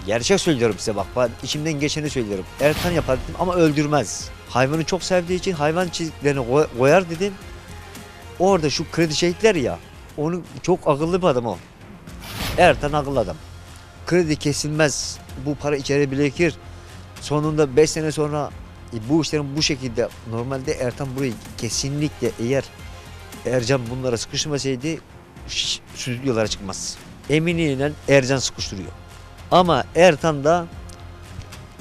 Gerçek söylüyorum size bak ben içimden geçeni söylüyorum. Ertan yapar dedim ama öldürmez. Hayvanı çok sevdiği için hayvan çiziklerini koy- koyar dedim. Orada şu kredi çekler ya. Onu çok akıllı bir adam o. Ertan akıllı adam. Kredi kesilmez. Bu para içeri birikir. Sonunda 5 sene sonra e, bu işlerin bu şekilde normalde Ertan burayı kesinlikle eğer Ercan bunlara sıkıştırmasaydı ş- stüdyolara çıkmaz. Eminiyle Ercan sıkıştırıyor. Ama Ertan da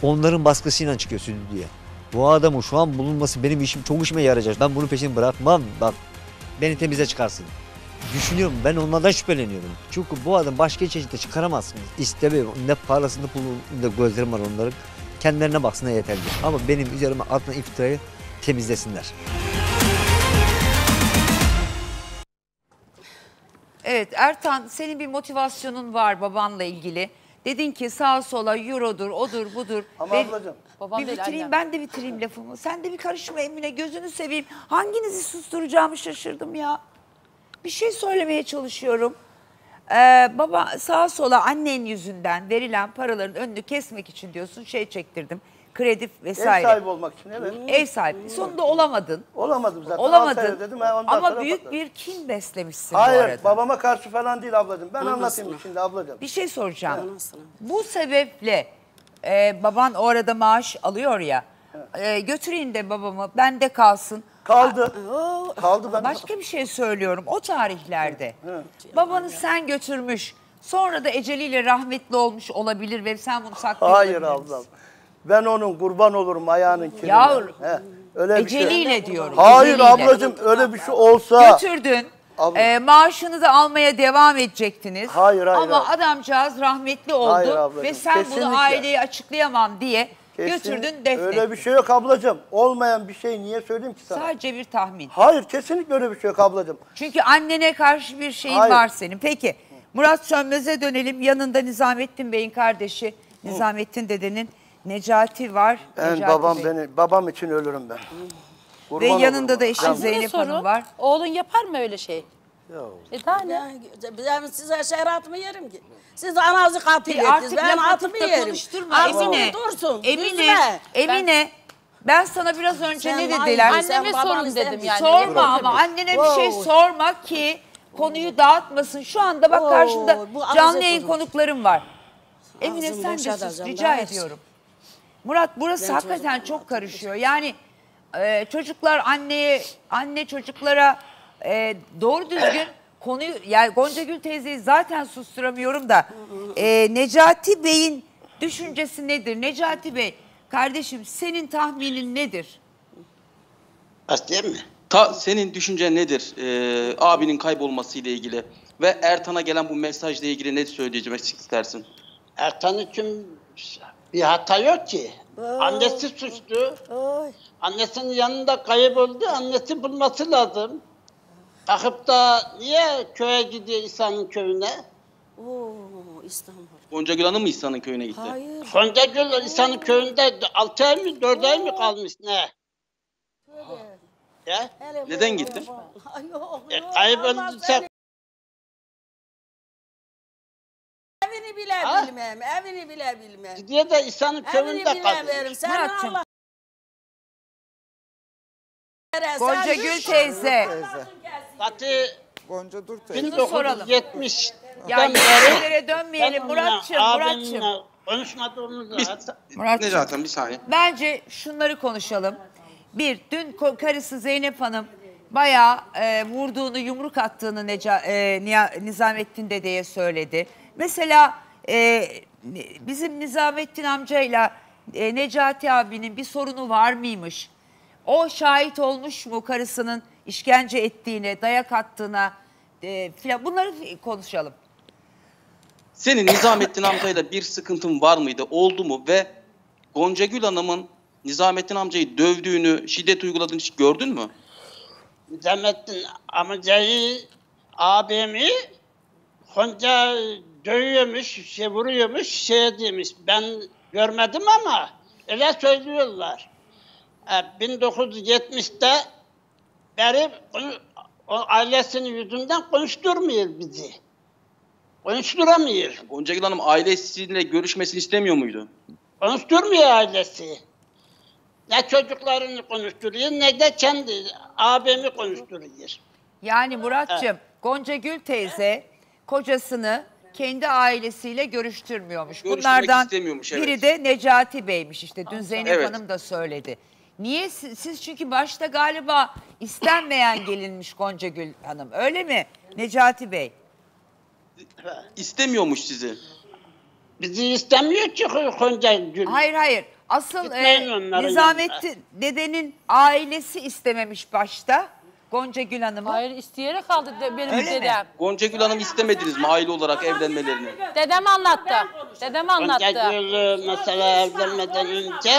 onların baskısıyla çıkıyor stüdyoya. Bu adamın şu an bulunması benim işim çok işime yarayacak. Ben bunu peşini bırakmam. Bak beni temize çıkarsın. Düşünüyorum ben onlardan şüpheleniyorum. Çünkü bu adam başka çeşitte çıkaramazsınız. İstemiyorum. Ne parasını pulunu gözlerim var onların. Kendilerine baksınlar yeterli. Ama benim üzerime atılan iftirayı temizlesinler. Evet Ertan senin bir motivasyonun var babanla ilgili. Dedin ki sağa sola eurodur, odur, budur. Ama Ve- ablacığım. bir bitireyim ben de bitireyim lafımı. Sen de bir karışma Emine gözünü seveyim. Hanginizi susturacağımı şaşırdım ya. Bir şey söylemeye çalışıyorum. Ee, baba sağa sola annen yüzünden verilen paraların önünü kesmek için diyorsun şey çektirdim. Kredi vesaire. Ev sahibi olmak için evet. Ev sahibi. Sonunda olamadın. Olamadım zaten. Olamadın. Ondan Ama sonra büyük patladı. bir kin beslemişsin bu Hayır arada. babama karşı falan değil ablacığım. Ben Anasına. anlatayım şimdi ablacığım. Bir şey soracağım. Bu sebeple e, baban o arada maaş alıyor ya. E, götüreyim de babamı bende kalsın. Kaldı. Kaldı ben. Başka bir şey söylüyorum. O tarihlerde babanı sen götürmüş. Sonra da eceliyle rahmetli olmuş olabilir ve sen bunu saklıyor Hayır ablam. Ben onun kurban olurum ayağının kirine. Yahu, He, öyle bir şey. Eceliyle diyorum. Hayır eceliyle. ablacığım öyle bir şey olsa. Götürdün. E, maaşını da almaya devam edecektiniz. Hayır, hayır, Ama hayır. adamcağız rahmetli oldu Hayır ablacığım, ve sen kesinlikle. bunu aileye açıklayamam diye Kesin- götürdün defnettin. Öyle bir şey yok ablacığım. Olmayan bir şey niye söyleyeyim ki sana? Sadece bir tahmin. Hayır kesinlikle öyle bir şey yok ablacığım. Çünkü annene karşı bir şeyin Hayır. var senin. Peki Murat Sönmez'e dönelim. Yanında Nizamettin Bey'in kardeşi Nizamettin dedenin Necati var. Ben Necati babam Bey. beni babam için ölürüm ben. Ve yanında olurum. da eşi Canım. Zeynep sorun. Hanım var. Oğlun yapar mı öyle şey? E daha ne? Ben size şerat mı yerim ki? Siz anazı katil Bir ettiniz. artık Ben laf atımı atıp da yerim. konuşturma Ağzını Emine. Dursun. Emine, düzme. Emine. Ben sana biraz önce Sen ne vay, dediler? sen Anneme babanı sorun dedim sevmişsin. yani. Sorma Ne ama annene bir şey Wow. sorma ki konuyu dağıtmasın. Şu anda bak Oo, karşında bu ağzı canlı yayın konuklarım var. Emine Ağzını sen de sus rica ediyorum. Murat burası Ben hakikaten çok karışıyor. Yani e, çocuklar anneye, anne çocuklara e, doğru düzgün konuyu yani Gonca Gül teyzeyi zaten susturamıyorum da e, Necati Bey'in düşüncesi nedir? Necati Bey kardeşim senin tahminin nedir? Başlayayım mı? Ta senin düşüncen nedir ee, abinin kaybolması ile ilgili ve Ertan'a gelen bu mesajla ilgili ne söyleyeceğim istersin? Ertan için bir hata yok ki. Annesi suçlu. Annesinin yanında kayboldu. Annesi bulması lazım. Kalkıp da niye köye gidiyor İsa'nın köyüne? Oo, İstanbul. Gonca Gül Hanım mı İhsan'ın köyüne gitti? Gonca Gül İsa'nın köyünde 6 ay mı 4 ay mı kalmış ne? Ya? Neden gittin? E, kaybolduysa Evini bile Ha? bilmem, evini bile bilmem. gidiyor da insanın Evini köyünde kalıyor. veririm. Sen Muratcığım. Allah Gonca Gül hiç- teyze. Zaten Gonca dur teyze. 1970 Ya yerlere dönmeyelim Muratçım, Muratçım. Konuşmadığımız zaman Muratcığım. Necati bir saniye. Bence şunları konuşalım. Bir, dün ko- karısı Zeynep Hanım bayağı e, vurduğunu, yumruk attığını Neca, e, Niya- Nizamettin dedeye söyledi. Mesela e, bizim Nizamettin amcayla e, Necati abinin bir sorunu var mıymış? O şahit olmuş mu karısının işkence ettiğine, dayak attığına e, filan bunları konuşalım. Senin Nizamettin amcayla bir sıkıntın var mıydı? Oldu mu? Ve Gonca Gül Hanım'ın Nizamettin amcayı dövdüğünü, şiddet uyguladığını hiç gördün mü? Nizamettin amcayı, abimi Honca dövüyormuş, şey vuruyormuş, şey demiş. Ben görmedim ama öyle söylüyorlar. E, 1970'te beri o ailesinin yüzünden konuşturmuyor bizi. Konuşturamıyor. Gonca Gül Hanım ailesiyle görüşmesini istemiyor muydu? Konuşturmuyor ailesi. Ne çocuklarını konuşturuyor ne de kendi abimi konuşturuyor. Yani Muratcığım, Gonca Gül teyze kocasını kendi ailesiyle görüştürmüyormuş. Görüştürmek Bunlardan istemiyormuş, biri evet. de Necati Bey'miş işte. Dün Zeynep Evet. Hanım da söyledi. Niye siz, siz çünkü başta galiba istenmeyen gelinmiş Gonca Gül Hanım öyle mi Necati Bey? İstemiyormuş sizi. Bizi istemiyor ki Honca Gül. Hayır hayır. Asıl Gitmeyin e, Nizamettin dedenin ailesi istememiş başta Gonca Gül Hanım'ı. Hayır isteyerek aldı de, benim Öyle mi? dedem. Gonca Gül Hanım istemediniz mi aile olarak evlenmelerini? Dedem anlattı. Dedem anlattı. Honca Gül mesela evlenmeden önce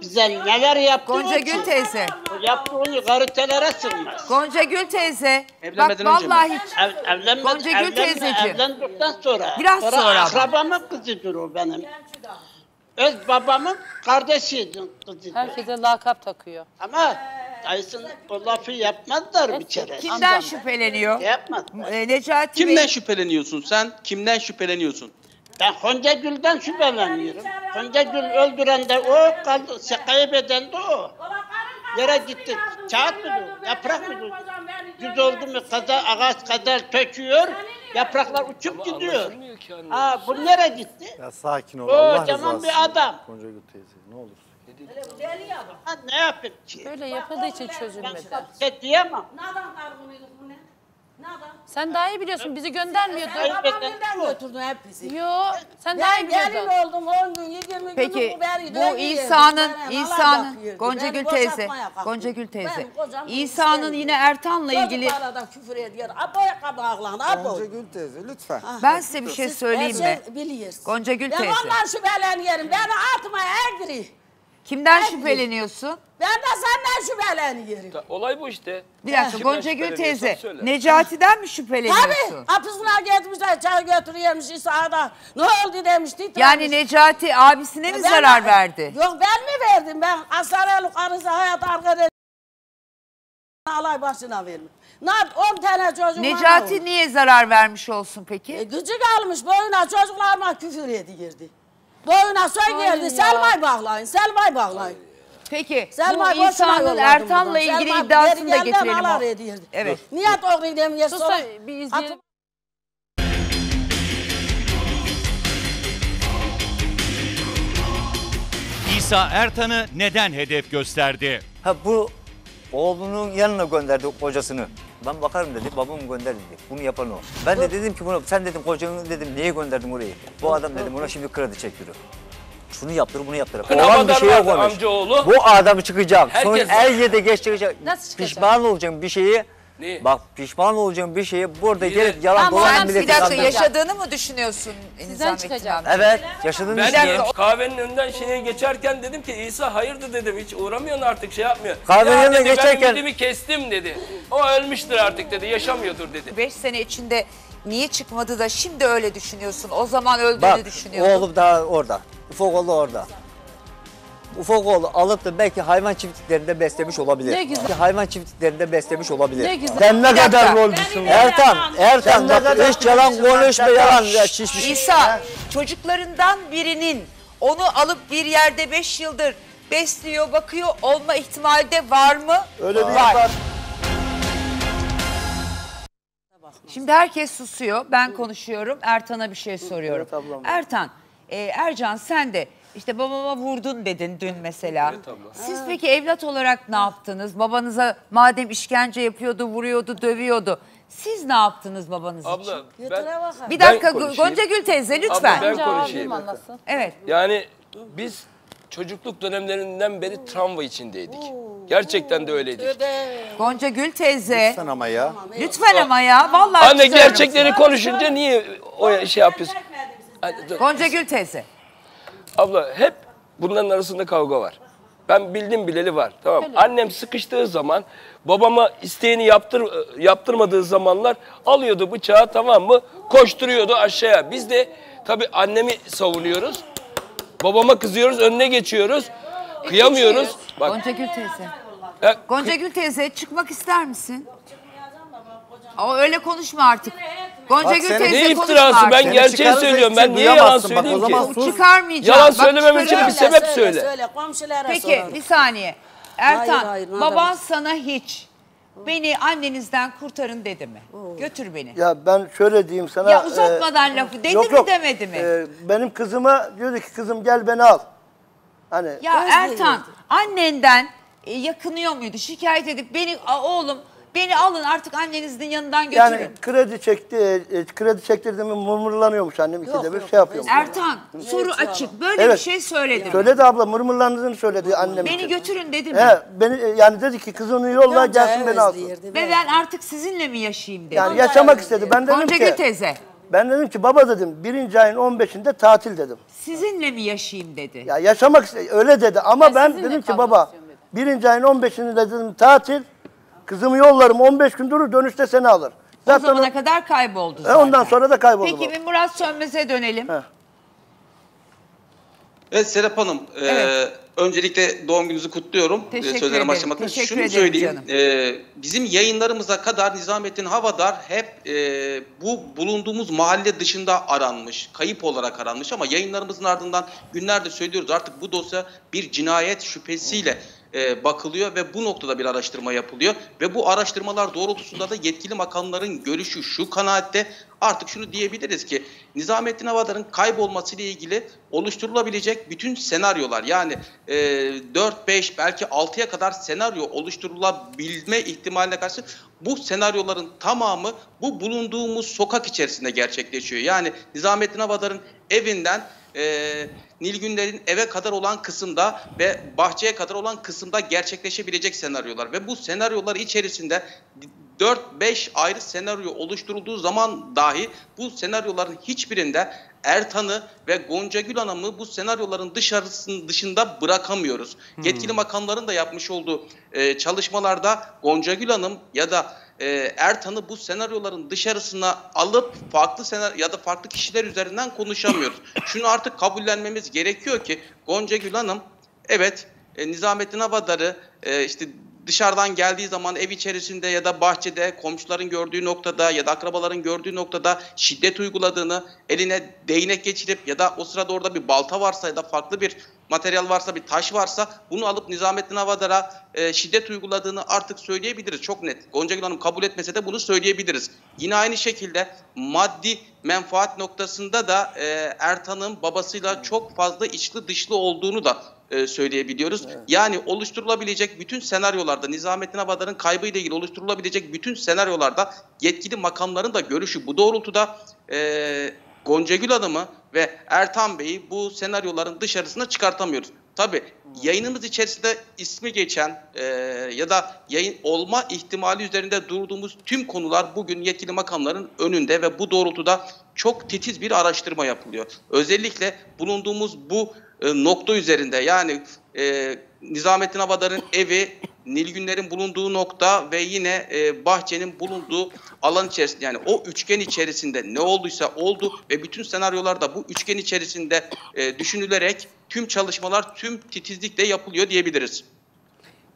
bize neler yaptı Gonca? Gül teyze. O Yaptığını garitelere sığmaz. Gonca Gül teyze. Evlenmeden bak önce mi? vallahi. Ev, evlenme, Gonca Gül evlenme, teyzeciğim. Evlendikten sonra. Biraz sonra akrabamın kızıdır o benim. Öz babamın kardeşiydi kızıdır. Herkese lakap takıyor. Ama dayısın o lafı yapmazlar bir kere. Kimden şüpheleniyor? Yapmaz. E, Necati Kimden Bey. şüpheleniyorsun sen? Kimden şüpheleniyorsun? Ben Honca Gül'den şüpheleniyorum. Honca Gül öldüren de o, kaldı, kaybeden de o. Yere gitti. Kağıt mıydı? Yaprak mıydı? Güz oldu mu kaza, ağaç kadar töküyor. Yapraklar uçup gidiyor. Aa, bu nereye gitti? Ya sakin ol. O Allah Kocaman rızası bir için. adam. Gonca Gül teyze ne olur. Ha, ne yapayım ki? Böyle yapıldığı için çözülmedi. Şey diyemem. Sen daha iyi biliyorsun bizi göndermiyordu. Kaybeden götürdün hep bizi. Yo sen daha iyi Ben biliyordun. gelin oldum 10 gün 20 gün Peki bu beri bu dövüyordu. İsa'nın Beni İsa'nın bakıyordu. Gonca Beni Gül teyze boşaltmaya kalktı. Gonca Gül teyze Benim kocam bunu İsa'nın istemiyor. yine Ertan'la ilgili Çocuklara da küfür ediyor. Abo ağlandı. Abo. Gonca Gül teyze lütfen. ben size bir şey Siz söyleyeyim her mi? şey biliyorsun. Gonca Gül Ben teyze. ondan şüpheleniyorum. Beni atmaya egri. Kimden Egri. şüpheleniyorsun? Ben de senden şüpheleniyorum. Olay bu işte. Bir dakika Kimden Gonca Gül şüpheleniyorsan teyze söyle. Necati'den mi şüpheleniyorsun? Tabii. Kapısına gitmişler çay götürüyormuş İsa'da. Ne oldu demiş. titremiş. Yani Necati abisine mi Ben- zarar verdi? Yok ben mi verdim? Ben Asaraylı karısı hayat arkadaşı alay başına vermiş. Ne yap- 10 tane var. Necati niye zarar vermiş olsun peki? E, gücü kalmış boyuna çocuklarıma küfür ediyordu. Boyuna soy geldi. Selmay bağlayın, Selmay bağlayın. Peki Selmay bu yolladım Ertan'la ilgili Selmay iddiasını da getirelim. Evet. Niye doğruydu diye Sus sonra. da bir izleyelim. İsa Ertan'ı neden hedef gösterdi? Ha bu oğlunun yanına gönderdi kocasını. Ben bakarım dedi, babam gönderdi dedi. Bunu yapan o. Ben de dedim ki buna, sen dedim kocanı dedim niye gönderdin orayı? Bu adam dedim buna şimdi kredi çektiriyor. Şunu yaptır, bunu yaptır. Oğlan bir vardı koymuş. amcaoğlu. Bu adam çıkacak. Sonra Herkes- er ya da geç çıkacak. Nasıl çıkacak? Pişman olacağım bir şeyi. Ne? Bak pişman olacağım bir şeyi burada de- gelip yalan Tamam, dolan Bir milleti dakika yaşadığını mı düşünüyorsun Nizamettin çıkacak. amca? Evet, yaşadığını Ben düşünüyorum. de kahvenin önünden şeye geçerken dedim ki İsa hayırdır dedim hiç uğramıyorsun artık şey yapmıyor. Kahvenin ya dedi, geçerken- ben ümidimi kestim dedi. O ölmüştür artık dedi yaşamıyordur dedi. 5 sene içinde niye çıkmadı da şimdi öyle düşünüyorsun? O zaman öldüğünü Bak düşünüyordun. oğlum daha orada. Ufak oğlu orada. Ufakoğlu alıp da belki hayvan çiftliklerinde beslemiş olabilir. Ne güzel. Hayvan çiftliklerinde beslemiş olabilir. Ne güzel. Sen ne kadar rolcüsün? Ertan, Ertan bak hiç yalan konuşma yalan. şişmiş. İsa çocuklarından birinin onu alıp bir yerde 5 yıldır besliyor, bakıyor olma ihtimali de var mı? Öyle bir var. Şimdi herkes susuyor. Ben konuşuyorum. Ertan'a bir şey soruyorum. Ertan, e, Ercan sen de işte babama vurdun dedin dün mesela. Evet abla. Siz peki evlat olarak ne yaptınız? Babanıza madem işkence yapıyordu, vuruyordu, dövüyordu. Siz ne yaptınız babanız için? Abla ben, Bir ben dakika konuşayım. Gonca Gül teyze lütfen. Abla ben Önce konuşayım. abim anlatsın. Evet. Yani biz çocukluk dönemlerinden beri travma içindeydik. Gerçekten de öyleydik. Gonca Gül teyze. Sen ama ya. Lütfen ama ya. Vallahi Anne gerçekleri konuşunca niye o şey yapıyorsun? Hadi dur. Gonca Gül teyze. Abla hep bunların arasında kavga var. Ben bildim bileli var. Tamam. Annem sıkıştığı zaman babama isteğini yaptır yaptırmadığı zamanlar alıyordu bıçağı tamam mı? Koşturuyordu aşağıya. Biz de tabii annemi savunuyoruz. Babama kızıyoruz, önüne geçiyoruz. Kıyamıyoruz. Bak Gonca Gül teyze. ya, Gonca Gül teyze çıkmak ister misin? O öyle konuşma artık. Gonca Gül seni- teyze ne konuşma iftirası artık. ben gerçeği söylüyorum. Ben niye yalan duyamazsın. Bak, o söyleyeyim zaman ki? sus. Çıkarmayacağım. Yalan Bak, söylemem için bir sebep söyle. Söyle komşulara Peki soralım. bir saniye. Ertan Hayır, hayır, baban sana hiç beni annenizden kurtarın dedi mi? Götür beni. Ya ben şöyle diyeyim sana. Ya uzatmadan lafı dedi mi demedi mi? e, benim kızıma diyordu ki kızım gel beni al. Hani ya Ertan annenden e, yakınıyor muydu? Şikayet edip beni a, oğlum beni alın artık annenizin yanından götürün. yani kredi çekti, e, kredi çektirdiğimi mırmırlanıyormuş annem ikide Yok, bir yok, şey yapıyormuş. Ertan soru Evet, açık. Böyle Evet. bir şey söyledi mi? Söyledi abla mırmırlandığını söyledi annem Beni için. götürün dedi mi? He, beni e, yani dedi ki kızını yolla gelsin beni alsın. Ve ben artık sizinle mi yaşayayım dedi. Yani yaşamak istedi. Ben dedim Gonca ki Gül teyze ben dedim ki baba dedim birinci ayın 15'inde tatil dedim. sizinle mi yaşayayım dedi. Ya yaşamak istedi öyle dedi ama Ben dedim ki baba birinci ayın 15'inde dedim tatil kızımı yollarım 15 gün durur dönüşte seni alır. o Zaten zamana o- kadar kayboldu e, zaten. ondan sonra da kayboldu. Peki bir Murat Sönmez'e dönelim. Heh. Evet Serap Hanım, e, Evet. öncelikle doğum gününüzü kutluyorum. E, Teşekkür Sözlerime teşekkür şunu ederim söyleyeyim. canım. E, bizim yayınlarımıza kadar Nizamettin Havadar hep e, bu bulunduğumuz mahalle dışında aranmış, kayıp olarak aranmış ama yayınlarımızın ardından günlerde söylüyoruz artık bu dosya bir cinayet şüphesiyle e, bakılıyor ve bu noktada bir araştırma yapılıyor ve bu araştırmalar doğrultusunda da yetkili makamların görüşü şu kanaatte artık şunu diyebiliriz ki Nizamettin Havadar'ın kaybolması ile ilgili oluşturulabilecek bütün senaryolar yani e, 4 5 belki 6'ya kadar senaryo oluşturulabilme ihtimaline karşı bu senaryoların tamamı bu bulunduğumuz sokak içerisinde gerçekleşiyor. Yani Nizamettin Havadar'ın evinden e, Nilgünler'in eve kadar olan kısımda ve bahçeye kadar olan kısımda gerçekleşebilecek senaryolar ve bu senaryolar içerisinde 4-5 ayrı senaryo oluşturulduğu zaman dahi bu senaryoların hiçbirinde Ertan'ı ve Gonca Gül Hanım'ı bu senaryoların dışarısının dışında bırakamıyoruz. Yetkili makamların da yapmış olduğu e, çalışmalarda Gonca Gül Hanım ya da e, Ertan'ı bu senaryoların dışarısına alıp farklı senaryo ya da farklı kişiler üzerinden konuşamıyoruz. Şunu artık kabullenmemiz gerekiyor ki Gonca Gül Hanım evet e, Nizamettin Avadar'ı e, işte dışarıdan geldiği zaman ev içerisinde ya da bahçede komşuların gördüğü noktada ya da akrabaların gördüğü noktada şiddet uyguladığını eline değnek geçirip ya da o sırada orada bir balta varsa ya da farklı bir materyal varsa bir taş varsa bunu alıp Nizamettin Avadar'a e, şiddet uyguladığını artık söyleyebiliriz çok net. Gonca Gül Hanım kabul etmese de bunu söyleyebiliriz. Yine aynı şekilde maddi menfaat noktasında da e, Ertan'ın babasıyla çok fazla içli dışlı olduğunu da e, söyleyebiliyoruz. Yani oluşturulabilecek bütün senaryolarda Nizamettin Avadar'ın kaybı ile ilgili oluşturulabilecek bütün senaryolarda yetkili makamların da görüşü bu doğrultuda e, Gonca Gül Hanım'ı ve Ertan Bey'i bu senaryoların dışarısına çıkartamıyoruz. Tabii yayınımız içerisinde ismi geçen e, ya da yayın olma ihtimali üzerinde durduğumuz tüm konular bugün yetkili makamların önünde ve bu doğrultuda çok titiz bir araştırma yapılıyor. Özellikle bulunduğumuz bu e, nokta üzerinde yani e, Nizamettin Avadar'ın evi Nilgünlerin bulunduğu nokta ve yine e, bahçenin bulunduğu alan içerisinde yani o üçgen içerisinde ne olduysa oldu ve bütün senaryolarda bu üçgen içerisinde e, düşünülerek tüm çalışmalar tüm titizlikle yapılıyor diyebiliriz.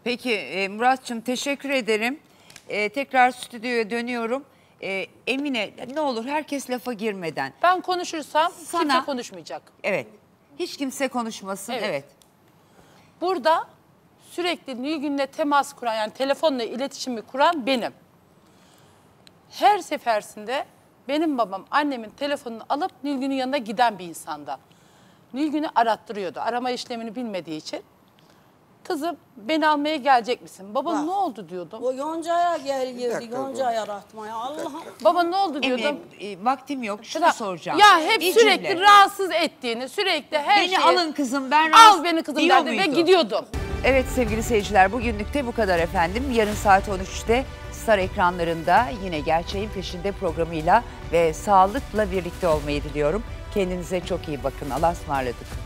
Peki e, Muratçım teşekkür ederim. E, tekrar stüdyoya dönüyorum. E, Emine ne olur herkes lafa girmeden. Ben konuşursam Sana- kimse konuşmayacak. Evet. Hiç kimse konuşmasın. Evet. Evet. Burada sürekli Nilgün'le temas kuran yani telefonla iletişimi kuran benim. Her sefersinde benim babam annemin telefonunu alıp Nilgün'ün yanına giden bir insanda. Nilgün'ü arattırıyordu. Arama işlemini bilmediği için. Kızım beni almaya gelecek misin? Baba Bak. ne oldu diyordum. O Yonca'ya gel girdi. dakika, Yonca'ya yaratmaya. Allah'ım. Baba ne oldu diyordum. e, vaktim yok. Şunu Bırak. soracağım. Ya hep Bir sürekli cümle. rahatsız ettiğini, sürekli her Beni şeyi... alın kızım ben Al rahatsız- beni kızım diyor derdi ve muydu? gidiyordum. Evet sevgili seyirciler bugünlük de bu kadar efendim. Yarın saat 13'te Star ekranlarında yine Gerçeğin Peşinde programıyla ve sağlıkla birlikte olmayı diliyorum. Kendinize çok iyi bakın. Allah'a ısmarladık.